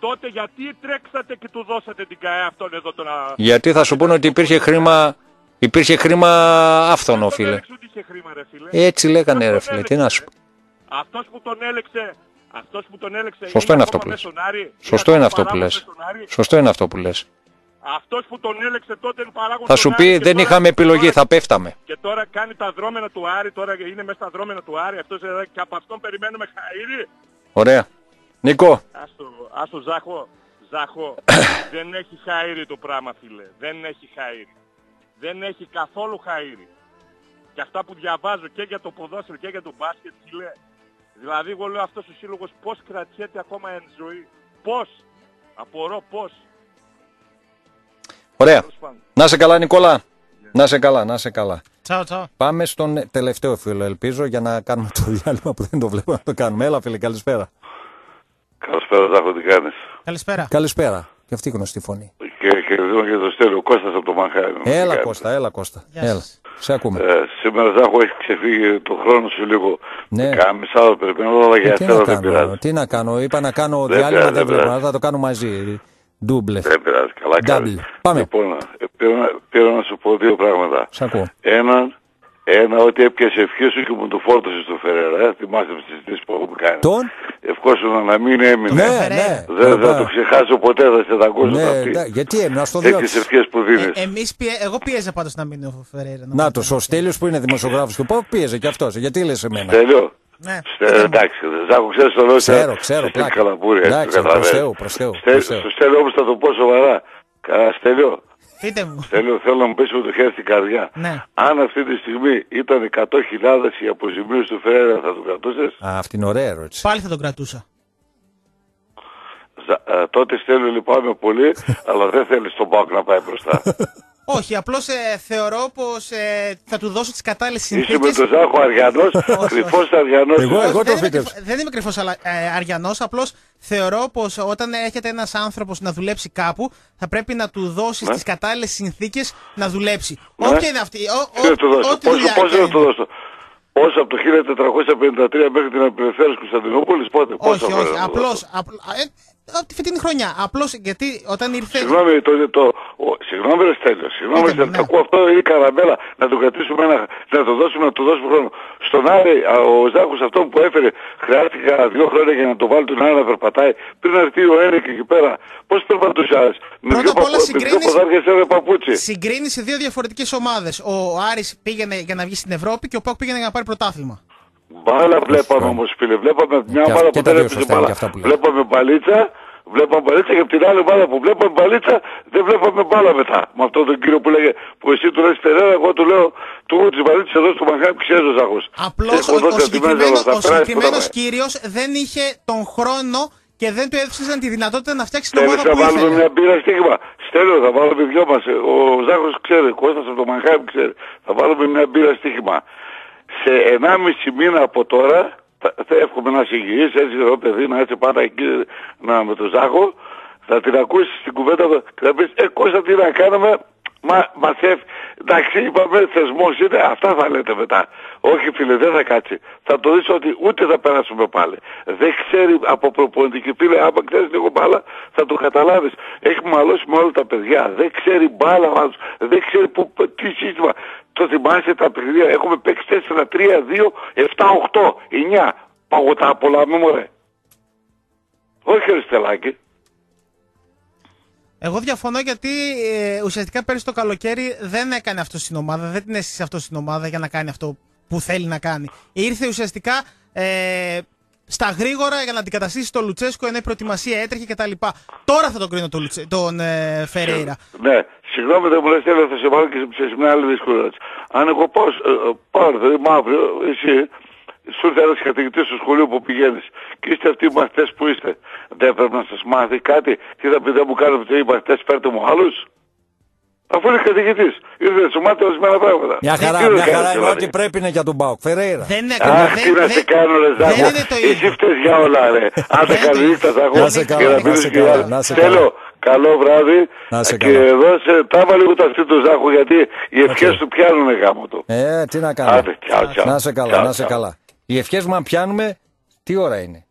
Τότε γιατί τρέξατε και του δώσατε την ΚΑΕ αυτόν εδώ τον... α- Γιατί θα σου πούνε ότι υπήρχε χρήμα, υπήρχε χρήμα άφθονο Τον φίλε. έλεξε ότι είχε χρήμα ρε φίλε. Έτσι λέγανε Ποιος ρε τον φίλε, τι έλεξε, να σου ρε. πω. Αυτός που τον έλεξε, αυτός που τον έλεξε Σωστό είναι αυτό ακόμα που λες. μες στον Άρη, Σωστό ακόμα είναι αυτό που παράγοντας λες. μες στον Άρη. Σωστό είναι αυτό που λες. Αυτός που τον έλεξε τότε είναι παράγοντας Θα στον σου Άρη πει και δεν τώρα- είχαμε επιλογή, τώρα- θα πέφταμε. Και τώρα κάνει τα δρόμενα του Άρη, τώρα είναι μέσα στα δρόμενα του Άρη, αυτός εδώ και από αυτόν περιμένουμε χαΐρι. Ωραία. Νικό, Άστο, άστο Ζάχο, Ζάχο, δεν έχει χαΐρι το πράγμα φίλε, δεν έχει χαΐρι. Δεν έχει καθόλου χαΐρι. Και αυτά που διαβάζω και για το ποδόσφαιρο και για το μπάσκετ φίλε. Δηλαδή εγώ λέω αυτός ο σύλλογος πώς κρατιέται ακόμα εν ζωή. Πώς. Απορώ πώς. ωραία. Τέλος πάντων. Να σε καλά Νικόλα. Να σε καλά, να σε καλά. Τσαο, τσαο. Πάμε στον τελευταίο φίλο, ελπίζω, για να κάνουμε το διάλειμμα που δεν το βλέπω να το κάνουμε. Έλα, φίλε, καλησπέρα. Καλησπέρα Ζάχο, τι κάνεις; Καλησπέρα. Καλησπέρα. Και αυτή η γνωστή φωνή. Και χαιρετίζω και το στέλιο Κώστας από το Μανχάιν. Τι Έλα, κάνεις. Κώστα, έλα, Κώστα. Γεια Έλα. σας. Σε ακούμε. Ε, σήμερα Ζάχο έχει ξεφύγει το χρόνο σου λίγο. Ναι. Κάνα μισά ώρα περιμένω, αλλά για Ε, τι να εσένα δεν κάνω, πειράζει. τι να κάνω. Είπα να κάνω Δεν διάλειμμα, πειράζει, δεν δεν βλέπω. πειράζει. Θα το κάνω μαζί. Ντούμπλε. Δεν πειράζει, καλά Double. κάνεις. Πάμε. Λοιπόν, ε, πήρα, να- πήρα να σου πω δύο πράγματα. Σ' ακούω. Έναν, ένα ότι έπιασε ευχή σου και μου το φόρτωσε στο Φεραίρα. Ε. Θυμάστε τις συζητήσεις που έχουμε κάνει. Τον; Ευχόσουν να μην έμεινε. Ναι, Φεραίρα. ναι. Δεν θα Παπά. το ξεχάσω ποτέ, θα σε τα ακούσω Ναι, αυτή. ναι, γιατί έμεινα στο Τέτοιες διώξω. ευχές που δίνεις. Ε, εμείς πιε... Εγώ πίεζα πάντως να μείνει ο Φεραίρα. Να το, ο Στέλιος που είναι δημοσιογράφος του ΠΑΟΚ πίεζε και αυτός. Γιατί λες εμένα. Τέλειο. Ναι. Στε- εντάξει, Ζάκο, ξέρεις το λέω Ξέρω, σε- ξέρω, στην πλάκα. Καλαμπούρη, έτσι Εντάξει, το καταλαβαίνεις. προς Θεού, προς Θεού, Στε- προς Θεού. Σου στέλνω όμως θα το πω σοβαρά. Καλά, Στέλιο. Πείτε μου. Στέλιο, θέλω να μου πέσει με το χέρι στην καρδιά. Ναι. Αν αυτή τη στιγμή ήταν 100.000 οι αποζημίωση του Φεραίρα, θα το κρατούσες; Α, αυτή είναι ωραία ερώτηση. Πάλι θα τον κρατούσα. Ζα- ε, τότε Στέλιο λυπάμαι πολύ, αλλά δεν θέλεις τον Πάοκ να πάει μπροστά. Όχι, απλώς θεωρώ πως θα του δώσω τις κατάλληλες Είσαι με συνθήκες. τον Ζάχο Αριανός, κρυφός Αριανός. Εγώ, εγώ το δεν, είμαι φύτευσα. κρυφο- δεν είμαι κρυφός αριανός. Απλώς θεωρώ πως όταν έρχεται ένας άνθρωπος να δουλέψει κάπου, θα πρέπει να του δώσει Ναι. τι κατάλληλες συνθήκες να δουλέψει. Ναι. Όποια είναι αυτή. ο- Τι να ο- του δώσω, ό,τι πόσο, δουλειά πόσο και να του είναι. δώσω; Πόσο από το 1453 μέχρι την απελευθέρωση Κωνσταντινούπολης, πότε, πόσο Όχι, θα όχι. του Απλώ. δώσω; Από τη φετινή χρονιά. Απλώς γιατί όταν ήρθε. Συγγνώμη, το, το, ο, συγγνώμη ρε Στέλιο, συγγνώμη, Πείτε μου, δεν ναι. το ακούω αυτό, είναι καραμέλα, να το κρατήσουμε ένα, να το δώσουμε, να το δώσουμε χρόνο. Στον Άρη, α, ο Ζάκος αυτό που έφερε, χρειάστηκε δύο χρόνια για να το βάλει τον Άρη να περπατάει, πριν να έρθει ο Ένικ εκεί πέρα. Πώς περπατούσες; Με Πρώτα δύο, απ' όλα παπου- με δύο συγκρίνεις- ποδάρια σε ένα παπούτσι. Συγκρίνεις σε δύο διαφορετικές ομάδες. Ο Άρης πήγαινε για να βγει στην Ευρώπη και ο Πάκ πήγαινε για να πάρει πρωτάθλημα. Μπάλα βλέπαμε όμως φίλε, βλέπαμε μια Και- μπάλα και που τα δεν δύο έπαιζε σωστά είναι μπάλα. και αυτά που λέω. Βλέπαμε μπαλίτσα, βλέπαμε μπαλίτσα και από την άλλη μπάλα που βλέπαμε μπαλίτσα δεν βλέπαμε μπάλα μετά. Με αυτόν τον κύριο που λέγε, που εσύ του λες Περέρα, εγώ του λέω, του έχω τις μπαλίτσες εδώ στο μαγάζι, ξέρεις ο Ζάχος. Απλώς Σε έχω ο, δώσει ο αυτημένες, συγκεκριμένο αλλά θα περάσει ποτέ. συγκεκριμένος κύριος δεν είχε τον χρόνο και δεν του έδωσαν τη δυνατότητα να φτιάξει την Θέλεις ομάδα να που βάλουμε ήθελε. μια μπύρα στίγμα. Στέλιο, θα βάλουμε δυο μας. Ο Ζάχος ξέρει, Κώστας από το Μανχάιμ ξέρει. Θα βάλουμε μια μπύρα στίγμα. Σε 1,5 μήνα από τώρα, θα, θα εύχομαι να είσαι υγιής, έτσι εδώ παιδί, να έτσι πάντα εκεί να, με τον Ζάχο, θα την ακούσεις στην κουβέντα του και θα πεις, ε Κώστα τι να κάνουμε, Μα, μας έφ... Εντάξει, είπαμε, θεσμός είναι, αυτά θα λέτε μετά. Όχι φίλε, δεν θα κάτσει. Θα το δεις ότι ούτε θα περάσουμε πάλι. Δεν ξέρει από προπονητική φίλε, άμα ξέρεις λίγο μπάλα, θα το καταλάβεις. Έχει μαλώσει με όλα τα παιδιά. Δεν ξέρει μπάλα, μάλλον. δεν ξέρει που, τι σύστημα. Το θυμάσαι τα παιχνίδια, έχουμε παίξει 4, 3, 2, 7, 8, 9. Παγωτά πολλά μου μωρέ. Όχι ρε Στελάκη. Εγώ διαφωνώ γιατί ε, ουσιαστικά πέρυσι το καλοκαίρι δεν έκανε αυτό στην ομάδα, δεν την έστησε αυτό στην ομάδα για να κάνει αυτό που θέλει να κάνει. Ήρθε ουσιαστικά ε, στα γρήγορα για να αντικαταστήσει τον Λουτσέσκο ενώ η προετοιμασία έτρεχε κτλ. Τώρα θα τον κρίνω τον, Λουτσε, τον ε, Φερέιρα. Ναι, συγγνώμη δεν μου λες τέλος θα σε βάλω και σε μια άλλη δύσκολη ερώτηση. Αν εγώ πάω, ε, ε, πάω ρε παιδί μου αύριο, εσύ, σου ήρθε ένας καθηγητής στο σχολείο που πηγαίνεις και είστε αυτοί οι μαθητές που είστε. Δεν πρέπει να σας μάθει κάτι. Τι θα πει δεν μου κάνετε οι μαθητές φέρτε μου άλλους. Αφού είναι καθηγητής. Ήρθε σου μάθει ορισμένα πράγματα. Μια Τι χαρά, δεν μια κάνεις, χαρά είναι δηλαδή. ό,τι πρέπει είναι για τον Μπάουκ. Φερέιρα. Δεν είναι Αχ, τι να σε κάνω ρε δεν Ζάχο. είναι το ίδιο. Εσύ φταίς για όλα ρε. Άντε Δεν καλή είναι. νύχτα Ζάχο. Να σε καλά, Και να πίνεις σε και καλά, άλλα. να σε Θέλω καλά. καλό βράδυ. Να σε Και καλά. δώσε, τάμα λίγο τα αυτή του Ζάχου γιατί οι ευχές του πιάνουν γάμο του. Ε, τι να κάνουμε. Άντε, τσάου, τσάου. Να σε καλά, Τσάου, να σε τσάου. καλά. Οι ευχές μου, αν πιάνουμε, τι ώρα είναι;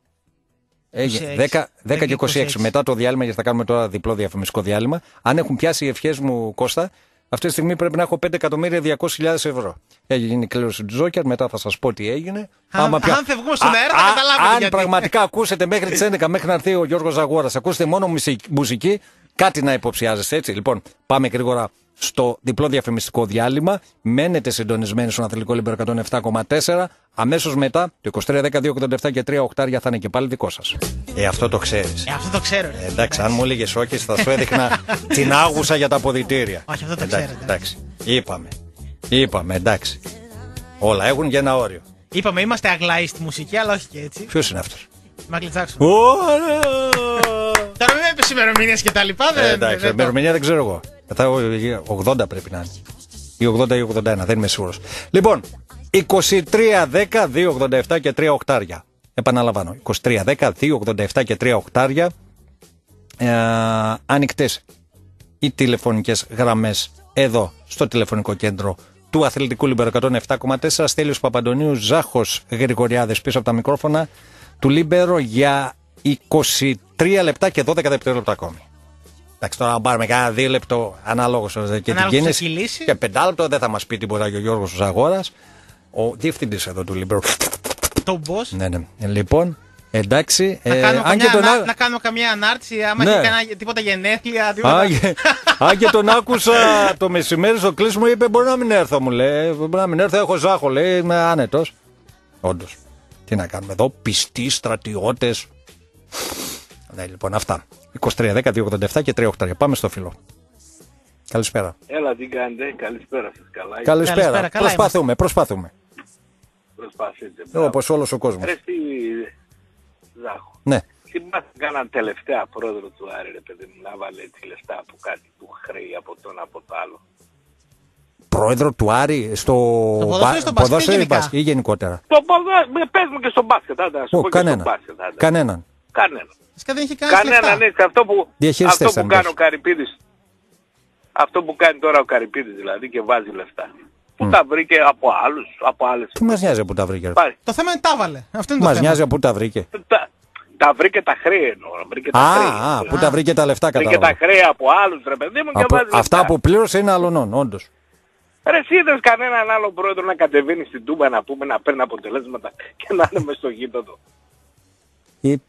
Έγινε 10, 10 και 26. Μετά το διάλειμμα, γιατί θα κάνουμε τώρα διπλό διαφημιστικό διάλειμμα. Αν έχουν πιάσει οι ευχές μου, Κώστα, αυτή τη στιγμή πρέπει να έχω 5.200.000 ευρώ. Έχει γίνει η κλήρωση του Τζόκερ, μετά θα σας πω τι έγινε. Αν- αν φεύγουμε στον Α, αέρα, θα α, καταλάβετε Αν γιατί. πραγματικά ακούσετε μέχρι τις 11, μέχρι να έρθει ο Γιώργος Ζαγόρας, ακούσετε μόνο μουσικ- μουσική, κάτι να υποψιάζεστε έτσι. Λοιπόν, πάμε γρήγορα στο διπλό διαφημιστικό διάλειμμα. Μένετε συντονισμένοι στον Αθλητικό Λίμπερο 107,4. Αμέσως μετά, το 2310-287 και 3 οκτάρια θα είναι και πάλι δικό σας. Ε, αυτό το ξέρεις. Ε, αυτό το ξέρω. ρε. Εντάξει, αν μου έλεγες όχι, θα σου έδειχνα την άγουσα για τα αποδυτήρια. Όχι, αυτό το εντάξει, ξέρετε. εντάξει. Είπαμε. Είπαμε, εντάξει. Όλα έχουν και ένα όριο. Είπαμε, είμαστε αγλάοι στη μουσική, αλλά όχι και έτσι. Ποιος είναι αυτός; Μάικλ Τζάξον. Ωραία! Τώρα μην με είπε ημερομηνίες και τα λοιπά. Ε, δεν- εντάξει, δεν το- ημερομηνία δεν ξέρω εγώ. Θα, 80 πρέπει να είναι. Ή 80 ή 81, δεν είμαι σίγουρος. Λοιπόν, 23-10, 287 και 3 οκτάρια. Επαναλαμβάνω. 23-10, 287 και 3 οκτάρια. Ε, Ανοιχτές οι τηλεφωνικές γραμμές εδώ στο τηλεφωνικό κέντρο του Αθλητικού Λίμπερο 107,4. Στέλιος Παπαντονίου, Ζάχος Γρηγοριάδης πίσω από τα μικρόφωνα του Λίμπερο για 23 λεπτά και 12 δευτερόλεπτα ακόμη. Εντάξει, τώρα να πάρουμε κανένα δίλεπτο ανάλογος και την Ανάλογος κίνηση. στη κυλήση. Και πεντάλεπτο δεν θα μας πει τίποτα και ο Γιώργος Ζαγόρας. Ο διευθυντής εδώ του Λίμπερο. Το boss. ναι, ναι. Λοιπόν, εντάξει. Να, ε, κάνουμε αν και καμιά, τον ανα- α- να κάνουμε καμιά ανάρτηση, άμα Ναι. έχει κανένα, τίποτα γενέθλια, τίποτα. Α, και- Α, και τον άκουσα το μεσημέρι στο κλείσιμο, είπε: Μπορεί να μην έρθω, μου λέει. Μπορεί να μην έρθω, έχω Ζάχο, λέει. Είμαι άνετος. Όντως. Τι να κάνουμε εδώ, πιστοί στρατιώτες. Ναι, λοιπόν, αυτά. 23, 10, 287 και 3 οκτάρια. Πάμε στο φιλό. Καλησπέρα. Έλα, τι κάνετε; Καλησπέρα σας. Καλά. Καλησπέρα. Προσπαθούμε, προσπαθούμε. Προσπαθείτε. Όπως όλος ο κόσμος. Ρε εσύ, Ζάχο. Ναι. Θυμάστε κάναν τελευταία πρόεδρο του Άρη, ρε παιδί μου, να βάλει έτσι λεφτά από κάτι που χρέη από τον από το άλλο. Πρόεδρο του Άρη στο, ποδόσφαιρο ή στο μπάσκετ, ποδόσφαιρο ή γενικά; μπάσκετ, ή γενικότερα. Το ποδόσφαιρο, πες μου και στο μπάσκετ, άντε, να σου Ω, πω και στο κανένα. μπάσκετ. άντε. Κανέναν. Κανένα. Φυσικά δεν έχει κάνει Κανένα, ναι, σε αυτό που, Διαχειριστές αυτό που θα κάνει ο Καρυπίδης. Αυτό που κάνει τώρα ο Καρυπίδης δηλαδή και βάζει λεφτά. Που τα βρήκε από άλλους, από άλλες. Τι μας νοιάζει που τα βρήκε. ρε. Πάρει. Το θέμα είναι τα βάλε. Αυτό είναι Μας το θέμα. νοιάζει που τα βρήκε. Τα, τα βρήκε τα χρέη εννοώ. Βρήκε τα Α, χρέη. α, που τα βρήκε τα λεφτά Βρήκε κατάλαβα. τα χρέη από άλλους ρε παιδί μου και Από- βάζει αυτά λεφτά. που πλήρωσε είναι αλλονών, όντως. Ρε εσύ είδες κανέναν άλλο πρόεδρο να κατεβαίνει στην Τούμπα να πούμε να παίρνει αποτελέσματα και να είναι μες στο γήπεδο.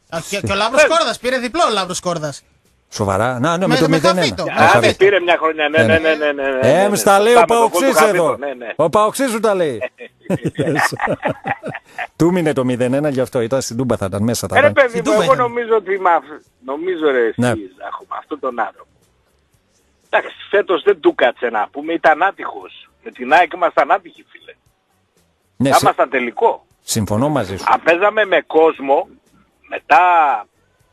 Α, Και, και ο Λαύρος Κόρδας πήρε διπλό ο Λαύρος Κόρδας. Σοβαρά. Να, ναι, με Με- το με 0-1. χαφίτο, Με με Α, χαφίτο. πήρε μια χρονιά, ναι, ναι, ναι, ναι, ναι, ναι, Ε, ναι, μη στα λέει Σωστά, ο με τον γκολ του Παοξής Χαβίτο, εδώ. ναι, ναι. Ο Παοξής σου τα λέει. Του μείνε το 0-1 γι' αυτό. Ήταν στην Τούμπα θα ήταν μέσα. Θα Ε, ρε ήταν. παιδί μου, εγώ νομίζω ότι με αυ- νομίζω ρε εσύ, Ναι. Ζάχο, με αυτόν τον άνθρωπο. Εντάξει, φέτος δεν του κάτσε να πούμε, ήταν άτυχος. Με την ΑΕΚ ήμασταν άτυχοι φίλε. Ναι, Θα σε- ήμασταν τελικό. συμφωνώ μαζί σου. Αν παίζαμε με κόσμο, μετά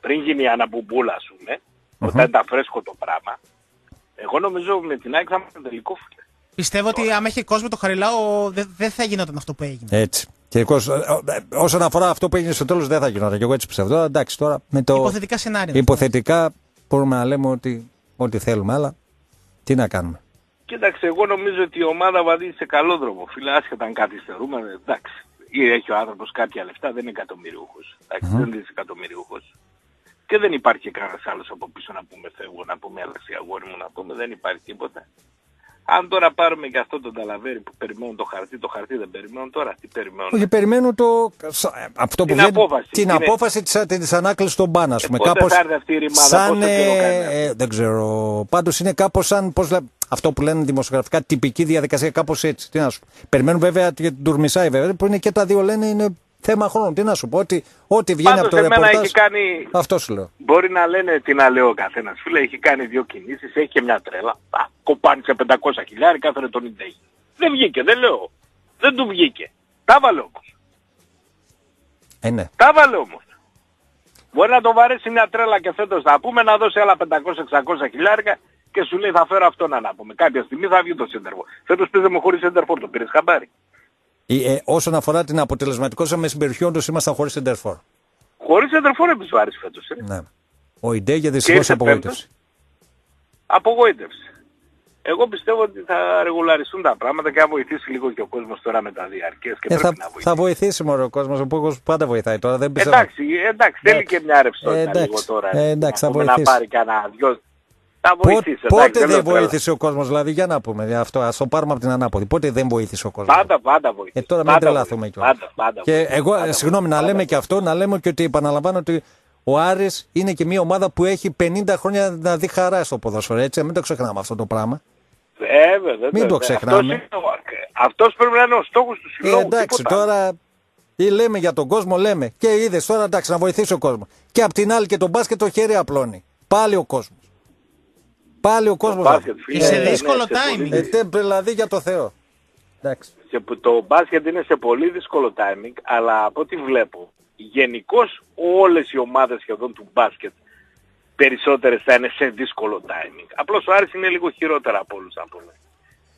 πριν γίνει η αναμπουμπούλα ας πούμε, όταν ήταν φρέσκο το πράγμα, εγώ νομίζω με την ΑΕΚ θα ήμασταν τελικό φίλε. Πιστεύω ότι άμα είχε κόσμο το Χαριλάου δεν δεν θα γινόταν αυτό που έγινε. Έτσι. Και εγώ, ε, ε, όσον αφορά αυτό που έγινε στο τέλος, δεν θα γινόταν. Και εγώ έτσι πιστεύω. Τώρα, εντάξει, τώρα με το. Υποθετικά σενάρια. Υποθετικά μπορούμε να λέμε ότι, ό,τι θέλουμε, αλλά τι να κάνουμε. Κοίταξε, εγώ νομίζω ότι η ομάδα βαδίζει σε καλό δρόμο. Φίλε, άσχετα αν καθυστερούμε, εντάξει. Ή έχει ο άνθρωπος κάποια λεφτά, δεν είναι εκατομμυριούχος. Εντάξει, δεν είναι εκατομμυριούχος. Και δεν υπάρχει κανένας άλλος από πίσω να πούμε φεύγω, να πούμε άλλαξε αγόρι μου, να πούμε δεν υπάρχει τίποτα. Αν τώρα πάρουμε και αυτό τον Ταλαβέρι που περιμένουν το χαρτί, το χαρτί δεν περιμένουν τώρα, τι περιμένουν; Όχι, περιμένω το. ε, Αυτό που Την βγαίνει- απόφαση. Την Είναι- απόφαση της, της ανάκλησης των μπαν, ας πούμε. πότε κάπως θα έρθει αυτή η ρημάδα, σαν, πόσο καιρό ε, κάνει ε, δεν ξέρω. Πάντως είναι κάπως σαν, πώς, λέ- αυτό που λένε δημοσιογραφικά, τυπική διαδικασία, κάπως έτσι. Τι να σου πω. Περιμένουν βέβαια και την Τουρμισάη βέβαια, που είναι και τα δύο λένε είναι θέμα χρόνου. Τι να σου πω, ότι, ό,τι βγαίνει Πάντως από το εμένα ρεπορτάζ, έχει κάνει, αυτό σου λέω. Μπορεί να λένε τι να λέω ο καθένας. Φίλε, έχει κάνει δύο κινήσεις, έχει και μια τρέλα. Α, κοπάνισε 500 χιλιάρι, έφερε τον Ιντέγι. Δεν βγήκε, δεν λέω. Δεν του βγήκε. Τα βάλε όμως. Ε, ναι. Τα βάλε όμως. Μπορεί να το βαρέσει μια τρέλα και φέτος να πούμε να δώσει άλλα 500-600 χιλιάρικα και σου λέει θα φέρω αυτό να πούμε. Κάποια στιγμή θα βγει το σέντερφο. Φέτος παίζαμε χωρίς σέντερφο, το πήρες χαμπάρι. Ε, ε, όσον αφορά την αποτελεσματικότητα με συμπεριοχή, όντως ήμασταν χωρίς σεντερφόρ. Χωρίς σέντερφο δεν του άρεσε φέτος. Ε. Ναι. Ο Ιντέγε δυστυχώς ήρθε απογοήτευσε. Απογοήτευση. Εγώ πιστεύω ότι θα ρεγουλαριστούν τα πράγματα και θα βοηθήσει λίγο και ο κόσμος τώρα με τα διαρκές και Ε, πρέπει θα, να βοηθήσει. θα βοηθήσει μωρέ, ο κόσμος. Ο κόσμο πάντα βοηθάει τώρα. Δεν πιστεύω. Εντάξει, εντάξει, θέλει και μια ρευστότητα Ε, εντάξει. λίγο τώρα. Ε, εντάξει, να, θα πούμε, να βοηθήσει. πάρει κανένα δυο. Θα Πότε, βοηθήσει. εντάξει, πότε λέω δεν τρέλα. βοήθησε ο κόσμος, δηλαδή, για να πούμε για αυτό, ας το πάρουμε από την ανάποδη. Πότε δεν βοήθησε ο κόσμος. Πάντα, πάντα βοηθήσει. Ε, τώρα μην Πάντα τρελαθούμε βοηθήσει. κιόλας. Πάντα, πάντα. Και βοηθήσει. εγώ, Πάντα ε, συγγνώμη, να λέμε και αυτό, να λέμε και ότι επαναλαμβάνω ότι ο Άρης είναι και μια ομάδα που έχει 50 χρόνια να δει χαρά στο ποδόσφαιρο. Έτσι, μην το ξεχνάμε αυτό το πράγμα. Ε, βέβαια, Μην το βέβαια. ξεχνάμε. Αυτός, είναι ο- αυτός πρέπει να είναι ο στόχος του Ε, συλλόγου. εντάξει, τίποτα. τώρα ή λέμε για τον κόσμο, λέμε. Και είδες τώρα εντάξει να βοηθήσει ο κόσμος. Και απ' την άλλη και τον μπάσκετ το χέρι απλώνει. Πάλι ο κόσμος. Πάλι ο κόσμος. μπάσκετ, φίλε, Και σε ναι, δύσκολο ναι, σε πολύ- timing. Ε, τε, δηλαδή για το Θεό. Εντάξει. Και που το μπάσκετ είναι σε πολύ δύσκολο timing, αλλά από ό,τι βλέπω, γενικώς όλες οι ομάδες σχεδόν του μπάσκετ περισσότερες θα είναι σε δύσκολο timing. Απλώς ο Άρης είναι λίγο χειρότερα από όλους, να πούμε.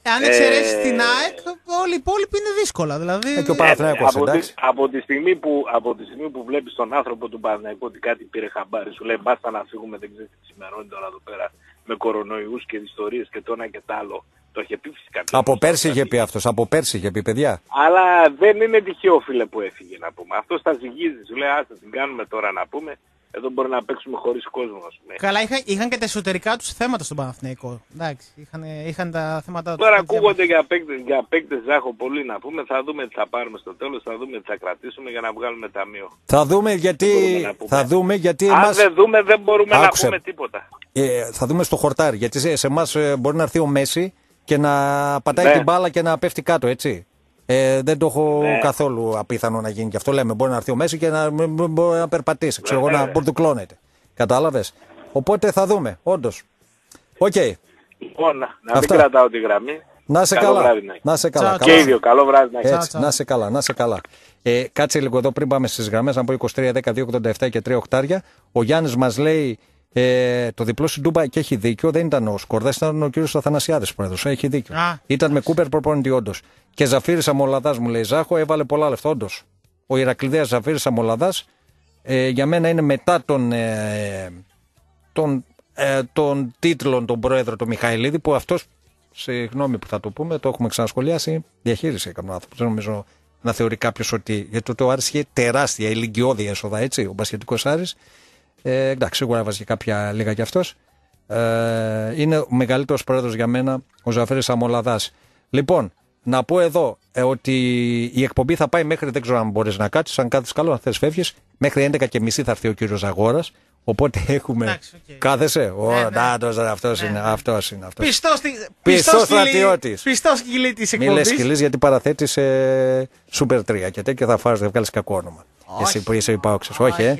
Ε, αν εξαιρέσεις Ε, την ΑΕΚ, όλοι οι υπόλοιποι είναι δύσκολα. Δηλαδή, Ε, και ο Παναθηναϊκός, από, τη, εντάξει. από, τη στιγμή που, από τη στιγμή που βλέπεις τον άνθρωπο του Παναθηναϊκού ότι κάτι πήρε χαμπάρι, σου λέει μπάστα να φύγουμε, δεν ξέρεις τι σημερώνει τώρα εδώ πέρα με κορονοϊούς και ιστορίες και το ένα και το άλλο. Το είχε πει φυσικά. Από πέρσι είχε πει αυτός. Από πέρσι είχε πει, παιδιά. Αλλά δεν είναι τυχαίο φίλε που έφυγε να πούμε. Αυτό τα ζυγίζει. Σου λέει άστε την κάνουμε τώρα να πούμε. Εδώ μπορεί να παίξουμε χωρίς κόσμο ας πούμε. Καλά, είχαν, είχαν και τα εσωτερικά τους θέματα στον Παναθηναϊκό. Εντάξει, είχαν, είχαν τα θέματα του. Τώρα ακούγονται για παίκτες, για παίκτες Ζάχο πολύ να πούμε. Θα δούμε τι θα πάρουμε στο τέλος. Θα δούμε τι θα κρατήσουμε για να βγάλουμε ταμείο. Θα δούμε γιατί. μπορούμε να πούμε. Θα δούμε γιατί Αν εμάς, δεν δούμε δεν μπορούμε Άκουσε. να πούμε τίποτα. ε, θα δούμε στο χορτάρι. Γιατί σε, σε εμάς μπορεί να έρθει ο Μέση και να πατάει Ναι. την μπάλα και να πέφτει κάτω, έτσι. Ε, δεν το έχω Ναι. καθόλου απίθανο να γίνει και αυτό. Λέμε μπορεί να έρθει ο Μέση και να μ- μ- μπορεί να περπατήσει. Ξέρω εγώ Ναι. να μπορτουκλώνεται. Κατάλαβες; Οπότε θα δούμε, όντως. Οκ. Λοιπόν, να μην Αυτά. κρατάω τη γραμμή. Να σε Καλό καλά. βράδυ να έχεις. Να σε καλά. Τσάου, Καλά. Και ίδιο, καλό βράδυ να έχεις. Έτσι, να σε καλά, να σε καλά. Ε, κάτσε λίγο εδώ πριν πάμε στις γραμμές, να πω 23, 10, 2, 87 και 3 οκτάρια. Ο Γιάννης μας λέει ε, το διπλό στην Τούμπα και έχει δίκιο. Δεν ήταν ο Σκορδά, ήταν ο κύριος Αθανασιάδης πρόεδρο. Έχει δίκιο. Α. Ήταν με Κούπερ προπονητή, όντως. Και Ζαφύρη Αμολαδά μου λέει Ζάχο, έβαλε πολλά λεφτά, όντως. Ο Ηρακλειδέα Ζαφύρη Αμολαδά ε, για μένα είναι μετά τον, ε, τον, ε, τον τίτλων τον πρόεδρο του Μιχαηλίδη που αυτός συγγνώμη που θα το πούμε, το έχουμε ξανασχολιάσει, διαχείριση έκανε ο άνθρωπο. Δεν νομίζω να θεωρεί κάποιος ότι. Γιατί το Άρης είχε τεράστια ηλικιώδη έσοδα, έτσι, ο μπασχετικός Άρης. Ε, εντάξει, σίγουρα έβαζε και κάποια λίγα κι αυτός. Ε, είναι ο μεγαλύτερος πρόεδρος για μένα, ο Ζαφέρης Αμολαδάς. Λοιπόν, να πω εδώ ε, ότι η εκπομπή θα πάει μέχρι, δεν ξέρω αν μπορείς να κάτσεις, αν κάθεσαι καλό, αν θες φεύγεις. Μέχρι 11.30 θα έρθει ο κύριος Αγόρα. Οπότε έχουμε. Εντάξει, οκ. Κάθεσαι; Ο Ναι, ναι. Νάτος, αυτός είναι, αυτός είναι. Αυτός. Πιστός, στη- Πιστός πιστός σκυλί- στρατιώτης. Πιστός σκυλί της Μη λες εκπομπής. σκυλής γιατί παραθέτεις σε Super 3 και τέτοιο θα φάρει, δεν βγάλεις κακό όνομα. Εσύ που είσαι υπάοξε. Όχι, ε.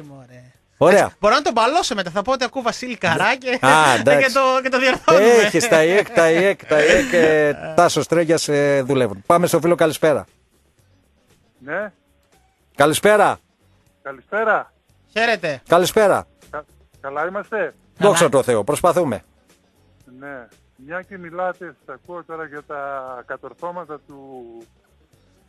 Μωρέ. Ωραία. Μπορώ να τον μπαλώσω μετά. Θα πω ότι ακούω Βασίλη Καρά και, Α, εντάξει. και, το, και το διορθώνουμε. Έχεις τα ΙΕΚ, τα ΙΕΚ, τα ΙΕΚ και Τάσο Τρέγια ε, δουλεύουν. Πάμε στο φίλο, καλησπέρα. Ναι, Καλησπέρα. καλησπέρα. Χαίρετε. Καλησπέρα. Κα- καλά είμαστε; Δόξα τω Θεώ, προσπαθούμε. Ναι. Μια και μιλάτε, σας ακούω τώρα για τα κατορθώματα του,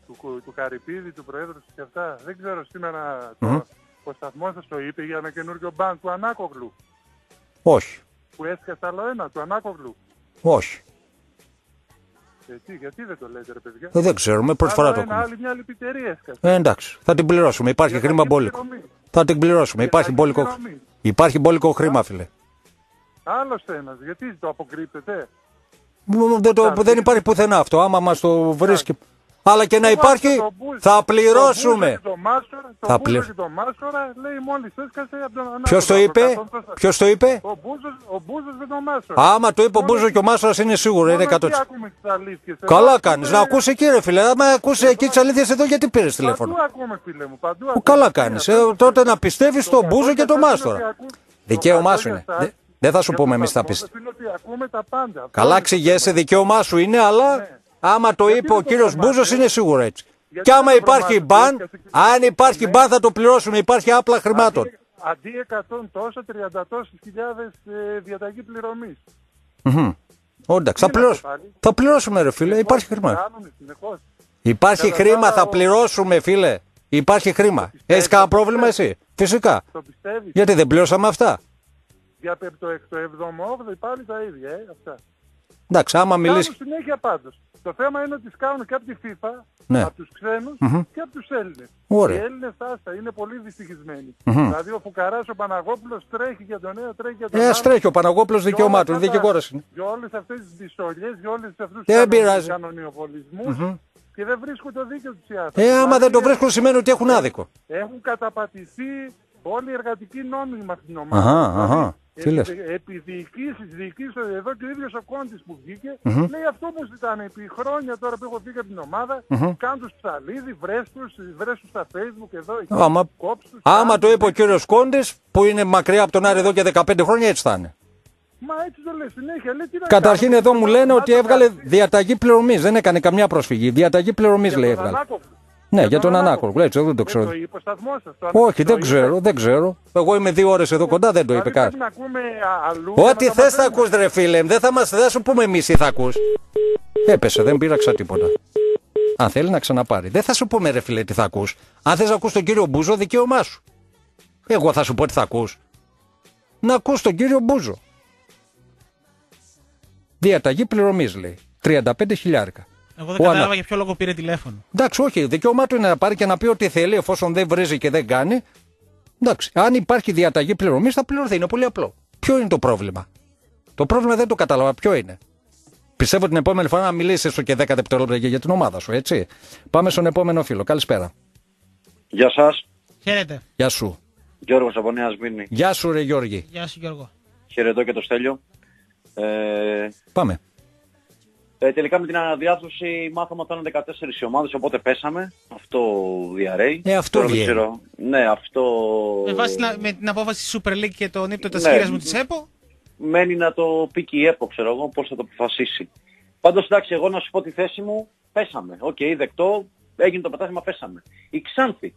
του, του, του Καρυπίδη, του Προέδρου και αυτά. Δεν ξέρω σήμερα Μμμ. το, ο σταθμός σας το είπε για ένα καινούργιο μπαν του Ανάκογλου. Όχι. Που έσκασε άλλο ένα, του Ανάκογλου. Όχι. Γιατί, γιατί δεν το λέτε ρε παιδιά; Ε, δεν ξέρουμε, πρώτη φορά Άλλο το ένα, ακούμε. άλλη μια άλλη πιτερία έσκασε. Ε, εντάξει, θα την πληρώσουμε. Υπάρχει Για χρήμα κακή μπόλικο. πληρωμή. Θα την πληρώσουμε. Υπάρχει κακή μπόλικο, πληρωμή. υπάρχει μπόλικο χρήμα, φίλε. Άλλος ένας. Γιατί το αποκρύπτετε. Μ, Δεν, το, δεν υπάρχει πουθενά αυτό. Άμα μας το βρίσκει. Αλλά και να υπάρχει, Το Μπούζο- θα Το πληρώσουμε. Μπούζο και το Μάστορα, το Θα Μπούζο πληρ- και το Μάστορα λέει μόλις έσκασε από τον Ανάκογλου. Ποιος το Από είπε, καθόν τόσα- ποιος το είπε; Ο Μπούζος, ο Μπούζος με τον Μάστορα. Άμα το είπε ο Μπούζος και ο Μάστορα είναι σίγουρο, είναι 100%. Μόνο εκεί ακούμε τις αλήθειες. Καλά Εδώ κάνεις. ακούμε- Να ακούσει εκεί, ρε φίλε. Άμα ακούσει εκεί τις αλήθειες εδώ, γιατί πήρες τηλέφωνο; Παντού ακούμε φίλε μου, παντού Που ακούμε. καλά κάνεις. τότε να πιστεύεις στον Μπούζο και τον Μάστορα. Δικαίωμά σου είναι. Δε- Δεν θα σου πούμε εμείς τα πιστεύει. Είναι ότι ακούμε τα πάντα. Αυτό Καλά είναι. ξηγέσαι, δικαίωμά σου είναι, αλλά Ναι. Άμα το είπε ο δεν το κύριος τρομάζεις, Μπούζος είναι σίγουρο έτσι. Γιατί Και άμα δεν υπάρχει τρομάζεις, μπαν, έσκασε και- αν υπάρχει Ναι. μπαν θα το πληρώσουμε. Υπάρχει άπλα χρημάτων. Αντί- Αντί 100 τόσο, 30 τόσες χιλιάδες ε, διαταγή πληρωμής. Μμμ. Εντάξει, θα, Τι να πληρώσ- το πάλι. θα πληρώσουμε, ρε φίλε. Υπάρχει χρήμα. Κάνουν συνεχώς. Υπάρχει Κατά χρήμα, τα θα ο- πληρώσουμε, φίλε. Υπάρχει χρήμα. Έχεις κανένα πρόβλημα εσύ; Φυσικά. Το πιστεύεις. Γιατί δεν πληρώσαμε αυτά; Για πε- το, το 7ο, 8ο πάλι τα ίδια, ε, αυτά. Εντάξει, άμα Κάνουν μιλήσει. συνέχεια πάντως. Το θέμα είναι ότι σκάνουν και από τη FIFA, Ναι. από τους ξένους Μμμ. και από τους Έλληνες. Ωραία. Οι Έλληνες άστα είναι πολύ δυστυχισμένοι. Μμμ. Δηλαδή ο Φουκαράς ο Παναγόπουλος τρέχει για τον ένα, τρέχει για τον Ε, άλλο. ας τρέχει ο Παναγόπουλος Για δικαιωμάτων, όλα αυτά τα- δικηγόρος είναι. Για όλες αυτές τις δυσολιές, για όλες αυτούς Δεν τους πειράζει. κανονιοπολισμούς Μμμ. και δεν βρίσκουν το δίκαιο τους οι άνθρωποι. Ε, άμα Δηλαδή, δεν το βρίσκουν σημαίνει ότι έχουν άδικο. Έχουν καταπατηθεί όλοι οι εργατικοί νόμοι με αυτήν την ομάδα. Αχα, Δηλαδή, αχα. Τι λες; επί, επί διοικήσεις, διοικήσεις, εδώ και ο ίδιος ο Κόντης που βγήκε, Μμμ. λέει αυτό που ζητάνε επί χρόνια τώρα που έχω φύγει από την ομάδα, Μμμ. κάνουν τους ψαλίδι, βρες τους, βρες τους στα facebook εδώ, εκεί, Άμα, κόψ' τους, άμα κάνε το τους, είπε ο κύριος Κόντης, που είναι μακριά από τον Άρη εδώ και 15 χρόνια, έτσι θα είναι. Μα έτσι το λέει συνέχεια, λέει τι να Καταρχήν κάνουμε, εδώ μου λένε να ότι το έβγαλε κάνουμε. διαταγή πληρωμής. Δεν έκανε καμιά προσφυγή. Διαταγή πληρωμής Για λέει τον έβγαλε. Ανάκογλου. Ναι, Για για τον τον Ανάκογλου. Ανάκογλου. Έτσι, δεν το Δεν ξέρω. το είπε ο σταθμός σας. το Όχι, το δεν είπε. ξέρω, δεν ξέρω. Εγώ είμαι δύο ώρες εδώ κοντά, δεν το είπε Δηλαδή κάτι. πρέπει να ακούμε α- αλλού. για Ό,τι να τα θες θα μαθαίνουμε. ακούς ρε φίλε, δεν θα, μας, δεν θα σου πούμε εμείς τι θα ακούς. Έπεσε, δεν πήραξα τίποτα. Αν θέλει να ξαναπάρει. Δεν θα σου πούμε ρε φίλε τι θα ακούς. Αν θες να ακούς τον κύριο Μπούζο, δικαίωμά σου. Εγώ θα σου πω τι θα ακούς. Να ακούς τον κύριο Μπούζο. Διαταγή πληρωμής λέει. 35 χιλιάρικα. Εγώ δεν Ο Ανα- κατάλαβα για ποιο λόγο πήρε τηλέφωνο. Εντάξει, όχι, δικαίωμά του είναι να πάρει και να πει ό,τι θέλει, εφόσον δεν βρίζει και δεν κάνει. Εντάξει, αν υπάρχει διαταγή πληρωμής, θα πληρωθεί. Είναι πολύ απλό. Ποιο είναι το πρόβλημα; Το πρόβλημα δεν το κατάλαβα. Ποιο είναι. Πιστεύω την επόμενη φορά να μιλήσεις έστω και 10 δευτερόλεπτα και για την ομάδα σου, έτσι. Πάμε στον επόμενο φίλο. Καλησπέρα. Γεια σας. Χαίρετε. Γεια σου. Γιώργος από Νέα Σμύρνη. Γεια σου, ρε Γιώργη. Γεια σου Γιώργο. Χαιρετώ και το Στέλιο. Ε, Πάμε. Ε, τελικά με την αναδιάθρωση μάθαμε ότι ήταν 14 οι ομάδες, οπότε πέσαμε. Αυτό διαρρέει. Ε, αυτό Τώρα δεν βγαίνει. ξέρω. Ναι, αυτό... Με βάση την- με την απόφαση της Super League και το νίπτω τας Ναι. χείρας μου της ΕΠΟ. μένει να το πει και η ΕΠΟ, ξέρω εγώ, πώς θα το αποφασίσει. Πάντως εντάξει, εγώ να σου πω τη θέση μου, πέσαμε. Οκ, δεκτό, έγινε το πρωτάθλημα, πέσαμε. Η Ξάνθη.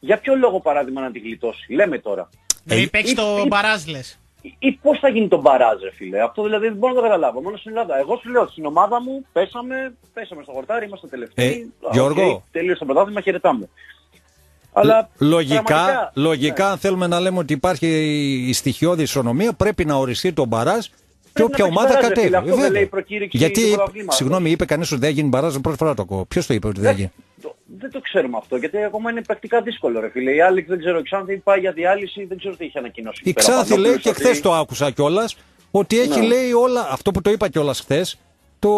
Για ποιο λόγο παράδειγμα να τη γλιτώσει, λέμε τώρα. Δηλαδή παίξει ή- το ή- μπαράζ λες. Ή, ή πώς θα γίνει το μπαράζ, ρε φίλε. Αυτό δηλαδή δεν μπορώ να το καταλάβω. Μόνο στην Ελλάδα. Εγώ σου λέω, στην ομάδα μου πέσαμε, πέσαμε στο χορτάρι, είμαστε τελευταίοι. Ε, Α, Γιώργο. οκ, τελείωσε το πρωτάθλημα, χαιρετάμε. Αλλά Λογικά, πραγματικά, λογικά αν θέλουμε να λέμε ότι υπάρχει η στοιχειώδη ισονομία, πρέπει να οριστεί το μπαράζ και Πρέπει όποια να παίξει ομάδα μπαράζ, ρε κατέβει. φίλε. Αυτό Ε, δεν βέβαια. λέει η προκήρυξη Γιατί, του είπε- πρωταθλήματος. συγγνώμη, είπε κανείς ότι δεν έγινε μπαράζ, πρώτη φορά το ακούω. Ποιος το είπε ότι δεν γίνει. το- δεν το ξέρουμε αυτό, γιατί ακόμα είναι πρακτικά δύσκολο, ρε φίλε. Η Άλεξ δεν ξέρω, η Ξάνθη πάει για διάλυση, δεν ξέρω τι είχε ανακοινώσει. Η εκεί πέρα. Ξάνθη λέει Παπαδόπουλος και ότι- χθε το άκουσα κιόλας ότι έχει Ναι. λέει όλα. Αυτό που το είπα κιόλας χθες. Το.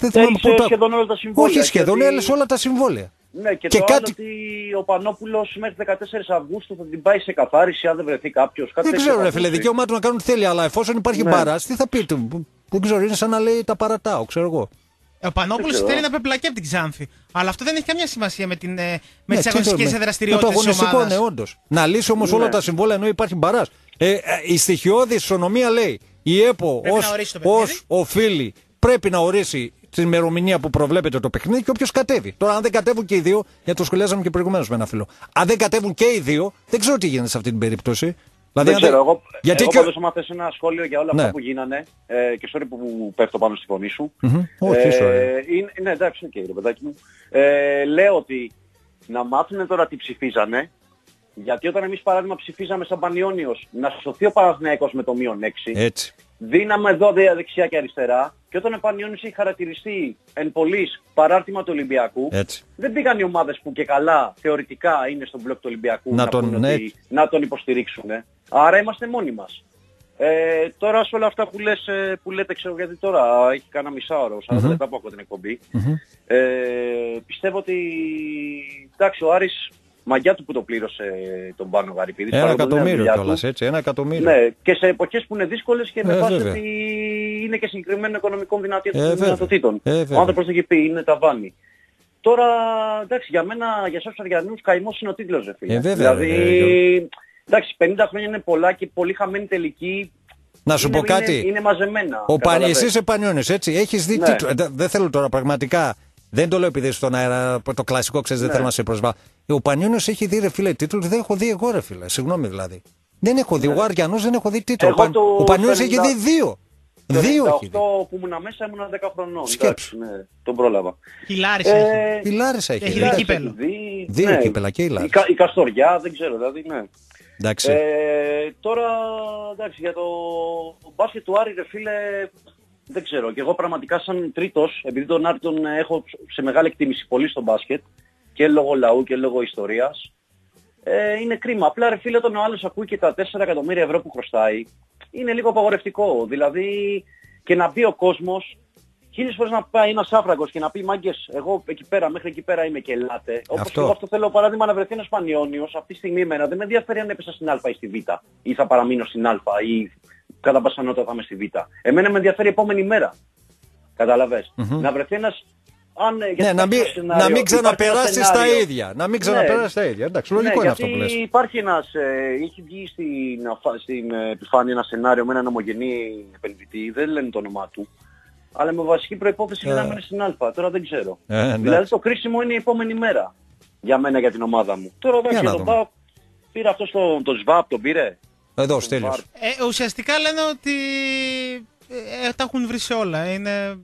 Δεν θυμάμαι Έλυσε πού τα- σχεδόν όλα τα συμβόλαια. Όχι σχεδόν, γιατί- έλυσε όλα τα συμβόλαια. Ναι, και, Και το κάτι- άλλο ότι ο Πανόπουλος μέχρι 14 Αυγούστου θα την πάει σε καθάριση αν δεν βρεθεί κάποιος. Κάτι Δεν τέτοιο ξέρω, θα ρε φίλε, ακούσει. δικαίωμά του να κάνουν τι θέλει, αλλά εφόσον υπάρχει Ναι. μπαράζ, τι θα πει του. Δεν ξέρω, είναι σαν να λέει τα παρατάω, ξέρω εγώ. Ο Πανόπουλος Δεν ξέρω. θέλει να πεπλακεί από την Ξάνθη. Αλλά αυτό δεν έχει καμία σημασία με, την, ε, με Ναι, τις τι αγωνιστικές το- με- δραστηριότητες Με το της αγωνιστικό, ομάδας. ναι, όντως. Να λύσει όμως Ναι. όλα τα συμβόλαια ενώ υπάρχει μπαράζ. Ε, ε, η στοιχειώδη ισονομία λέει η ΕΠΟ Πρέπει να ως, ορίσει το παιχνίδι. ως οφείλει πρέπει να ορίσει την ημερομηνία που προβλέπεται το παιχνίδι και όποιος κατέβει. Τώρα, αν δεν κατέβουν και οι δύο, γιατί το σχολιάζαμε και προηγουμένως με ένα φίλο. Αν δεν κατέβουν και οι δύο, δεν ξέρω τι γίνεται σε αυτή την περίπτωση. Δηλαδή, δεν αν ξέρω, εγώ, γιατί εγώ και... πάντως άμα θες ένα σχόλιο για όλα Ναι. αυτά που γίνανε ε, και sorry που πέφτω πάνω στη φωνή σου. Μμμ. Όχι, sorry. είναι, ναι, εντάξει, οκ, ρε παιδάκι μου. Ε, λέω ότι να μάθουν τώρα τι ψηφίζανε, γιατί όταν εμείς παράδειγμα ψηφίζαμε σαν Πανιόνιος να σωθεί ο Παναθηναϊκός με το μείον 6, Έτσι. δίναμε εδώ δε- δεξιά και αριστερά και όταν ο Πανιόνιος έχει χαρακτηριστεί εν πολλής παράρτημα του Ολυμπιακού, Έτσι. δεν πήγαν οι ομάδες που και καλά θεωρητικά είναι στον μπλοκ του Ολυμπιακού Να να, τον- πούνε ναι. ότι, να τον υποστηρίξουν. ε. Άρα είμαστε μόνοι μας. Ε, τώρα σε όλα αυτά που, λες, ε, που λέτε, ξέρω γιατί τώρα έχει κάνα μισάωρο, 40 Μμμ. λεπτά που ακούω την εκπομπή. Μμμ. Ε, πιστεύω ότι εντάξει, ο Άρης μαγιά του που το πλήρωσε τον Πάνο Γαρυπίδης. Ένα παρότι δεν είναι εκατομμύριο δουλειά κιόλας, του. έτσι. Ένα εκατομμύριο. Ναι, και σε εποχές που είναι δύσκολες και με Ε, βάση βέβαια. ότι είναι και συγκεκριμένο οικονομικών δυνατή- Ε, βέβαια. δυνατοτήτων. Ε, Ο βέβαια. άνθρωπος το έχει πει, είναι ταβάνι. Τώρα, εντάξει, για μένα, για εσάς τους Αριανούς, καημός είναι ο τίτλος, ρε φίλε. Ε, βέβαια, δηλαδή, ρε, Γιώργο. εντάξει, 50 χρόνια είναι πολλά και πολύ χαμένη τελική. Να σου είναι, πω κάτι. Είναι, είναι μαζεμένα. Ο Πανι, καταλαβες. εσύ είσαι Πανιόνιος, έτσι. Έχεις δει Ναι. τίτλο. Ε, δε- Δεν θέλω τώρα πραγματικά. Δεν το λέω επειδή είσαι στον αέρα, το κλασικό ξέρεις, δεν Ναι. θέλω να σε προσβάλλω. Ο Πανιόνιος έχει δει ρε φίλε τίτλους, δεν έχω δει εγώ ρε φίλε. Συγγνώμη δηλαδή. Δεν έχω δει. Ο Αριανό δεν έχω δει τίτλο. Ναι. Εγώ Ο, Παν... το ο Πανιόνιος 50 έχει δει δύο. Το Δύο έχει 98 που ήμουν μέσα ήμουν 10 χρονών. Σκέψου. Εντάξει, Ναι, τον πρόλαβα. Η Λάρισα Ε, έχει. Η Λάρισα έχει. Έχει δει. δει Εντάξει, κύπελο. έχει δει, Δύο ναι. κύπελα και η Η, Λάρισα. Κα- η Καστοριά, δεν ξέρω, δηλαδή, ναι. Εντάξει. Ε, τώρα, εντάξει, για το μπάσκετ του Άρη, ρε φίλε, δεν ξέρω. Και εγώ πραγματικά σαν τρίτος, επειδή τον Άρη τον έχω σε μεγάλη εκτίμηση πολύ στο μπάσκετ, και λόγω λαού και λόγω ιστορίας, ε, είναι κρίμα. Απλά ρε φίλε, όταν ο άλλος ακούει και τα 4 εκατομμύρια ευρώ που χρωστάει, είναι λίγο απαγορευτικό. Δηλαδή, και να μπει ο κόσμος, χίλιες φορές να πάει ένας άφραγκος και να πει μάγκες, εγώ εκεί πέρα, μέχρι εκεί πέρα είμαι και ελάτε. Όπως Αυτό. και εγώ αυτό θέλω παράδειγμα να βρεθεί ένας Πανιόνιος, αυτή τη στιγμή εμένα δεν με ενδιαφέρει αν έπεσα στην Α ή στη Β ή θα παραμείνω στην Α ή κατά πάσα πιθανότητα θα είμαι στη Β. Εμένα με ενδιαφέρει η επόμενη μέρα. Καταλαβες. Μμμ. Να βρεθεί ένας αν, ε, γιατί Ναι, να υπάρχει μην, ένα σενάριο- να μην υπάρχει ένα ξαναπεράσεις τα σενάριο. ίδια. Να μην Ναι. ξαναπεράσεις τα ίδια. Εντάξει, λογικό ναι, είναι αυτό γιατί που λες. υπάρχει ένας, ε, έχει βγει στην, αφα- στην ε, επιφάνεια ένα σενάριο με έναν ομογενή επενδυτή, δεν λένε το όνομά του, αλλά με βασική προϋπόθεση είναι Ε. να μένει στην Α. Τώρα δεν ξέρω. Ε, εντάξει. δηλαδή το κρίσιμο είναι η επόμενη μέρα για μένα, για την ομάδα μου. Τώρα εντάξει, Για για να τον δούμε. ΠΑΟΚ πήρε αυτό στο, το ΣΒΑΠ, τον πήρε. Εδώ, Στέλιος. Ε, ουσιαστικά λένε ότι ε, τα έχουν βρει σε όλα. Είναι,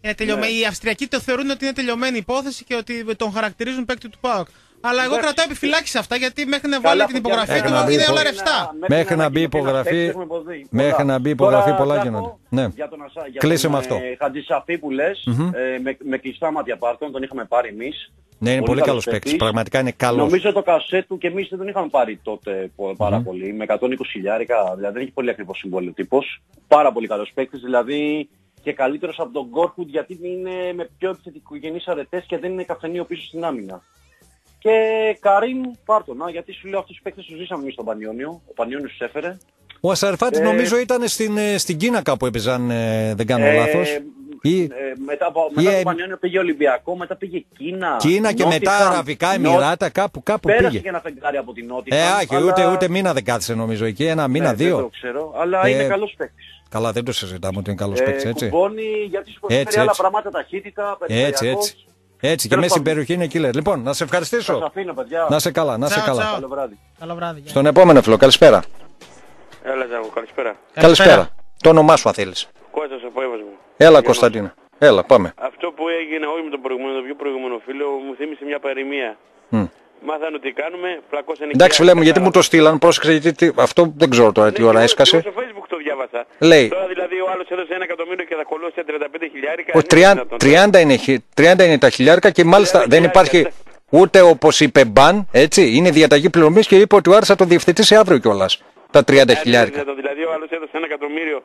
είναι τελειωμέ- Ναι. Οι Αυστριακοί το θεωρούν ότι είναι τελειωμένη υπόθεση και ότι τον χαρακτηρίζουν παίκτη του ΠΑΟΚ. Αλλά εγώ Εντάξει. κρατάω επιφυλάξεις σε αυτά γιατί μέχρι να Καλά, βάλει την αυτό υπογραφή Μέχρι του να μπει είναι υπο- όλα ρευστά. Μέχρι να μπει ανακοινωθεί ένα υπογραφή- παίκτη, έχουμε υποδεί. μέχρι Πολλά. να μπει υπογραφή, Τώρα, πολλά Ζάκο, γίνονται. Ναι. Για τον, Ασα- για Κλείσε τον, με αυτό. Ε, Χατζησαφή που λες, Μμμ. ε, με, με κλειστά μάτια πάρτον, τον είχαμε πάρει εμείς. Ναι, είναι πολύ καλός παίκτης. παίκτης. Πραγματικά είναι καλός. Νομίζω το κασέ του και εμείς δεν τον είχαμε πάρει τότε πο- πάρα πολύ. Με 120 χιλιάρικα, δηλαδή δεν έχει πολύ ακριβός συμβόλαιο τύπος. Πάρα πολύ καλός παίκτης, δηλαδή και καλύτερος από τον Γκόρχουντ γιατί είναι με πιο επιθετικογενείς αρετές και δεν είναι καφενείο πίσω στην άμυνα. Και Καρύμ Πάρτονα, γιατί σου λέω αυτούς τους παίκτες τους ζήσαμε εμείς στον Πανιόνιο. Ο Πανιόνιος τους έφερε. Ο Ασαρφάτη Ε, νομίζω ήταν στην, ε, στην Κίνα κάπου έπαιζαν, ε, δεν κάνω Ε, λάθος. Ή- Ε, μετά από, μετά ή- το Πανιόνιο πήγε Ολυμπιακό, μετά πήγε Κίνα. Κίνα και μετά Νότιχαμ, Αραβικά Νότ- Εμμυράτα, κάπου, κάπου Πέρασε πήγε. και ένα φεγγάρι από την Νότια. Ε, άχι, ούτε, ούτε μήνα δεν κάθισε νομίζω εκεί. Ένα μήνα, Ναι, Δεν δύο. το ξέρω, αλλά Ε, είναι καλός παίκτης. Καλά, δεν το συζητάμε ότι είναι καλός Ε, παίκτης, έτσι. κουμπώνει γιατί σου προσφέρει Έτσι, άλλα έτσι. πράγματα, ταχύτητα, Έτσι, περιφερειακός. έτσι. Έτσι, και Τέλος μέσα στην πάντων. περιοχή είναι killer. Λοιπόν, να σε ευχαριστήσω. Σας αφήνω, παιδιά. Να σε καλά, να σε Τσάου, καλά. τσάου. Καλό βράδυ. Καλό βράδυ. γεια. Στον επόμενο φίλο, καλησπέρα. Έλα, Ζάγο, καλησπέρα. Καλησπέρα. Το όνομά σου, αν θέλεις. Κώστας από Εύασμο. Έλα, Γιάννος. Κωνσταντίνα. Έλα, πάμε. Αυτό που έγινε όχι με τον προηγούμενο, το πιο προηγούμενο φίλο, μου θύμισε μια παροιμία. Μμ. Μάθανε ότι κάνουμε, πλακώσανε Εντάξει, και φίλε μου, γιατί μου το στείλαν, πρόσεξε, γιατί τι- αυτό δεν ξέρω τώρα τι ώρα Εγώ έσκασε. Στο facebook το διάβασα. Λέει. Τώρα δηλαδή ο άλλος έδωσε ένα εκατομμύριο και θα κολλώσει 35 χιλιάρικα. Ο είναι 30, δυνατόν. 30, είναι, χι- 30 είναι τα χιλιάρικα και μάλιστα δεν χιλιάρικα, υπάρχει ούτε όπως είπε μπαν, έτσι. Είναι διαταγή πληρωμής και είπε ότι ο Άρης θα το διευθετήσει αύριο κιόλας. Τα 30 Ε, χιλιάρικα. δυνατόν. Δηλαδή ο άλλος έδωσε ένα εκατομμύριο.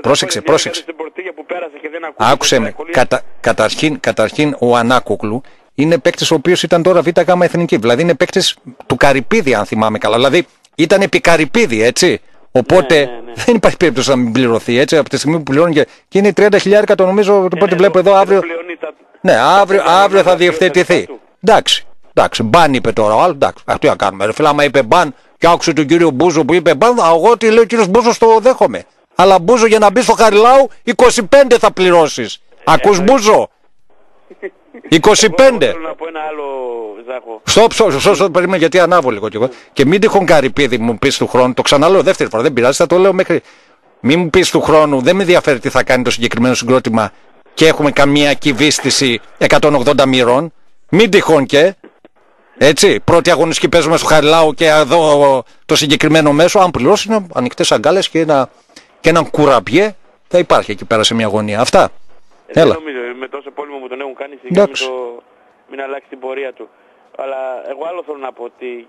Πρόσεξε, 400 πρόσεξε. Στην πορτίγια που πέρασε και δεν ακούγεται. Άκουσε με. κολλήσει. Κατα, καταρχήν, καταρχήν ο Ανάκοκλου είναι παίκτης ο οποίος ήταν τώρα β' γάμα εθνική. Δηλαδή είναι παίκτης του Καρυπίδη, αν θυμάμαι καλά. Δηλαδή ήταν επί Καρυπίδη, έτσι. Οπότε Ναι, δεν υπάρχει περίπτωση να μην πληρωθεί έτσι από τη στιγμή που πληρώνει και, και είναι 30 χιλιάρικα το νομίζω. Ε, Οπότε ναι, βλέπω εδώ αύριο. πληρώνει τα- Ναι, αύριο, τα- αύριο θα τα- διευθετηθεί. τα- Εντάξει, εντάξει, μπαν είπε τώρα ο άλλος. Εντάξει, αυτό να κάνουμε. Ρε φίλε, άμα είπε μπαν και άκουσε τον κύριο Μπούζο που είπε μπαν, εγώ τι λέει ο κύριος Μπούζος το δέχομαι. Αλλά Μπούζο για να μπει στο Χαριλάου 25 θα πληρώσεις. Ακούς Μπούζο; 25. Θέλω να πω ένα άλλο Ζάχο. Στοπ, στοπ, στοπ, στοπ, περίμενε γιατί ανάβω λίγο κι εγώ. Και μην τυχόν καρυπίδι μου πεις του χρόνου, το ξαναλέω δεύτερη φορά, δεν πειράζει, θα το λέω μέχρι. Μην μου πεις του χρόνου, δεν με ενδιαφέρει τι θα κάνει το συγκεκριμένο συγκρότημα και έχουμε καμία κυβίστηση 180 μοιρών. Μην τυχόν και. Έτσι, πρώτη αγωνιστική παίζουμε στο Χαριλάου και εδώ το συγκεκριμένο μέσο, αν πληρώσει ανοιχτές αγκάλες και, ένα, και έναν κουραμπιέ, θα υπάρχει εκεί πέρα σε μια γωνία. Αυτά. Ε, Έλα. Δεν νομίζω, με τόσο πόλεμο που τον έχουν κάνει σιγά μην, Εντάξει. το, μην αλλάξει την πορεία του. Αλλά εγώ άλλο θέλω να πω ότι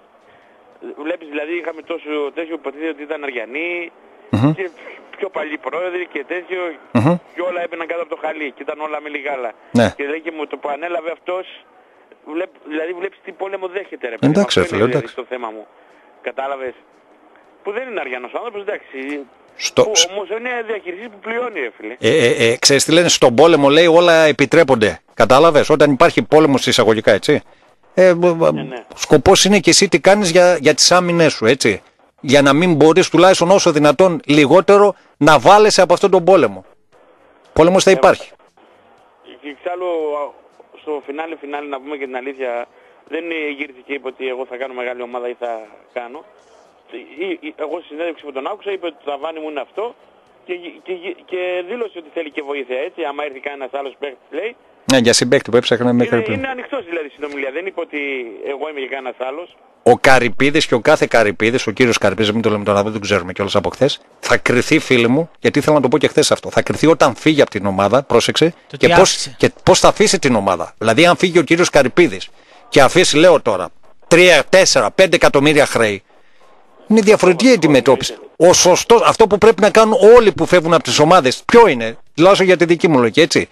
βλέπεις δηλαδή είχαμε τόσο τέτοιο που υποτίθεται ότι ήταν Αριανοί Μμμ. και πιο παλιοί πρόεδροι και τέτοιο Μμμ. και όλα έμπαιναν κάτω από το χαλί και ήταν όλα με λιγάλα. Ναι. Και λέει και μου το που ανέλαβε αυτός βλέπ, δηλαδή βλέπεις τι πόλεμο δέχεται ρε παιδί μου. Εντάξει, Αυτό ρε είναι φίλε, δηλαδή εντάξει. στο θέμα μου. Κατάλαβες; Που δεν είναι Αριανός άνθρωπος, εντάξει. Στο- Που, όμως είναι διαχειριστής που πληρώνει ρε φίλε. Ε, ε, ε, ξέρεις τι λένε, στον πόλεμο λέει όλα επιτρέπονται. Κατάλαβες, όταν υπάρχει πόλεμος εισαγωγικά, έτσι. Ε, β- β- ναι. Σκοπός είναι και εσύ τι κάνεις για, για τις άμυνες σου, έτσι. Για να μην μπορείς τουλάχιστον όσο δυνατόν λιγότερο να βάλεσαι από αυτόν τον πόλεμο. Πόλεμος θα υπάρχει. Και εξάλλου α, στο φινάλε φινάλε να πούμε και την αλήθεια δεν ε, γύρισε και είπε ότι εγώ θα κάνω μεγάλη ομάδα ή θα κάνω. Ή- ή- Εγώ στη συνέντευξη που τον άκουσα είπε ότι το ταβάνι μου είναι αυτό και, γι- και, γι- και δήλωσε ότι θέλει και βοήθεια έτσι. Άμα έρθει κανένας άλλος παίκτης λέει. Ναι, για συμπέκτη που έψαχνα μέχρι Είναι, πριν. είναι ανοιχτός δηλαδή η συνομιλία. Δεν είπε ότι εγώ είμαι και κανένας άλλος. Ο Καρυπίδης και ο κάθε Καρυπίδης, ο κύριος Καρυπίδης, μην το λέμε τώρα, δεν τον ξέρουμε κιόλας από χθες, θα κρυθεί φίλοι μου, γιατί ήθελα να το πω και χθες αυτό. Θα κρυθεί όταν φύγει από την ομάδα, πρόσεξε, Το και τι πώς, άφησε. και πώς θα αφήσει την ομάδα. Δηλαδή, αν φύγει ο κύριος Καρυπίδης και αφήσει, λέω τώρα, 3, 4, 5 εκατομμύρια χρέη, είναι διαφορετική η αντιμετώπιση. Ο σωστός, αυτό που πρέπει να κάνουν όλοι που φεύγουν από τις ομάδες, ποιο είναι, τουλάχιστον για τη δική μου λογική, έτσι.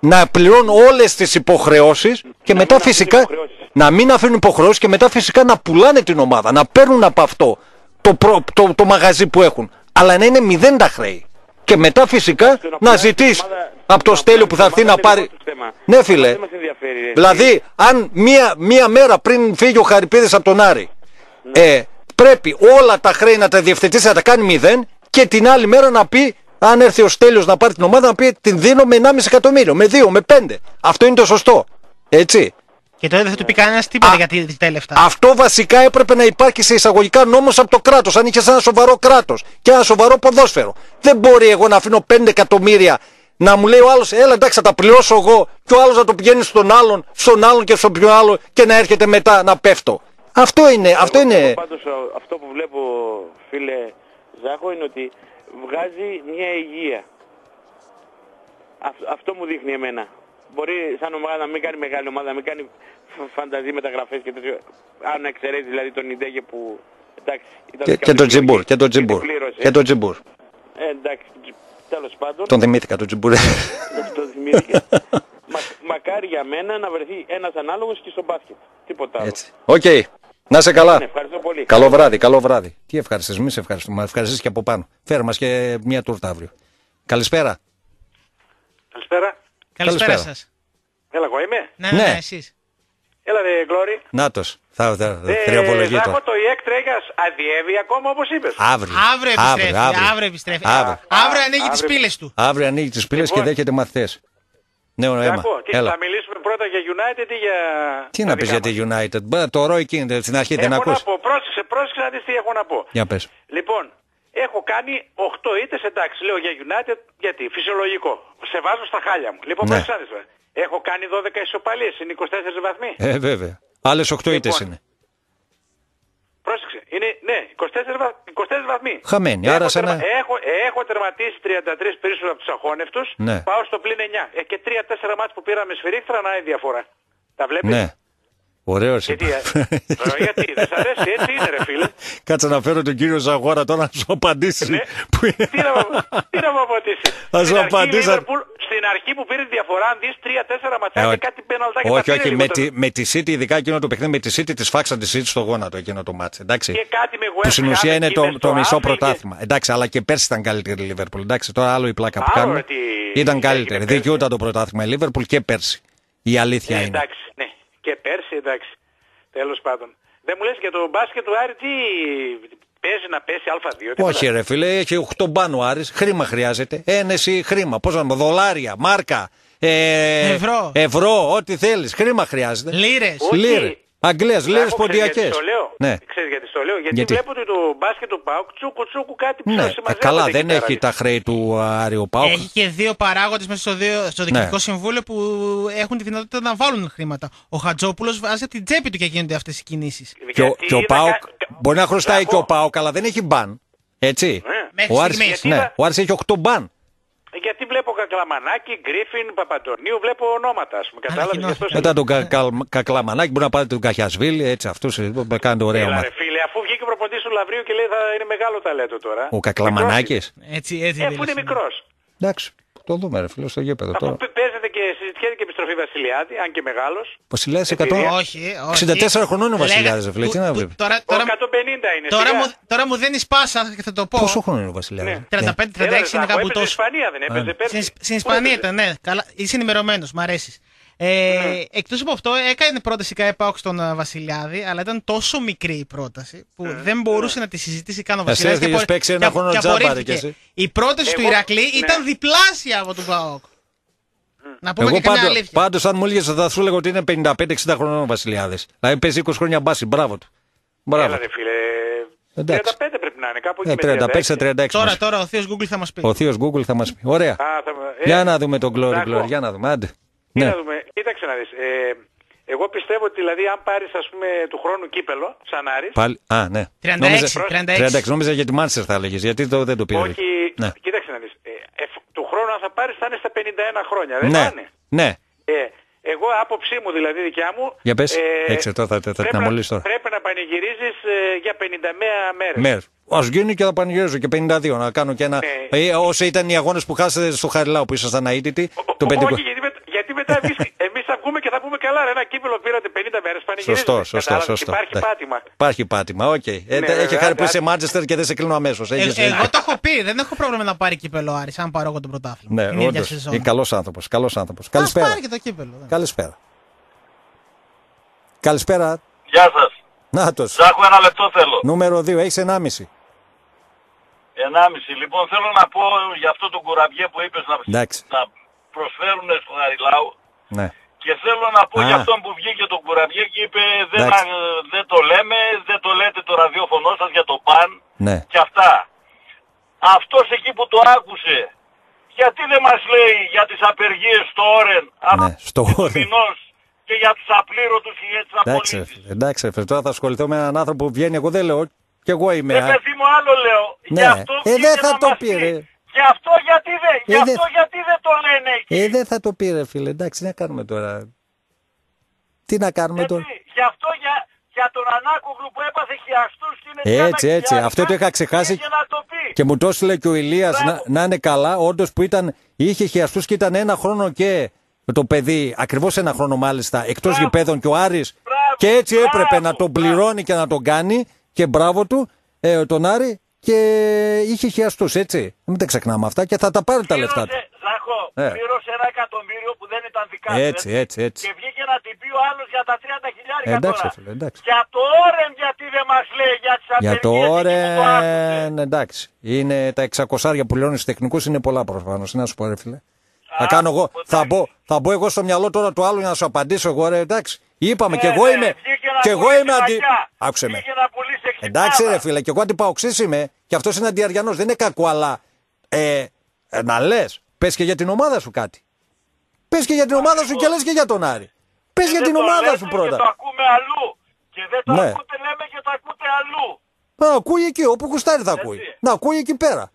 Να πληρώνουν όλες τις υποχρεώσεις και μετά φυσικά να μην αφήνουν υποχρεώσεις και μετά φυσικά να πουλάνε την ομάδα, να παίρνουν από αυτό το, προ- το, το μαγαζί που έχουν. Αλλά να είναι μηδέν τα χρέη. Και μετά φυσικά να ζητείς από το στέλιο που θα έρθει να πάρει... Ναι φίλε, Δεν μας ενδιαφέρει. ρε. Δηλαδή, αν μία, μία μέρα πριν φύγει ο Χαρυπίδης από τον Άρη, Ναι. ε, πρέπει όλα τα χρέη να τα διευθετήσει, να τα κάνει μηδέν και την άλλη μέρα να πει, αν έρθει ο Στέλιος να πάρει την ομάδα, να πει την δίνω με 1,5 εκατομμύριο, με 2, με 5. Αυτό είναι το σωστό. Έτσι. Και τότε δεν θα του πει κανένας τίποτα για τη- τα λεφτά. Αυτό βασικά έπρεπε να υπάρχει σε εισαγωγικά νόμος από το κράτος, αν είχες ένα σοβαρό κράτος και ένα σοβαρό ποδόσφαιρο. Δεν μπορεί εγώ να αφήνω 5 εκατομμύρια να μου λέει ο άλλος, έλα εντάξει θα τα πληρώσω εγώ και ο άλλος να το πηγαίνει στον άλλον, στον άλλον και στον πιο άλλο και να έρχεται μετά να πέφτω. Αυτό είναι, αυτό Εγώ είναι. πάντως α, αυτό που βλέπω φίλε Ζάχο είναι ότι βγάζει μια υγεία. Αυ- αυτό μου δείχνει εμένα. Μπορεί σαν ομάδα να μην κάνει μεγάλη ομάδα, να μην κάνει φ- φανταιζί μεταγραφές και τέτοιο. Αν εξαιρέσεις δηλαδή τον Ιντέγιε που εντάξει ήταν Και, κάποια και τον επιλογή Τζιμπούρ, και τον τη Τζιμπούρ. πλήρωσε. Και τον Τζιμπούρ. Ε, εντάξει, τζ- τέλος πάντων. Τον θυμήθηκα τον Τζιμπούρ. το θυμήθηκε. Μα, μακάρι για μένα να βρεθεί ένας ανάλογος και στο μπάσκετ. Τίποτα άλλο. Έτσι. Οκ. Να σε καλά. Ναι, ευχαριστώ πολύ. Καλό βράδυ, καλό βράδυ. Τι ευχαριστείς, μη σε ευχαριστούμε. Ευχαριστείς και από πάνω. Φέρ μας και μια τούρτα αύριο. Καλησπέρα. Καλησπέρα. Καλησπέρα Καλησπέρα. σας. Έλα, εγώ είμαι. Ναι, ναι, Ναι. ναι, εσείς. Έλα, ρε, Γκλόρι. Νάτος. Θα, θα, Ε, θριαπολογεί Ζάχο, τώρα. το ΙΕΚ Τρέγας αδιεύει ακόμα όπως είπες. Αύριο. Αύριο επιστρέφει. Αύριο, επιστρέφει. Αύριο. Αύριο ανοίγει τις αύριο. πύλες του. Αύριο ανοίγει τις πύλες και Λοιπόν. δέχεται μαθητές. Νέο αίμα. Ζάχο, τι, Έλα. θα μιλήσουμε πρώτα για United ή για... Τι τα να πεις δικά για μας. τη United; Μπα, Το ρο εκείνη στην αρχή δεν Έχω ακούς. να πω, πρόσεξε, πρόσεξε να δεις τι έχω να πω. Για πες. Λοιπόν, έχω κάνει 8 ήττες εντάξει, λέω για United, γιατί, φυσιολογικό. Σε βάζω στα χάλια μου. Λοιπόν, Ναι. πρόσεξε να δεις, ε. Έχω κάνει 12 ισοπαλίες, είναι 24 βαθμοί. Ε, βέβαια. Άλλες 8 ήττες Λοιπόν. είναι. Πρόσεξε, είναι, ναι, 24, βα- 24 βαθμοί. Χαμένοι, Έχω, άρα σε τερμα- ένα- έχω, έχω τερματίσει 33 περισσότερο από τους αχώνευτους, Ναι. πάω στο πλήν 9. Ε, και 3-4 μάτς που πήραμε σφυρίχτρα να είναι διαφορά. Τα βλέπεις; Ναι. Ωραίος Γιατί, είπε. ε, ε, γιατί, δεν σ' αρέσει, έτσι είναι ρε φίλε. Κάτσε να φέρω τον κύριο Ζαγόρα τώρα να σου απαντήσει. Ναι. Που- τι, να, μου- τι να μου απαντήσει. Θα σου Στην αρχή, η απαντήσω. Liverpool, στην αρχή που πήρε τη διαφορά, αν δεις 3-4 Ε, ματσάκια, όχι. κάτι πέναλτάκια όχι, τα πήρε όχι. Με λιγότερο. τη, με τη City, ειδικά εκείνο το παιχνίδι, με τη City της φάξαν τη City στο γόνατο εκείνο το μάτς. Εντάξει. Και κάτι με Που West στην ουσία Ham είναι εκεί το, μες το στο μισό Anfield και- πρωτάθλημα. Εντάξει, αλλά και πέρσι ήταν καλύτερη η Liverpool. Εντάξει, τώρα άλλο η πλάκα που Άλλο, κάνουμε. ρε, τι Ήταν έγινε καλύτερη. πέρσι. Δικαιούταν το πρωτάθλημα η Liverpool και πέρσι. Η αλήθεια Ε, είναι. εντάξει, ναι. Και πέρσι, εντάξει. Τέλος πάντων. Δεν μου λες για το μπάσκετ του Άρη τι παίζει να πέσει Α2. τίποτα. Όχι ρε φίλε, έχει 8 μπάνου Άρης, χρήμα χρειάζεται. Ένεση χρήμα, πώς να πω, δολάρια, μάρκα, ε, Ευρώ. ευρώ, ό,τι θέλεις, χρήμα χρειάζεται. Λίρες. Όχι. Λίρες. Αγγλίες, Ζάχο, λίρες ξέρεις γιατί ποντιακές. το λέω; Ναι. Ξέρεις γιατί το λέω; Γιατί, Γιατί; βλέπω ότι το μπάσκετ του ΠΑΟΚ τσούκου τσούκου κάτι πιο Ναι, ε, συμμαζεύεται καλά, εκεί δεν πέρα. έχει τα χρέη του Άριο Πάουκ. Έχει και δύο παράγοντες μέσα στο, δύο, στο διοικητικό Ναι. συμβούλιο που έχουν τη δυνατότητα να βάλουν χρήματα. Ο Χατζόπουλος βάζει από την τσέπη του και γίνονται αυτές οι κινήσεις. Και, ο- Γιατί και ο είδα Πάουκ, κα- μπορεί να χρωστάει Ζάχο, και ο Πάουκ, αλλά δεν έχει μπαν. Έτσι. Ναι. Μέχρι Ο Άρης, στιγμής. ναι, είδα- ο Άρης έχει 8 μπαν. Γιατί βλέπω Κακλαμανάκη, Γκρίφιν, Παπαντονίου, βλέπω ονόματα, ας πούμε. Κατάλαβες γι' αυτό σε Μετά τον κα, κα, Κακλαμανάκη μπορεί να πάρει τον Καχιασβίλη, έτσι αυτούς ε, που κάνετε ωραίο Έλα, μάτι. ρε φίλε, αφού βγήκε ο προποντής του Λαβρίου και λέει θα είναι μεγάλο ταλέντο τώρα. Ο Κακλαμανάκης. Έτσι, έτσι. Ε, αφού είναι δήλωσε. μικρός. Εντάξει, το δούμε ρε φίλε στο γήπεδο Αφού τώρα. π- παίζεται και συζητιέται και επιστροφή Βασιλιάδη, αν και μεγάλος. Βασιλιάς 100. Επειδή- Όχι, όχι. 64 χρονών είναι ο Λέγα- Βασιλιάδης, ρε φίλε, τι που- να που- βλέπει. Τώρα, Ο τώρα, 150 είναι. τώρα, σιγά. μου, τώρα μου δίνεις πάσα και θα το πω. Πόσο χρόνο είναι ο Βασιλιάδης; Ναι. Ναι. 35-36 Έλα, είναι ρε, κάπου έπαιζε τόσο. Στην Ισπανία δεν έπαιζε Α. πέρσι. Στην, στην Πού Ισπανία έπαιζε; ήταν, ναι. Καλά, είσαι ενημερωμένος, μ' αρέσεις. Ε, Ναι. Εκτός από αυτό, έκανε πρόταση η ΚΑΕΠΑΟΚ στον α, Βασιλιάδη, αλλά ήταν τόσο μικρή η πρόταση που Ναι. δεν μπορούσε να τη συζητήσει καν ο Εσύ Βασιλιάδης. έφυγες, παίξει ένα χρόνο τζάμπα, ρε, κι εσύ. Η πρόταση του Εγώ- Ηρακλή ναι. ήταν διπλάσια από τον ΠΑΟΚ. Να πούμε Εγώ και καμιά πάντω, αλήθεια. πάντως αν μου έλεγες θα σου έλεγα ότι είναι 55-60 χρονών ο Βασιλιάδης. Δηλαδή παίζει 20 χρόνια μπάση. Μπράβο του. Μπράβο. Έλα ρε φίλε. Εντάξει. 35 πρέπει να είναι κάπου εκεί Ε, με 35 σε 36. Τώρα, μας. τώρα ο Θείος Google θα μας πει. Ο θείος Google θα μας πει. Ωραία. Α, θα... ε, Για να δούμε τον Glory Ζάκο, Glory. Για να δούμε. Άντε. Τι Ναι. να δούμε. Κοίταξε να δεις. Ε, εγώ πιστεύω ότι δηλαδή αν πάρεις ας πούμε του χρόνου κύπελο, σαν Άρης, Πάλι. Α, ναι. 36, Νόμιζα- 36. 36. Νόμιζα για τη Μάντσεστερ θα έλεγες. Γιατί το, δεν το πήρε. όχι, Ναι. κοίταξε να δεις. Ε, ε, του χρόνου αν θα πάρεις θα είναι στα 51 χρόνια, δεν Ναι. θα είναι; Ναι. Ε, εγώ άποψή μου δηλαδή δικιά μου, Για πες. ε, Έξε, τώρα θα- θα την πρέπει, να, αμολύσεις τώρα. πρέπει να πανηγυρίζεις ε, για 51 μέρες. Μέρ. Α γίνει και θα πανηγυρίζω και 52. Να κάνω και ένα. Ναι. Ε, όσο ήταν οι αγώνες που χάσατε στο Χαριλάου που ήσασταν αίτητοι. Το 50. Όχι, γιατί, με- γιατί μετά εμείς, εμείς θα βγούμε και θα πούμε καλά, ρε, ένα κύπελο πήρατε 50 μέρες πανηγυρίζετε. Σωστό, σωστό, Κατάλαβες, σωστό. Υπάρχει Ναι. πάτημα. Υπάρχει πάτημα, οκ. Ε, Ναι, τε- έχει βέβαια, χάρη που άντε, είσαι άντε. Μάντσεστερ και δεν σε κλείνω αμέσως. Ε, εγώ το έχω πει, δεν έχω πρόβλημα να πάρει κύπελο ο Άρης, αν πάρω εγώ το πρωτάθλημα. Ναι, την ίδια όντως. σεζόν. Είναι καλός άνθρωπος. Καλός άνθρωπος. Ας Καλησπέρα. πάρει και το κύπελο. ναι. Καλησπέρα. Καλησπέρα. Γεια σας. Νάτος. Ζάχο ένα λεπτό θέλω. Νούμερο 2. Έχεις 1,5. Ενάμιση. Λοιπόν θέλω να πω για αυτό το κουραμπιέ που είπες να, Εντάξει. να προσφέρουν στο Χαριλάου. Ναι. Και θέλω να πω Α. για αυτόν που βγήκε το κουραμπιέ και είπε δεν, Εντάξει. α- δεν το λέμε, δεν το λέτε το ραδιόφωνο σας για το παν Ναι. και αυτά. Αυτός εκεί που το άκουσε, γιατί δεν μας λέει για τις απεργίες στο Όρεν Ναι. Στο όριο. μηνός και για τους απλήρωτους και για τις Εντάξει, ρε απολύσεις. φίλε. εντάξει, ρε φίλε. Τώρα θα ασχοληθώ με έναν άνθρωπο που βγαίνει. Εγώ δεν λέω. Κι εγώ είμαι. Ε, α. παιδί μου άλλο λέω. Ναι. Γι' αυτό Ε, βγήκε δεν θα να το μας πει, πει. ρε. Γι' αυτό γιατί δεν, γι' Ε, αυτό δεν- γιατί δεν το λένε εκεί. Ε, δεν θα το πει, ρε φίλε. Εντάξει, τι να κάνουμε τώρα; Τι να κάνουμε τώρα; Γι' αυτό για, για τον Ανάκογλου που έπαθε χιαστούς και είναι Έτσι, έτσι. Αυτό το είχα ξεχάσει. Για να το πει. Και μου το έστειλε και ο Ηλίας να, να είναι καλά. Όντως που ήταν, είχε χιαστού και ήταν ένα χρόνο και το παιδί, ακριβώς ένα χρόνο μάλιστα, εκτός γηπέδων και ο Άρης Και έτσι έπρεπε να τον πληρώνει και να τον κάνει. Και μπράβο του, ε, τον Άρη. Και είχε χιαστού, έτσι. Μην τα ξεχνάμε αυτά και θα τα πάρει τα λεφτά του. Πλήρωσε, Ζάχο, Ε. πλήρωσε ένα εκατομμύριο που δεν ήταν δικά του. Έτσι, έτσι, έτσι. Και βγήκε να την πει ο άλλος για τα 30 χιλιάρικα Εντάξει, τώρα. φίλε, εντάξει. Για το όρεν γιατί δεν μας λέει για τις Για το απεργίες εκεί που το άκουσε. όρεν, εντάξει. Είναι τα 600 που λιώνει στους τεχνικούς είναι πολλά προφανώς. Να σου πω, ρε φίλε. Θα κάνω εγώ, θα μπω, θα μπω εγώ στο μυαλό τώρα του άλλου για να σου απαντήσω εγώ, ρε, εντάξει. Είπαμε, και εγώ είμαι. Και εγώ είμαι αντι. Άκουσε με. Εντάξει, ρε φίλε, και εγώ αντιπαοξής είμαι. Και αυτός είναι αντιαριανός. Δεν είναι κακό, αλλά ε, ε, να λες, πες και για την ομάδα σου κάτι. Πες και για την ομάδα σου και λες και για τον Άρη. Πες για την ομάδα σου πρώτα. Και το ακούμε αλλού. Και δεν το Ναι. ακούτε λέμε και το ακούτε αλλού. Να ακούει εκεί, όπου κουστάρει θα ακούει. Να ακούει εκεί πέρα.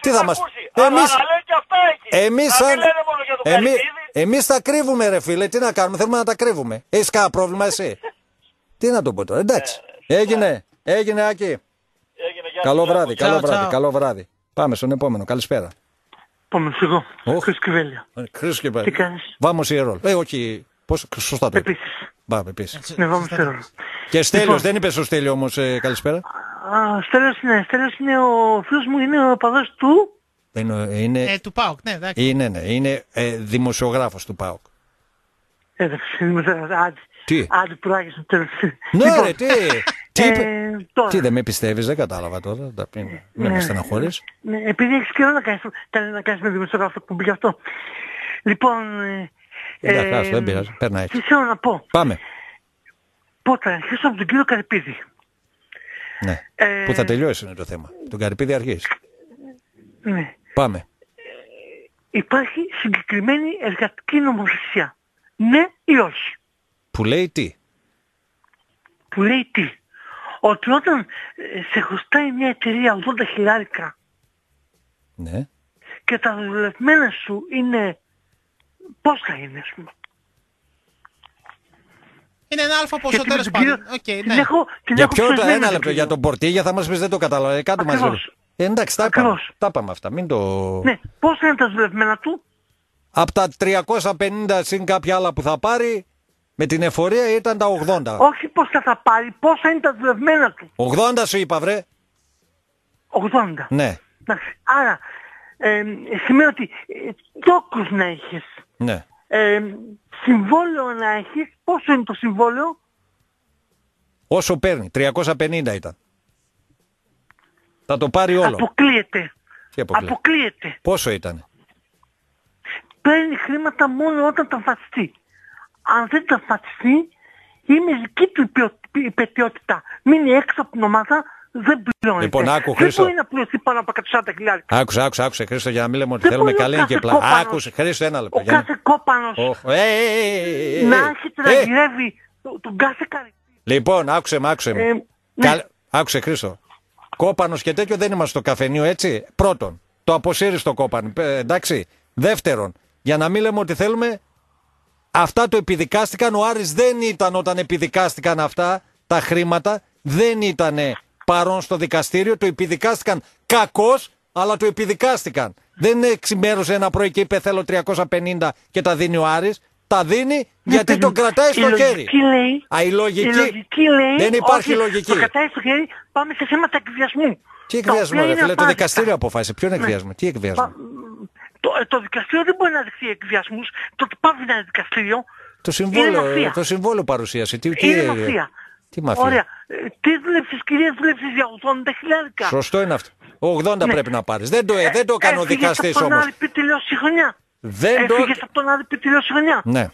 Τι θα μας... Αλλά Εμείς, να λέει και αυτά εκεί. εμείς να σαν... μην λένε μόνο για το Εμεί... Καρυπίδη. εμείς τα κρύβουμε ρε φίλε, τι να κάνουμε, θέλουμε να τα κρύβουμε. Έχεις κανένα πρόβλημα εσύ; τι να το πω τώρα, εντάξει. Έγινε, έγινε Άκη. Καλό βράδυ, καλό βράδυ, καλό βράδυ. Πάμε στον επόμενο, καλησπέρα. Πάμε εγώ. Oh. Χρυσκυβέλια. Χρήστο και Τι πάλι. κάνεις; Βάμος η ρόλ. Ε, όχι, πώς, σωστά το είπα. Επίσης. Πάμε επίσης. Ναι, βάμε σε ρόλο. Και Στέλιος, Λοιπόν. δεν είπες στο Στέλιο όμως ε, καλησπέρα. Α, Στέλιος είναι, Στέλιος είναι ο φίλος μου, είναι ο παδός του. Είναι, είναι, Ε, του ΠΑΟΚ, ναι, εντάξει. είναι, ναι, είναι ε, δημοσιογράφος του ΠΑΟΚ. Εντάξει, είμαι άντε. Τι; Άντε πουράγες στο τέλος. Ναι, Λοιπόν, ρε, τι, τι, είπε- ε, τώρα. τι δεν με πιστεύεις, δεν κατάλαβα τώρα. Τα πει, μην Ναι. με στεναχωρείς. Ναι, επειδή έχεις καιρό να κάνεις, τα- να κάνεις με δημοσιογράφο που γι' αυτό. Λοιπόν, ε, Εντάξει, ε, άστο, δεν πειράζει, περνάει. τι θέλω να πω. Πάμε. Πότε θα αρχίσω από τον κύριο Καρυπίδη. Ναι. Ε, Πού θα τελειώσει είναι το θέμα. Τον Καρυπίδη αρχής. Ναι. Πάμε. Υπάρχει συγκεκριμένη εργατική νομοθεσία. Ναι ή όχι. Που λέει τι. Που λέει τι. Ότι όταν ε, σε χρωστάει μια εταιρεία 80 χιλιάρικα Ναι. και τα δουλευμένα σου είναι πώς θα είναι ας πούμε; Είναι ένα αλφα ποσό Γιατί με τέλος τον κύριο- πάντων. Οκ, την ναι. έχω- την Για έχω ποιο, ψεσμένη ένα τον λεπτό, κύριο. για τον Πορτίγια θα μας πεις δεν το καταλαβαίνω. Ε, κάτω μαζί. Ακριβώς. Ε, εντάξει, τα είπαμε. Τα είπαμε αυτά. Μην το... Ναι, πώς θα είναι τα δουλευμένα του; Από τα 350 συν κάποια άλλα που θα πάρει, με την εφορία ήταν τα 80. Όχι πώς θα τα πάρει, πώς θα είναι τα δουλευμένα του. 80 σου είπα, βρε. 80. Ναι, Εντάξει. Άρα, ε, σημαίνει ότι ε, τόκους να έχεις, ναι. ε, συμβόλαιο να έχεις, πόσο είναι το συμβόλαιο, Όσο παίρνει, 350 ήταν. Θα το πάρει όλο. αποκλείεται. Τι αποκλείεται; Αποκλείεται. Πόσο ήταν. Παίρνει χρήματα μόνο όταν τα φατιστεί. Αν δεν τα φατιστεί, είναι δική του υπειο- υπετιότητα. Μείνει έξω από την ομάδα, δεν πληρώνεται. Λοιπόν, άκου, δεν Χρήστο. μπορεί να πληρωθεί πάνω από 140 χιλιάρικα. Άκουσε, άκουσε, άκουσε, Χρήστο, για να μην λέμε ότι Δεν θέλουμε μπορεί ο καλή και κάθε πλά. κόπανος- Άκουσε, Χρήστο, ένα λεπτό. Ο για να- κάθε κόπανος Όχ, ε, ε, ε, ε, ε, να ε. έρχεται να Ε, γυρεύει το- τον κάθε καρύ. Λοιπόν, άκουσε με, άκουσε με. Ε, ναι. Καλ- Άκουσε, Χρήστο. Κόπανος και τέτοιο δεν είμαστε στο καφενείο, έτσι. Πρώτον, το αποσύρεις το κόπανο. ε, εντάξει. Δεύτερον, για να μην λέμε ότι θέλουμε, αυτά το επιδικάστηκαν. Ο Άρης δεν ήταν όταν επιδικάστηκαν αυτά τα χρήματα. Δεν ήταν παρόν στο δικαστήριο. Το επιδικάστηκαν κακώς, αλλά το επιδικάστηκαν. Δεν εξημέρωσε ένα πρωί και είπε θέλω 350 και τα δίνει ο Άρης. Τα δίνει γιατί τον κρατάει στο η χέρι. λογική λέει, Α, η λογική. η λογική λέει Δεν υπάρχει όχι, λογική. Το κρατάει στο χέρι, πάμε σε θέματα εκβιασμού. Τι Τα εκβιασμό, οποία ρε είναι φίλε, το απάντα. δικαστήριο αποφάσισε. Ποιον Ναι. εκβιασμό, τι εκβιασμό; Το, ε, το δικαστήριο δεν μπορεί να δεχθεί εκβιασμούς. Το ότι πάβει να είναι δικαστήριο. Το είναι συμβόλαιο, μαφία. το συμβόλαιο παρουσίασε. Τι, τι, είναι ε, μαφία. Τι μαφία. Ωραία. Ε, τι δούλεψες κυρία, δούλεψες για 80 χιλιάρικα; Σωστό είναι αυτό. 80 Ναι. πρέπει να πάρεις. Δεν το, ε, δεν το έκανε ο Έφυγες δικαστής από τον όμως. Άρη πριν τελειώσει η χρονιά. Δεν το... Έφυγες από τον Άρη πριν τελειώσει η χρονιά. Ναι.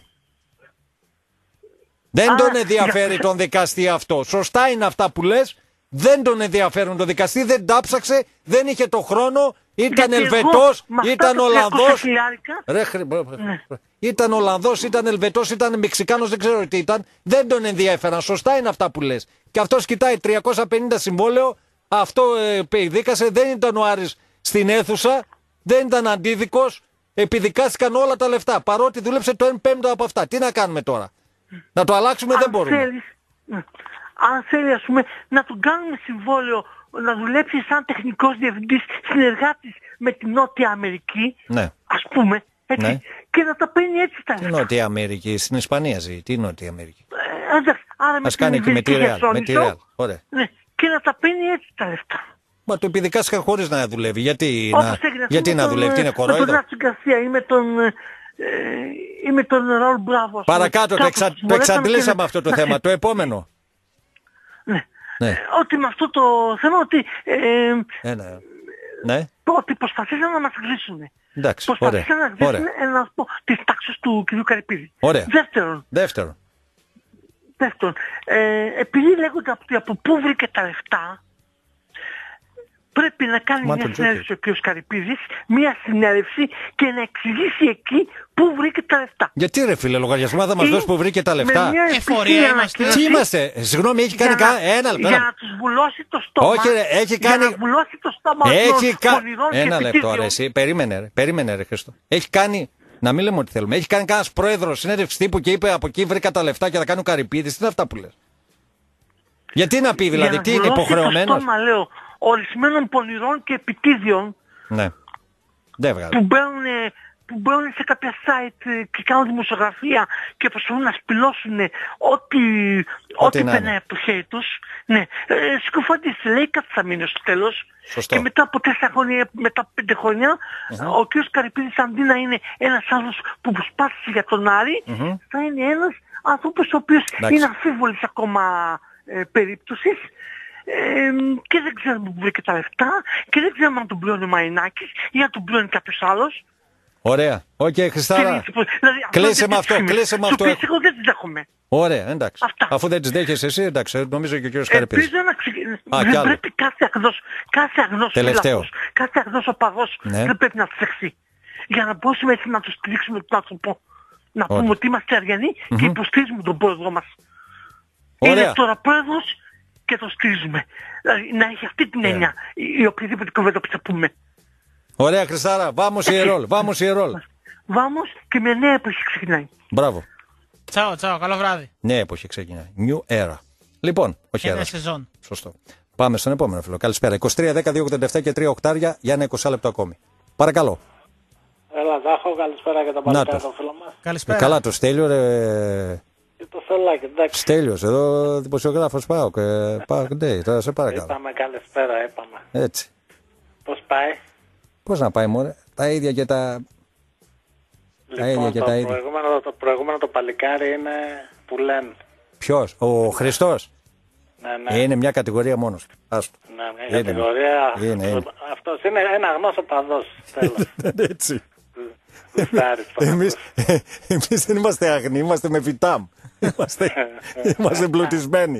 Δεν Α, τον ενδιαφέρει για- τον δικαστή αυτό. Σωστά είναι αυτά που λες. Δεν τον ενδιαφέρουν τον δικαστή, δεν τα ψάξε, δεν είχε το χρόνο, ήταν Γιατί εγώ Ελβετός, με αυτά ήταν τα 300 Ολλανδός. χιλιάρικα, Ρε, χρ- Ναι. Ήταν Ολλανδός, ήταν Ελβετός, ήταν Μεξικάνος, δεν ξέρω τι ήταν. Δεν τον ενδιαφέραν. Σωστά είναι αυτά που λες. Και αυτός κοιτάει 350 συμβόλαιο, αυτό ε, δίκασε, δεν ήταν ο Άρης στην αίθουσα, δεν ήταν αντίδικος, επιδικάστηκαν όλα τα λεφτά. Παρότι δούλεψε το 1 πέμπτο από αυτά. Τι να κάνουμε τώρα; Να το αλλάξουμε δεν αν μπορούμε. θέλεις, ναι. αν θέλεις ας πούμε να τον κάνουμε συμβόλαιο να δουλέψει σαν τεχνικός διευθυντής συνεργάτης με την Νότια Αμερική Ναι. ας πούμε έτσι, Ναι. και να τα παίρνει έτσι τα Τι λεφτά. Νότια Αμερική, στην Ισπανία ζει. Τι Νότια Αμερική; Ε, εντάξει, άρα με Ας την κάνει και με τη Ιβηρική Ρεάλ. Με τη Χερσόνησο, Ρεάλ. Ωραία. ναι, και να τα παίρνει έτσι τα λεφτά. Μα το επιδικάστηκαν χωρίς να δουλεύει. Γιατί, Όπως να, έγινε ας γιατί πούμε, να τον, δουλεύει, τι είναι ε, Με τον κορόιδο; Νάτσο Γκαρσία ή με τον, ε, ε, ή με τον Ραούλ Μπράβο. ας πούμε. Παρακάτω, το, Κάπως εξα, τους το μπορέσαμε εξαντλήσαμε και- αυτό το να- θέμα. Το επόμενο. Ναι. Ναι. Ότι με αυτό το θέμα ότι, ε, Ένα. Ναι, ότι προσπαθήσαν να μας γκρίσουν. εντάξει, ωραία. Προσπαθήσαν να γκρίσουν ωραία. ε, να σου πω, τις τάξεις του κ. Καρυπίδη. Ωραία. Δεύτερον, Δεύτερον. δεύτερον ε, επειδή λέγονται από, από πού βρήκε τα λεφτά, πρέπει να κάνει Μα μια τον συνέντευξη ο κ. Καρυπίδης, μια συνέντευξη και να εξηγήσει εκεί πού βρήκε τα λεφτά. Γιατί ρε φίλε, λογαριασμό θα μας Ή δώσει που βρήκε τα με λεφτά; μια επίσημη ανακοίνωση Τι είμαστε, ε, συγγνώμη, έχει κάνει για να- κα... ένα λεπτό. Για ένα- να τους βουλώσει το στόμα. Όχι, ρε, έχει για κάνει- να βουλώσει το στόμα Έχει των κάνει. πονηρών και Ένα λεπτό, επιτίδιων. ρε, εσύ. Περίμενε, ρε, περίμενε, ρε Χριστό. Έχει κάνει. Να μην λέμε ό,τι θέλουμε. Έχει κάνει κανένας πρόεδρος συνέντευξης τύπου και είπε από εκεί βρήκα τα λεφτά και θα κάνω καρυπίδη. Τι είναι αυτά που λες; Γιατί να πει Για δηλαδή, να τι είναι βουλώσει υποχρεωμένος; Το στόμα, λέω, ορισμένων πονηρών και επιτίδιων Ναι. Δεν βγάζει. που μπαίνουν, που μπαίνουν σε κάποια site ε, και κάνουν δημοσιογραφία και προσπαθούν να σπηλώσουν ό,τι, ό,τι να περνάει είναι. από το χέρι τους. Ναι, ε, συκοφάντει λέει κάτι θα μείνει στο τέλος. Σωστό. Και μετά από τέσσερα χρόνια, μετά από πέντε χρόνια, ο κ. Καρυπίδης αντί να είναι ένας άλλος που προσπάθησε για τον Άρη, Μμμ. θα είναι ένας άνθρωπος ο οποίος Εντάξει. είναι αμφίβολης ακόμα ε, περίπτωσης ε, και δεν ξέρουμε που βρήκε τα λεφτά και δεν ξέρουμε αν τον πληρώνει ο Μαϊνάκης ή αν τον πληρώνει κάποιος άλλος. Ωραία. Οκ, Και Χριστάρα. δηλαδή, αυτό Κλείσε δεν με τις αυτό, φήμες, κλείσε με τις αυτό. οποίες εγώ δεν τις δέχομαι. Ωραία, εντάξει. Αφού δεν τι δέχεσαι εσύ, εντάξει, νομίζω και ο κύριος Καρυπίδη. Ελπίζω να ξεκινήσει. Α, κι Δεν άλλο. πρέπει κάθε αγνός, κάθε αγνός Τελευταίο. φύλακος, κάθε αγνός οπαδός Ναι. δεν πρέπει να ψεχθεί. Για να μπορέσουμε έτσι να το στηρίξουμε τον άνθρωπο. Να Ωραία. πούμε ότι είμαστε αριανοί Μμμ. και υποστηρίζουμε τον πρόεδρό μας. Ωραία. Είναι τώρα πρόεδρος και το στηρίζουμε. Δηλαδή να έχει αυτή την έννοια η, η οποιαδήποτε κουβέντα που θα πούμε. Ωραία, Χριστάρα, vamos η ρόλ, vamos η ρόλ. Βάμος και μια νέα εποχή ξεκινάει. Μπράβο. Τσάω, τσάω, καλό βράδυ. Νέα εποχή ξεκινάει. New era. Λοιπόν, όχι Ένα era. σεζόν. Σωστό. Πάμε στον επόμενο φίλο. Καλησπέρα. 23, 10, 287 και 3 οκτάρια για ένα 20 λεπτό ακόμη. Παρακαλώ. Έλα, Ζάχο, καλησπέρα και τον Να παλικάρι το. τον φίλο μας. Ε, καλά, το Στέλιο, ρε. Και το Θολάκι, εντάξει. Στέλιος, εδώ δημοσιογράφος πάω. Και... Πάω, ναι, τώρα σε παρακαλώ. Είπαμε καλησπέρα, είπαμε. Έτσι. Πώς πάει; Πώς να πάει, μωρέ; Τα ίδια και τα... τα ίδια Λοιπόν, και το, τα ίδια. προηγούμενο, το προηγούμενο το παλικάρι είναι που λένε. Ποιος, ο Χριστός. Ναι, ναι. Είναι μια κατηγορία μόνος του. Άστο. Ναι, μια Είναι. κατηγορία. Είναι, είναι. Αυτός είναι ένα γνώσο παδός. Τέλος. Έτσι. Γουστάρεις, Εμείς, εμείς δεν είμαστε αγνοί, είμαστε με βιτάμ. Είμαστε, είμαστε εμπλουτισμένοι.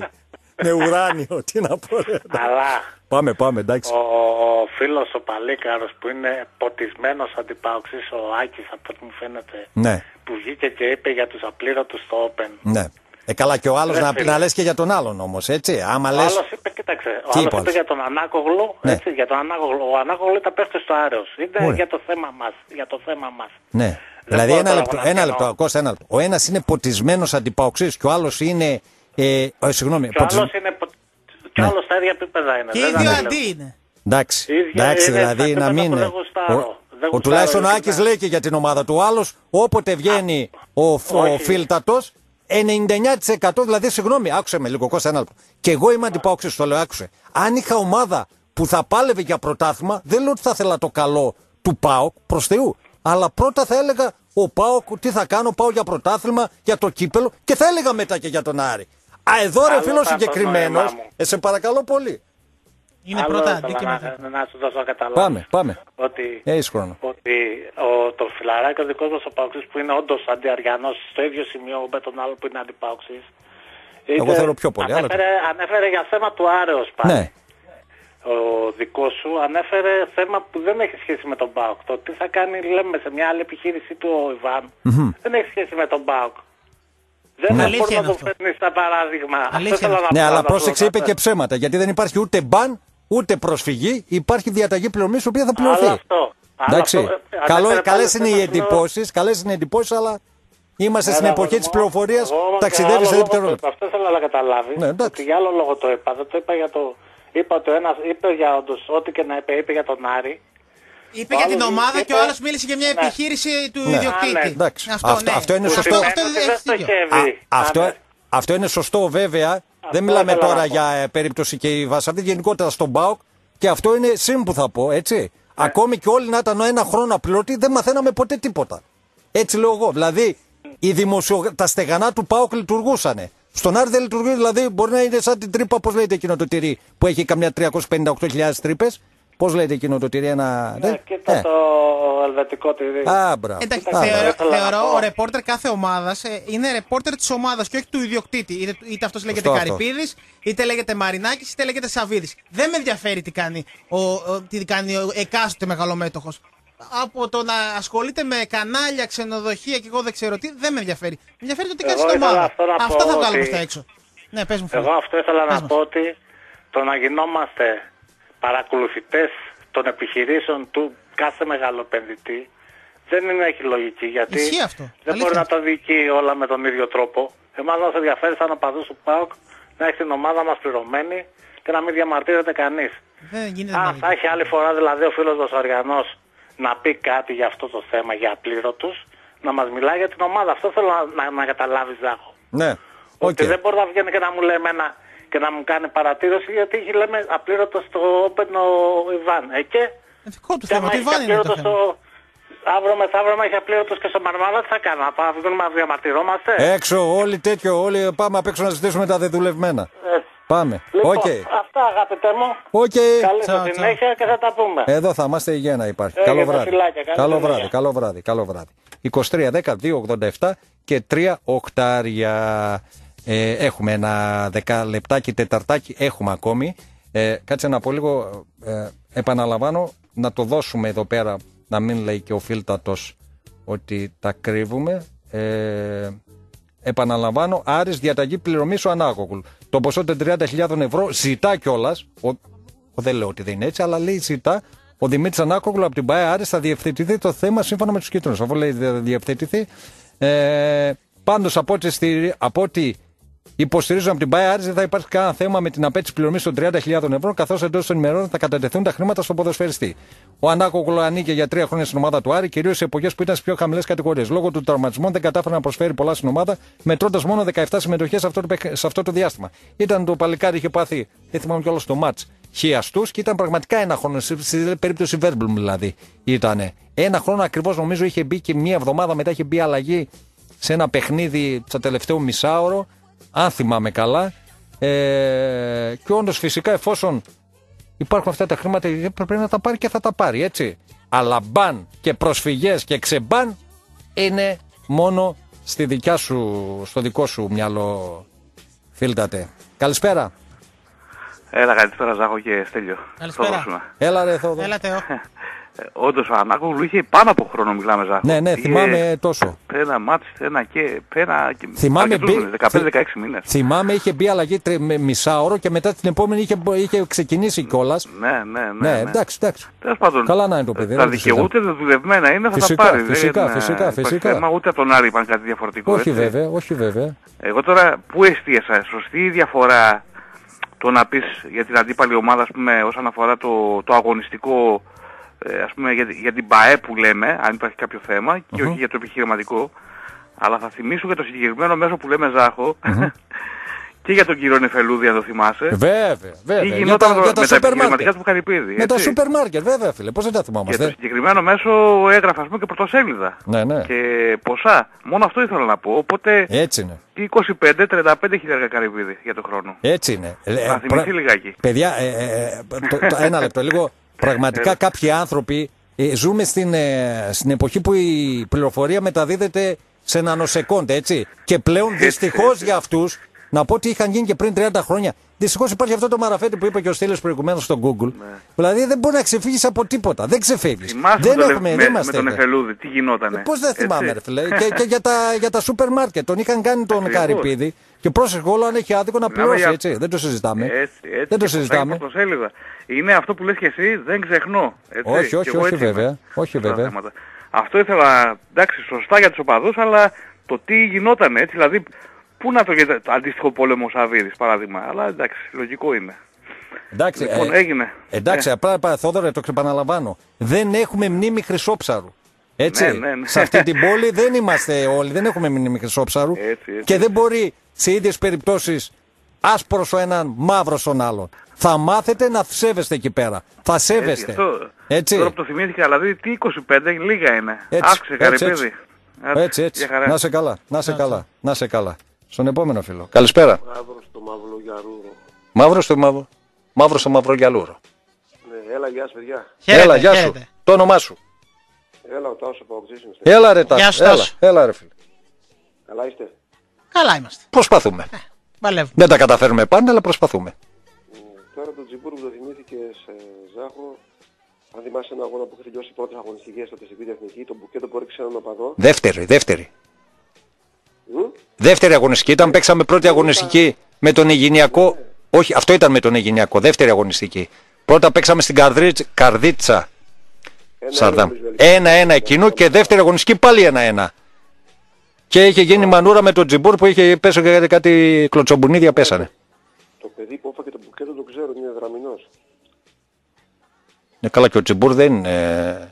Με ουράνιο, τι να πω. ρε. Αλλά Πάμε, πάμε, εντάξει. ο, ο φίλος ο Παλίκαρος που είναι ποτισμένος αντιπάοξης, ο Άκης από ό,τι μου φαίνεται, Ναι, που βγήκε και είπε για τους απλήρωτους στο Open. ναι. Ε, καλά και ο άλλος Ρε να, φίλε. να λες και για τον άλλον όμως, έτσι. Άμα Ο λες... άλλος είπε, κοίταξε, ο Τι άλλος είπες; ο είπε άλλος; για τον Ανάκογλου, Ναι. έτσι, για τον Ανάκογλου. Ο Ανάκογλου ήταν πέφτει στο Άρεος. Είναι Ωραία. για το θέμα μας, για το θέμα μας. Ναι. Δηλαδή μπορώ ένα τώρα λεπτό, εγώ να ένα πιάνω. λεπτό, Κώστα, ένα λεπτό. Ο ένας είναι ποτισμένος αντιπαοξής και ο άλλος είναι... Ε, ε, συγγνώμη, Και ο ποτισ- άλλος είναι, πο- και ο Ναι. άλλος στα ίδια επίπεδα είναι. Και οι δεν δύο τα αντί λέω. είναι. Εντάξει, ίδια εντάξει είναι δηλαδή στα να επίπεδα μην που είναι. δεν γουστάρω. Ο, Δεν ο γουστάρω, τουλάχιστον ο ειλικρινά. Άκης λέει και για την ομάδα του. Ο άλλος όποτε βγαίνει ο, φ- ο Όχι. Φίλτατος 99% δηλαδή συγγνώμη, άκουσε με λίγο Κώστα ένα λεπτό. Και εγώ είμαι αντιπάοξης, το λέω, άκουσε. Αν είχα ομάδα που θα πάλευε για πρωτάθλημα, δεν λέω ότι θα ήθελα το καλό του ΠΑΟΚ προς Θεού. Αλλά πρώτα θα έλεγα ο ΠΑΟΚ τι θα κάνω, πάω για πρωτάθλημα, για το κύπελο και θα έλεγα μετά και για τον Άρη. Α, εδώ ρε Άλλο φίλος ήταν το συγκεκριμένος, νόημά μου. ε, σε παρακαλώ πολύ. Είναι Άλλο πρώτα ήθελα αντί και να, μετά. να σου δώσω να καταλάβεις. Πάμε, πάμε. Ότι, Έχεις χρόνο. ότι ο, το φιλαράκι ο δικός μας ο Παοξής που είναι όντως αντιαριανός στο ίδιο σημείο με τον άλλο που είναι αντιπαοξής. Εγώ είτε- θέλω πιο πολύ, αλλά- Ανέφερε, ανέφερε για θέμα του Άρεος πάλι. Ναι. Ο δικός σου ανέφερε θέμα που δεν έχει σχέση με τον ΠΑΟΚ. Το τι θα κάνει, λέμε, σε μια άλλη επιχείρηση του ο Ιβάν. Μμμ. Δεν έχει σχέση με τον ΠΑΟΚ. Δεν Ναι. ναι. Αλήθεια μπορεί να είναι το αυτό. φέρνεις σαν παράδειγμα. Αυτό Αλήθεια ήθελα είναι να Ναι, πω, αλλά να το πρόσεξε, είπε πω. και ψέματα. Γιατί δεν υπάρχει ούτε μπαν, ούτε προσφυγή. Υπάρχει διαταγή πληρωμής, η οποία θα πληρωθεί. Άλλο αυτό. Άλλο Εντάξει. αυτό. Ε, Καλό, ανέφερε καλές πάλι είναι οι θέμα του- εντυπώσεις, καλές είναι οι εντυπώσεις, αλλά είμαστε στην Έλα, εποχή αγόρι της μου. πληροφορίας. Εγώ όμως Ταξιδεύεις για σε άλλο δεύτερο λόγο λεπτό. το- Αυτό ήθελα να καταλάβεις. Ναι, εντάξει. ότι για άλλο λόγο το είπα. Δεν το είπα για το. Είπα ότι ο ένας είπε για όντως, ό,τι και να είπε, είπε για τον Άρη. Είπε Ο για άλλος την ομάδα είπε- και ο άλλος μίλησε για μια Ναι. επιχείρηση του Ναι. ιδιοκτήτη. Α, ναι, εντάξει. Αυτό, Αυτό- ναι. αυτό είναι Που σωστό. Αυτό, Σημαίνει ότι έχεις δεν το δίκιο. έχει βρει. Αυτό, Ναι. αυτό είναι σωστό βέβαια. δεν μιλάμε ήθελα τώρα να πω. για ε, περίπτωση και η Βασαβή. Γενικότερα στον ΠΑΟΚ και αυτό είναι συν που θα πω, έτσι. Ακόμη και όλοι να ήταν ένα χρόνο απλήρωτοι, δεν μαθαίναμε ποτέ τίποτα. Έτσι λέω εγώ. Δηλαδή, οι δημοσιο... τα στεγανά του ΠΑΟΚ λειτουργούσαν. Στον Άρη δεν λειτουργεί, δηλαδή μπορεί να είναι σαν την τρύπα, πώς λέγεται εκείνο το τυρί, που έχει καμιά 358.000 τρύπες. Πώς λέγεται εκείνο το τυρί, ένα. Ναι, κοίτα Ε. το ελβετικό τυρί. Α, μπράβο. Εντάξει, Α, θεωρώ, ήθελα να θεωρώ πω. ο ρεπόρτερ κάθε ομάδας είναι ρεπόρτερ της ομάδας και όχι του ιδιοκτήτη. Είτε, είτε αυτός λέγεται Σωστό αυτό. Καρυπίδη, είτε λέγεται Μαρινάκης, είτε λέγεται Σαββίδης. Δεν με ενδιαφέρει τι κάνει ο, ο- τι κάνει ο εκάστοτε μεγαλομέτωχος. Από το να ασχολείται με κανάλια, ξενοδοχεία και εγώ δεν ξέρω τι, δεν με ενδιαφέρει. Με ενδιαφέρει το τι κάνεις Εγώ στην ήθελα ομάδα. αυτό να Αυτά πω θα βγάλουμε ότι- στα έξω. Ναι, πες μου. φίλε. Εγώ αυτό ήθελα Πες να μας. πω ότι το να γινόμαστε παρακολουθητές των επιχειρήσεων του κάθε μεγαλοπενδυτή δεν είναι, έχει λογική γιατί Ισχύει αυτό. δεν Αλήθεια μπορεί να αυτό. τα διοικεί όλα με τον ίδιο τρόπο. Εμάς μας ενδιαφέρει σαν οπαδούς του ΠΑΟΚ να έχει την ομάδα μας πληρωμένη και να μην διαμαρτύρεται κανείς. Δεν γίνεται Αν να θα έχει άλλη φορά δηλαδή ο φίλος Βασαριανός να πει κάτι για αυτό το θέμα, για απλήρωτους, να μας μιλάει για την ομάδα. Αυτό θέλω να, να, να καταλάβεις Ζάχο. Ναι. Ότι δεν μπορεί να βγαίνει και να μου λέει εμένα και να μου κάνει παρατήρηση γιατί έχει λέμε απλήρωτος στο Open ο Ιβάν. Ε, και Δικό του και θέμα. άμα Τι έχει βάνει είναι το απλήρωτος θέμα. στο... Αύριο μεθαύριο άμα έχει απλήρωτος και στο Μαρμάδα τι θα κάνω, να πάμε βγούμε να διαμαρτυρόμαστε; Έξω, όλοι τέτοιο, όλοι πάμε απ' έξω να ζητήσουμε τα δεδουλευμένα. Έτσι. Πάμε. Λοιπόν, Οκ. αυτά αγαπητέ μου. Οκ. Καλή Τσάου, σας συνέχεια και θα τα πούμε. Εδώ θα είμαστε υγεία να υπάρχει. Έγινε, καλό βράδυ. φιλάκια, καλή καλό συνέχεια. βράδυ, καλό βράδυ, καλό βράδυ. 23, 10, 2, 87 και 3 οκτάρια. Ε, έχουμε ένα δεκαλεπτάκι, τεταρτάκι, έχουμε ακόμη. Ε, κάτσε να πω λίγο, ε, επαναλαμβάνω, να το δώσουμε εδώ πέρα, να μην λέει και ο φίλτατος ότι τα κρύβουμε. Ε, επαναλαμβάνω, Άρης διαταγή πληρωμής ο Ανάκογλου. Το ποσό των 30.000 ευρώ ζητά κιόλας. Δεν λέω ότι δεν είναι έτσι, αλλά λέει ζητά. Ο Δημήτρης Ανάκογλου από την ΠαΕ Άρης θα διευθετηθεί το θέμα σύμφωνα με τους κίτρινους. Αφού λέει θα διευθετηθεί. Ε, Πάντως από ό,τι, στηρι- από ό,τι υποστηρίζουν από την ΠαΕ Άρης δεν θα υπάρξει κανένα θέμα με την απέτηση πληρωμής των 30.000 ευρώ, καθώς εντός των ημερών θα κατατεθούν τα χρήματα στον ποδοσφαιριστή. Ο Ανάκογλου ανήκε για τρία χρόνια στην ομάδα του Άρη, κυρίως σε εποχές που ήταν στις πιο χαμηλές κατηγορίες. Λόγω του τραυματισμού δεν κατάφερε να προσφέρει πολλά στην ομάδα, μετρώντας μόνο 17 συμμετοχές σε, αυτό το παιχ- σε αυτό το διάστημα. Ήταν το παλικάρι, είχε πάθει, δεν θυμάμαι κιόλας το ματ χιαστούς και ήταν πραγματικά ένα χρόνο, σε, σε περίπτωση Βέρμπλουμ δηλαδή. Ήτανε. Ένα χρόνο ακριβώς νομίζω είχε μπει και μία εβδομάδα μετά είχε μπει αλλαγή σε ένα παιχνίδι στο τελευταίο μισάωρο, αν θυμάμαι καλά. Ε, και όντως φυσικά εφόσον υπάρχουν αυτά τα χρήματα, ε, πρέπει να τα πάρει και θα τα πάρει, έτσι. Αλλά μπαν και προσφυγές και ξεμπαν είναι μόνο στη δικιά σου, στο δικό σου μυαλό, φίλτατε. Καλησπέρα. Έλα, καλησπέρα Ζάχο και Στέλιο. Καλησπέρα. Θόδωρος είμαι. Έλα ρε Θόδο. Έλα Θεό. Ε, Όντως ο Ανάκογλου είχε πάνω από χρόνο μιλάμε Ζάχο. Ναι, ναι, Είχε θυμάμαι τόσο. Ένα μάτς, ένα και πένα και Θυμάμαι αρκετούς μπει- μήνες, 15-16 μήνες. Θυμάμαι είχε μπει αλλαγή τρε- με μισάωρο και μετά την επόμενη είχε, είχε ξεκινήσει κιόλας. Ναι, ναι, ναι. Ναι, εντάξει, εντάξει. Τέλος πάντων, Καλά να είναι το παιδί. τα δεν το συζητάμε. δικαιούται δουλευμένα είναι, θα Φυσικά, τα πάρει. φυσικά, δεν, ε, φυσικά, υπάρχει φυσικά. Θέμα, ούτε από τον Άρη είπαν κάτι διαφορετικό. Όχι έτσι. βέβαια, όχι βέβαια. Εγώ τώρα πού εστίασα, σωστή η διαφορά το να πεις για την αντίπαλη ομάδα ας πούμε, όσον αφορά το, το αγωνιστικό ε, ας πούμε, για, για την ΠαΕ που λέμε, αν υπάρχει κάποιο θέμα και Μμμ. όχι για το επιχειρηματικό. Αλλά θα θυμίσω για το συγκεκριμένο μέσο που λέμε Ζάχο και για τον κύριο Νεφελούδη αν το θυμάσαι. Βέβαια, Τι βέβαια. Για γινόταν τα, για τα με τα σούπερ επιχειρηματικά μάρκετ. του Χαρυπίδη. Με τα έτσι. σούπερ μάρκετ, βέβαια, φίλε. Πώς δεν τα Και το θυμάμαστε. συγκεκριμένο μέσο έγραφα ας πούμε και πρωτοσέλιδα. Ναι, ναι. Και ποσά. Μόνο αυτό ήθελα να πω. Οπότε Έτσι είναι. 25-35 χιλιάρια Καρυπίδη για τον χρόνο. Έτσι είναι. Ε, Να ε, θυμηθεί πρα- λιγάκι. Παιδιά, ε, ε, ε, το, το- ένα λεπτό. Λίγο πραγματικά κάποιοι άνθρωποι ε, ζούμε στην, ε, στην εποχή που η πληροφορία μεταδίδεται σε νανοσεκόντ, έτσι. Και πλέον δυστυχώς για αυτούς, να πω ότι είχαν γίνει και πριν 30 χρόνια. Δυστυχώς υπάρχει αυτό το μαραφέτη που είπε και ο Στήλε προηγουμένως στο Google. Δηλαδή δεν μπορεί να ξεφύγεις από τίποτα. Δεν ξεφύγει. Θυμάσαι Δεν με, τον- έχουμε, με, δεν με είμαστε. τον Εφελούδη, τι γινότανε. Πώς δεν Έτσι. θυμάμαι, ρε φίλε. και, και για, τα, για τα σούπερ μάρκετ. Τον είχαν κάνει τον Ακριβώς. Καρυπίδη. Και πρόσεχε όλο αν έχει άδικο να Μιλάμε πληρώσει, για- έτσι. Δεν το συζητάμε. Έτσι, έτσι, δεν και το ποσά συζητάμε. και πρωτοσέλιδα. Είναι αυτό που λες και εσύ, δεν ξεχνώ. Έτσι. Όχι, Και όχι, εγώ όχι έτσι είμαι βέβαια. Όχι σε αυτά τα βέβαια. θέματα. Αυτό ήθελα, εντάξει, σωστά για τους οπαδούς, αλλά το τι γινόταν έτσι, δηλαδή, πού να το, γε- το αντίστοιχο πόλεμο ο Σαββίδης, παράδειγμα. Αλλά εντάξει, λογικό είναι. Εντάξει, Λοιπόν, ε, έγινε. Εντάξει, Ε. απλά πα- Θόδωρε, το επαναλαμβάνω. Δεν έχουμε μνήμη χρυσόψαρου. Έτσι. Ναι, ναι, ναι. Σε αυτή την πόλη δεν είμαστε όλοι, δεν έχουμε μνήμη χρυσόψαρου. Έτσι, έτσι. Και δεν μπορεί σε ίδιες περιπτώσεις άσπρο ο έναν, μαύρο τον άλλον. Θα μάθετε να σέβεστε εκεί πέρα. Θα Έτσι, σέβεστε. αυτό. Έτσι. Τώρα που το θυμήθηκα, δηλαδή τι 25, λίγα είναι. Έτσι, Αύξησε έτσι, καρυπίδι. Έτσι, έτσι. Για χαρά. Να σε καλά, να σε καλά, να σε καλά. Στον επόμενο φίλο. Καλησπέρα. Μαύρο στο μαύρο γιαρούρο. Μαύρο στο μαύρο. Μαύρο στο μαύρο γυαλούρο. Ναι, έλα, γεια σας παιδιά. Έλα, γεια σου. Το όνομά σου. Έλα, ο Τάσος από Οξύσινος. Έλα ρε Γεια Τάσο. σου, Έλα, Τάσο. έλα ρε φίλε. Καλά είστε; Καλά είμαστε. Προσπαθούμε. Παλεύουμε. Δεν τα καταφέρουμε πάντα, αλλά προσπαθούμε. Τώρα το Τζιμπούρ που το θυμήθηκε σε Ζάχο, αν θυμάσαι ένα αγώνα που είχε τελειώσει πρώτες αγωνιστικές τότε στην Πίτα Εθνική, το μπουκέτο που έριξε έναν οπαδό. Δεύτερη, δεύτερη. Μμ. Δεύτερη αγωνιστική. Ήταν παίξαμε πρώτη αγωνιστική με τον Αιγυνιακό. Όχι, αυτό ήταν με τον Αιγυνιακό. Δεύτερη αγωνιστική. Πρώτα παίξαμε στην Καρδίτσα. Καρδίτσα. Σαρδάμ. Ένα-ένα εκείνο και δεύτερη αγωνιστική πάλι ένα-ένα. Και είχε γίνει μανούρα με τον Τζιμπούρ που είχε πέσει κάτι, κάτι κλωτσομπουνίδια πέσανε. Το παιδί που έφαγε το μπουκέτο το ξέρω, είναι Δραμινός. Ναι, καλά και ο Τζιμπούρ δεν είναι.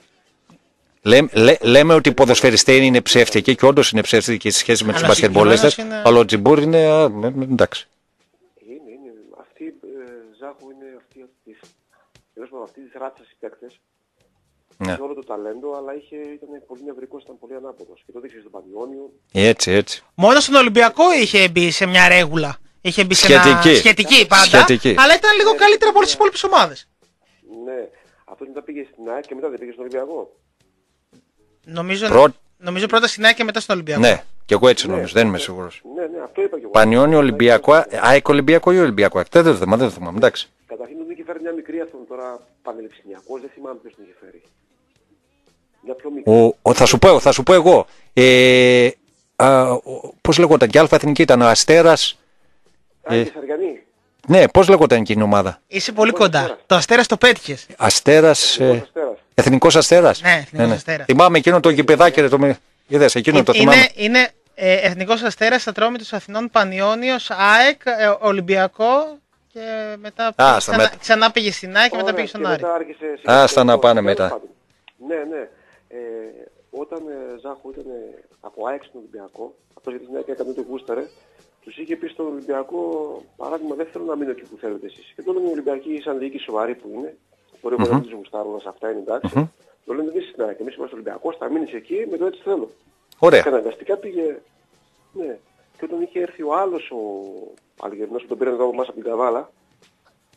Λέ- λέ- λέμε ότι οι ποδοσφαιριστές είναι ψεύτικοι και όντως είναι ψεύτικοι σε σχέση με τους Αλλά μπασκετμπολίστες, συγκεκριμένος είναι- αλλά ο Τζιμπούρ είναι. α, ε, ε, εντάξει. Είναι, είναι. Αυτή, ε, Ζάχο είναι αυτή της, τέλος πάντων, αυτή της ράτσας οι παίκτες. Ναι. Είχε όλο το ταλέντο, αλλά είχε, ήταν πολύ νευρικός, ήταν πολύ ανάποδος. Και το δείξε στον Πανιόνιο. Έτσι, έτσι. Μόνο στον Ολυμπιακό είχε μπει σε μια ρέγουλα. Είχε μπει σε Σχετική. ένα... σχετική πάντα. Σχετική. Αλλά ήταν λίγο καλύτερα από όλες τις υπόλοιπες ομάδες. Ναι. Αυτό μετά πήγε στην ΑΕΚ και μετά δεν πήγε στον Ολυμπιακό. Νομίζω, Πρω- νομίζω πρώτα στην ΑΕΚ και μετά στον Ολυμπιακό. Ναι, και εγώ έτσι νομίζω, δεν είμαι σίγουρος. Ναι, ναι, αυτό είπα και εγώ. Πανιόνιο Ολυμπιακό, ε, ΑΕΚ Ολυμπιακό ή Ολυμπιακό. ΑΕΚ. Δεν το θυμάμαι, δεν το θυμάμαι. Εντάξει. Καταρχήν τον είχε φέρει μια μικρή αυτόν τώρα πανεπιστημιακός, δεν θυμάμαι ποιος τον είχε φέρει. Μια πιο μικρή. Ο, ο, θα, σου πω, θα σου πω εγώ. Ε, α, ο- πώς λεγόταν, και Αλφα Εθνική ήταν ο Αστέρας. Α, Ε, και Σαργανή. ναι, πώς λεγόταν εκείνη η ομάδα; Είσαι πολύ κοντά. Το αστέρας το πέτυχες. Αστέρας, ε, Εθνικός Αστέρας. Ναι, Εθνικός Αστέρας. Θυμάμαι εκείνο το γηπεδάκι, ρε, το με... Είδες, εκείνο το θυμάμαι. Είναι, είναι ε, Εθνικός Αστέρας Ατρόμητο Αθηνών Πανιόνιος, ΑΕΚ, ε, Ολυμπιακό και μετά Α, πήγε στα ξανά, μέτρα. ξανά πήγε στην ΑΕΚ και μετά Ωραία, πήγε στον και Άρη. μετά άρχισε σιγά Άστα σιγά να το- πάνε τέλος μετά. πάντων. Ναι, ναι. Ε, όταν ε, Ζάχο ήταν ε, από ΑΕΚ στον Ολυμπιακό, αυτός γιατί στην ΑΕΚ έκανε το γούσταρε, τους είχε πει στον Ολυμπιακό, παράδειγμα, δεν θέλω να μείνω εκεί που θέλετε εσείς. Και το λένε οι Ολυμπιακοί, σαν διοίκηση σοβαρή που είναι, μπορεί εγώ να τους γουστάρουν, σε αυτά είναι εντάξει. Μμμ. Το λένε εμείς στην ΑΕΚ, εμείς είμαστε Ολυμπιακός, θα μείνεις εκεί, με το έτσι θέλω. Ωραία. Και αναγκαστικά πήγε, ναι. Και όταν είχε έρθει ο άλλος ο Αλγερινός που τον πήραν εδώ από εμάς από την Καβάλα,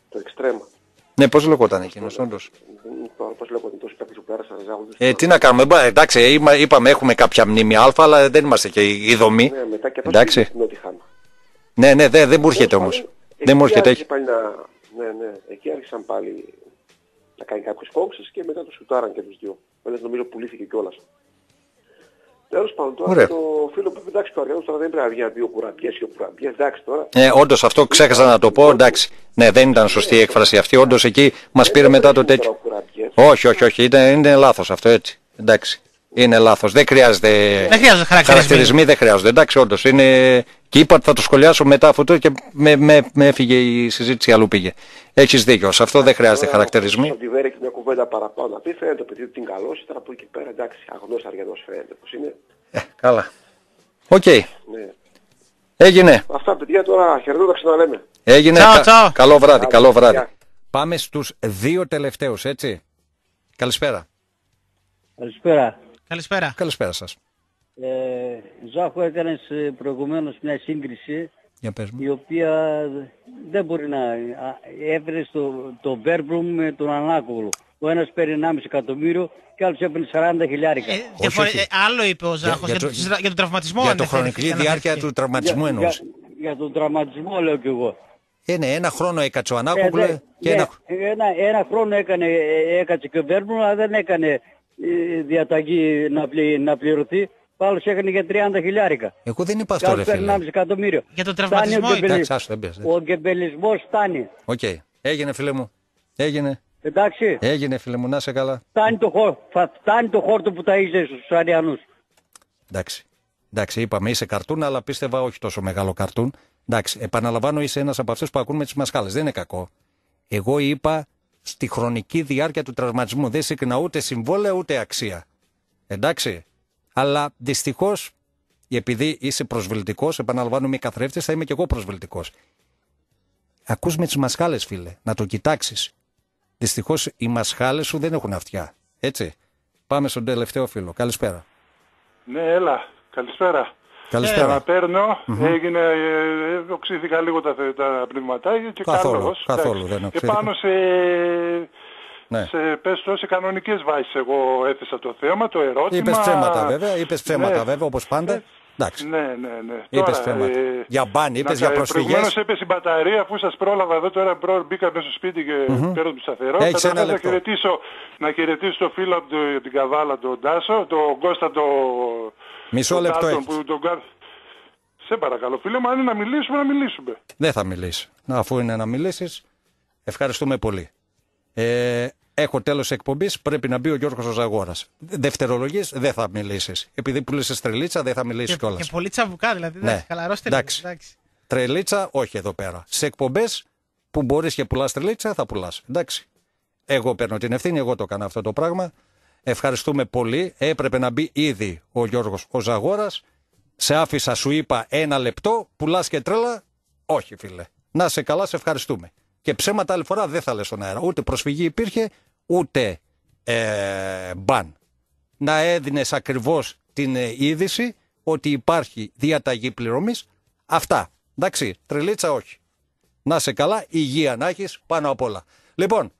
το εξτρέμα. Ναι, πώς λεγόταν εκείνος, όντως; Δεν- Τώρα πώς λέγονται τόσοι παίκτες που πέρασαν, Ζάχο, δεν Ε, τι να κάνουμε, μπα, εντάξει, είπα- είπαμε έχουμε κάποια μνήμη Α, αλλά δεν είμαστε και η δομή. Ναι, μετά και αυτός Εντάξει. πήγε στην Νότιχαμ. Ναι, ναι, δεν, δεν μου έρχεται όμως. Δεν μου Εκεί έρχεται, άρχισε έχει. πάλι να... Ναι, ναι. Εκεί άρχισαν πάλι να κάνει κάποιες κόξεις και μετά τους σουτάραν και τους δυο. Ένας νομίζω πουλήθηκε κιόλας. Τέλος πάντων τώρα Ωραία. το φίλο που είπε, εντάξει το Αριανός τώρα δεν πρέπει να βγει να πει ο κουραμπιές και ο κουραμπιές, εντάξει τώρα. Ε, όντως αυτό ξέχασα να το πω, εντάξει. Ναι, δεν ήταν σωστή η έκφραση αυτή. Όντως εκεί μας πήρε μετά το τέτοιο. Όχι, όχι, όχι. Είναι, είναι λάθος αυτό έτσι. Εντάξει. Είναι λάθος. Δεν χρειάζεται. Δεν χρειάζονται χαρακτηρισμοί. δεν χρειάζονται. Εντάξει, όντως. Είναι... Και είπα ότι θα το σχολιάσω μετά αυτό το και με, με, με έφυγε η συζήτηση αλλού πήγε. Έχεις δίκιο. Σε αυτό δεν χρειάζεται χαρακτηρισμοί. Στον Τιβέρη έχει μια κουβέντα παραπάνω να πει, φαίνεται το παιδί ότι είναι καλός, ύστερα από εκεί πέρα εντάξει, αγνός Αρειανός φαίνεται πως είναι. Καλά. Οκ. Ναι. Έγινε. Αυτά παιδιά τώρα χαιρετώ τα ξαναλέμε. Έγινε. Τσάου, Κα- τσάου. Καλό βράδυ. Άντε, Καλό βράδυ. γεια. Πάμε στους δύο τελευταίους, έτσι. Καλησπέρα. Καλησπέρα. Καλησπέρα. Καλησπέρα σας. Ε, Ζάχο έκανες ε, προηγουμένως μια σύγκριση Για πες μου. η οποία δεν μπορεί να... α, Έφερε το, το Μπέρμπρουμ με τον Ανάκογλου. Ο ένας παίρνει 1,5 εκατομμύριο και άλλος έπαιρνε 40 χιλιάρικα. Διαφορε- ε, άλλο είπε ο Ζάχος για, για το, το- για τον τραυματισμό. για το ανέφερε, χρονική για να διάρκεια αναφερθεί. του τραυματισμού για, εννοούσε. για, για τον τραυματισμό λέω κι εγώ. Είναι ένα χρόνο έκατσε ο Ε, Ανάκογλου δε- και ναι, ένα... ένα, ένα χρόνο έκανε, ε, έκατσε και ο Μπέρμπρουμ, αλλά δεν έκανε ε, διαταγή να, πλη, να πληρωθεί. Άλλος έκανε για 30 χιλιάρικα. Εγώ δεν είπα Κι αυτό ρε άλλος παίρνει φίλε. 1,5 εκατομμύριο. Για τον Φτάνει τραυματισμό ο ήταν. γκεμπελι- Εντάξει, άστο, δεν πειράζει. Ο γκεμπελισμός φτάνει. Οκ. Έγινε φίλε μου. Έγινε. Εντάξει. Έγινε φίλε μου. Να σε καλά. Φτάνει το, χώ, θα φτάνει το χόρτο που τα είσαι στους Αριανούς. Εντάξει. Εντάξει, είπαμε είσαι καρτούν, αλλά πίστευα όχι τόσο μεγάλο καρτούν. Εντάξει, επαναλαμβάνω, είσαι ένας από αυτούς που ακούν τις μασχάλες. Δεν είναι κακό. Εγώ είπα στη χρονική διάρκεια του τραυματισμού. Δεν σύγκρινα ούτε συμβόλαια ούτε αξία. Εντάξει. Αλλά δυστυχώς, επειδή είσαι προσβλητικός, επαναλαμβάνω, είμαι καθρέφτης, θα είμαι και εγώ προσβλητικός. Ακούς με τις μασχάλες φίλε, να το κοιτάξεις. Δυστυχώς οι μασχάλες σου δεν έχουν αυτιά. Έτσι. Πάμε στον τελευταίο φίλο. Καλησπέρα. Ναι, έλα. Καλησπέρα. Καλησπέρα. Να παίρνω, Μμμ. έγινε, ε, ε, οξύθηκα λίγο τα, τα πνευματάκια και Καθόλου, καλώς. καθόλου εντάξει. δεν οξύθηκα. Επάνω σε, Ναι. σε, πες το, σε κανονικές βάσεις εγώ έθεσα το θέμα, το ερώτημα. Είπες ψέματα βέβαια, είπες ψέματα Ναι. βέβαια όπως πάντα. Εντάξει. Ναι, ναι, ναι. Είπες Τώρα, ψέματα. ε, Για μπαν, είπες να- για προσφυγές. Προηγουμένως έπεσε η μπαταρία αφού σας πρόλαβα εδώ τώρα προ, μπήκα μέσα στο σπίτι και Μμμ. παίρνω τη σταθερό. Έχεις Καταρχάς ένα να λεπτό. χαιρετήσω, να χαιρετήσω το φίλο από το- την Καβάλα, τον Τάσο, τον Κώστα, το, Μισό τον λεπτό Τάσον έχεις. που τον κα- Σε παρακαλώ φίλε μου, αν είναι να μιλήσουμε, να μιλήσουμε. Δεν θα μιλήσει. Αφού είναι να μιλήσεις, ευχαριστούμε πολύ. Ε, έχω τέλος εκπομπής. Πρέπει να μπει ο Γιώργος Ζαγόρας. Δευτερολογίε δεν θα μιλήσεις. Επειδή πουλήσει τρελίτσα, δεν θα μιλήσεις Και, κιόλας. και πολύ τσαβουκά, δηλαδή. Ναι. Ναι. Χαλαρώστε λίγο. Εντάξει. Τρελίτσα, όχι εδώ πέρα. Σε εκπομπές που μπορείς και πουλάς τρελίτσα, θα πουλάς. Εντάξει. Εγώ παίρνω την ευθύνη, εγώ το έκανα αυτό το πράγμα. Ευχαριστούμε πολύ. Έπρεπε να μπει ήδη ο Γιώργος ο Ζαγόρα. Σε άφησα, σου είπα ένα λεπτό, πουλάς και τρέλα. Όχι, φίλε. Να σε καλά, σε ευχαριστούμε. Και ψέματα άλλη φορά δεν θα λες στον αέρα. Ούτε προσφυγή υπήρχε, ούτε ε, μπαν. Να έδινες ακριβώς την ε, είδηση ότι υπάρχει διαταγή πληρωμής. Αυτά. Εντάξει, τρελίτσα όχι. Να σε καλά, υγεία να έχεις πάνω απ' όλα. Λοιπόν,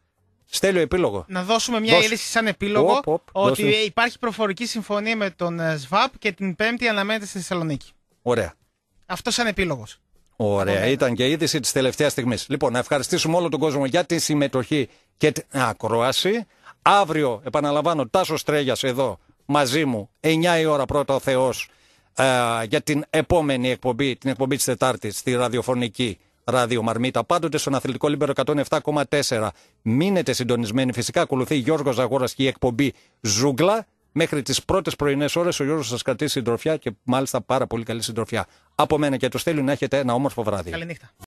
στέλνω επίλογο. Να δώσουμε μια Δώσε. είδηση σαν επίλογο Οπ, οπ, ότι δώσε. υπάρχει προφορική συμφωνία με τον ε, ΣΒΑΠ και την Πέμπτη αναμένεται στη Θεσσαλονίκη. Ωραία. Αυτό σαν επίλογος. Ωραία, ήταν και η είδηση της τελευταίας στιγμής. Λοιπόν, να ευχαριστήσουμε όλο τον κόσμο για τη συμμετοχή και την ακρόαση. Αύριο, επαναλαμβάνω, Τάσος Τρέγιας εδώ μαζί μου, 9 η ώρα πρώτα ο Θεός, για την επόμενη εκπομπή, την εκπομπή της Τετάρτης, στη ραδιοφωνική Ράδιο Μαρμίτα. Πάντοτε στον Αθλητικό Λίμπερο 107,4. Μείνετε συντονισμένοι. Φυσικά ακολουθεί Γιώργος Ζαγόρας και η εκπομπή Ζούγκλα. Μέχρι τις πρώτες πρωινές ώρες ο Γιώργος θα σας κρατήσει συντροφιά και μάλιστα πάρα πολύ καλή συντροφιά. Από μένα και το στέλνει να έχετε ένα όμορφο βράδυ. Καληνύχτα.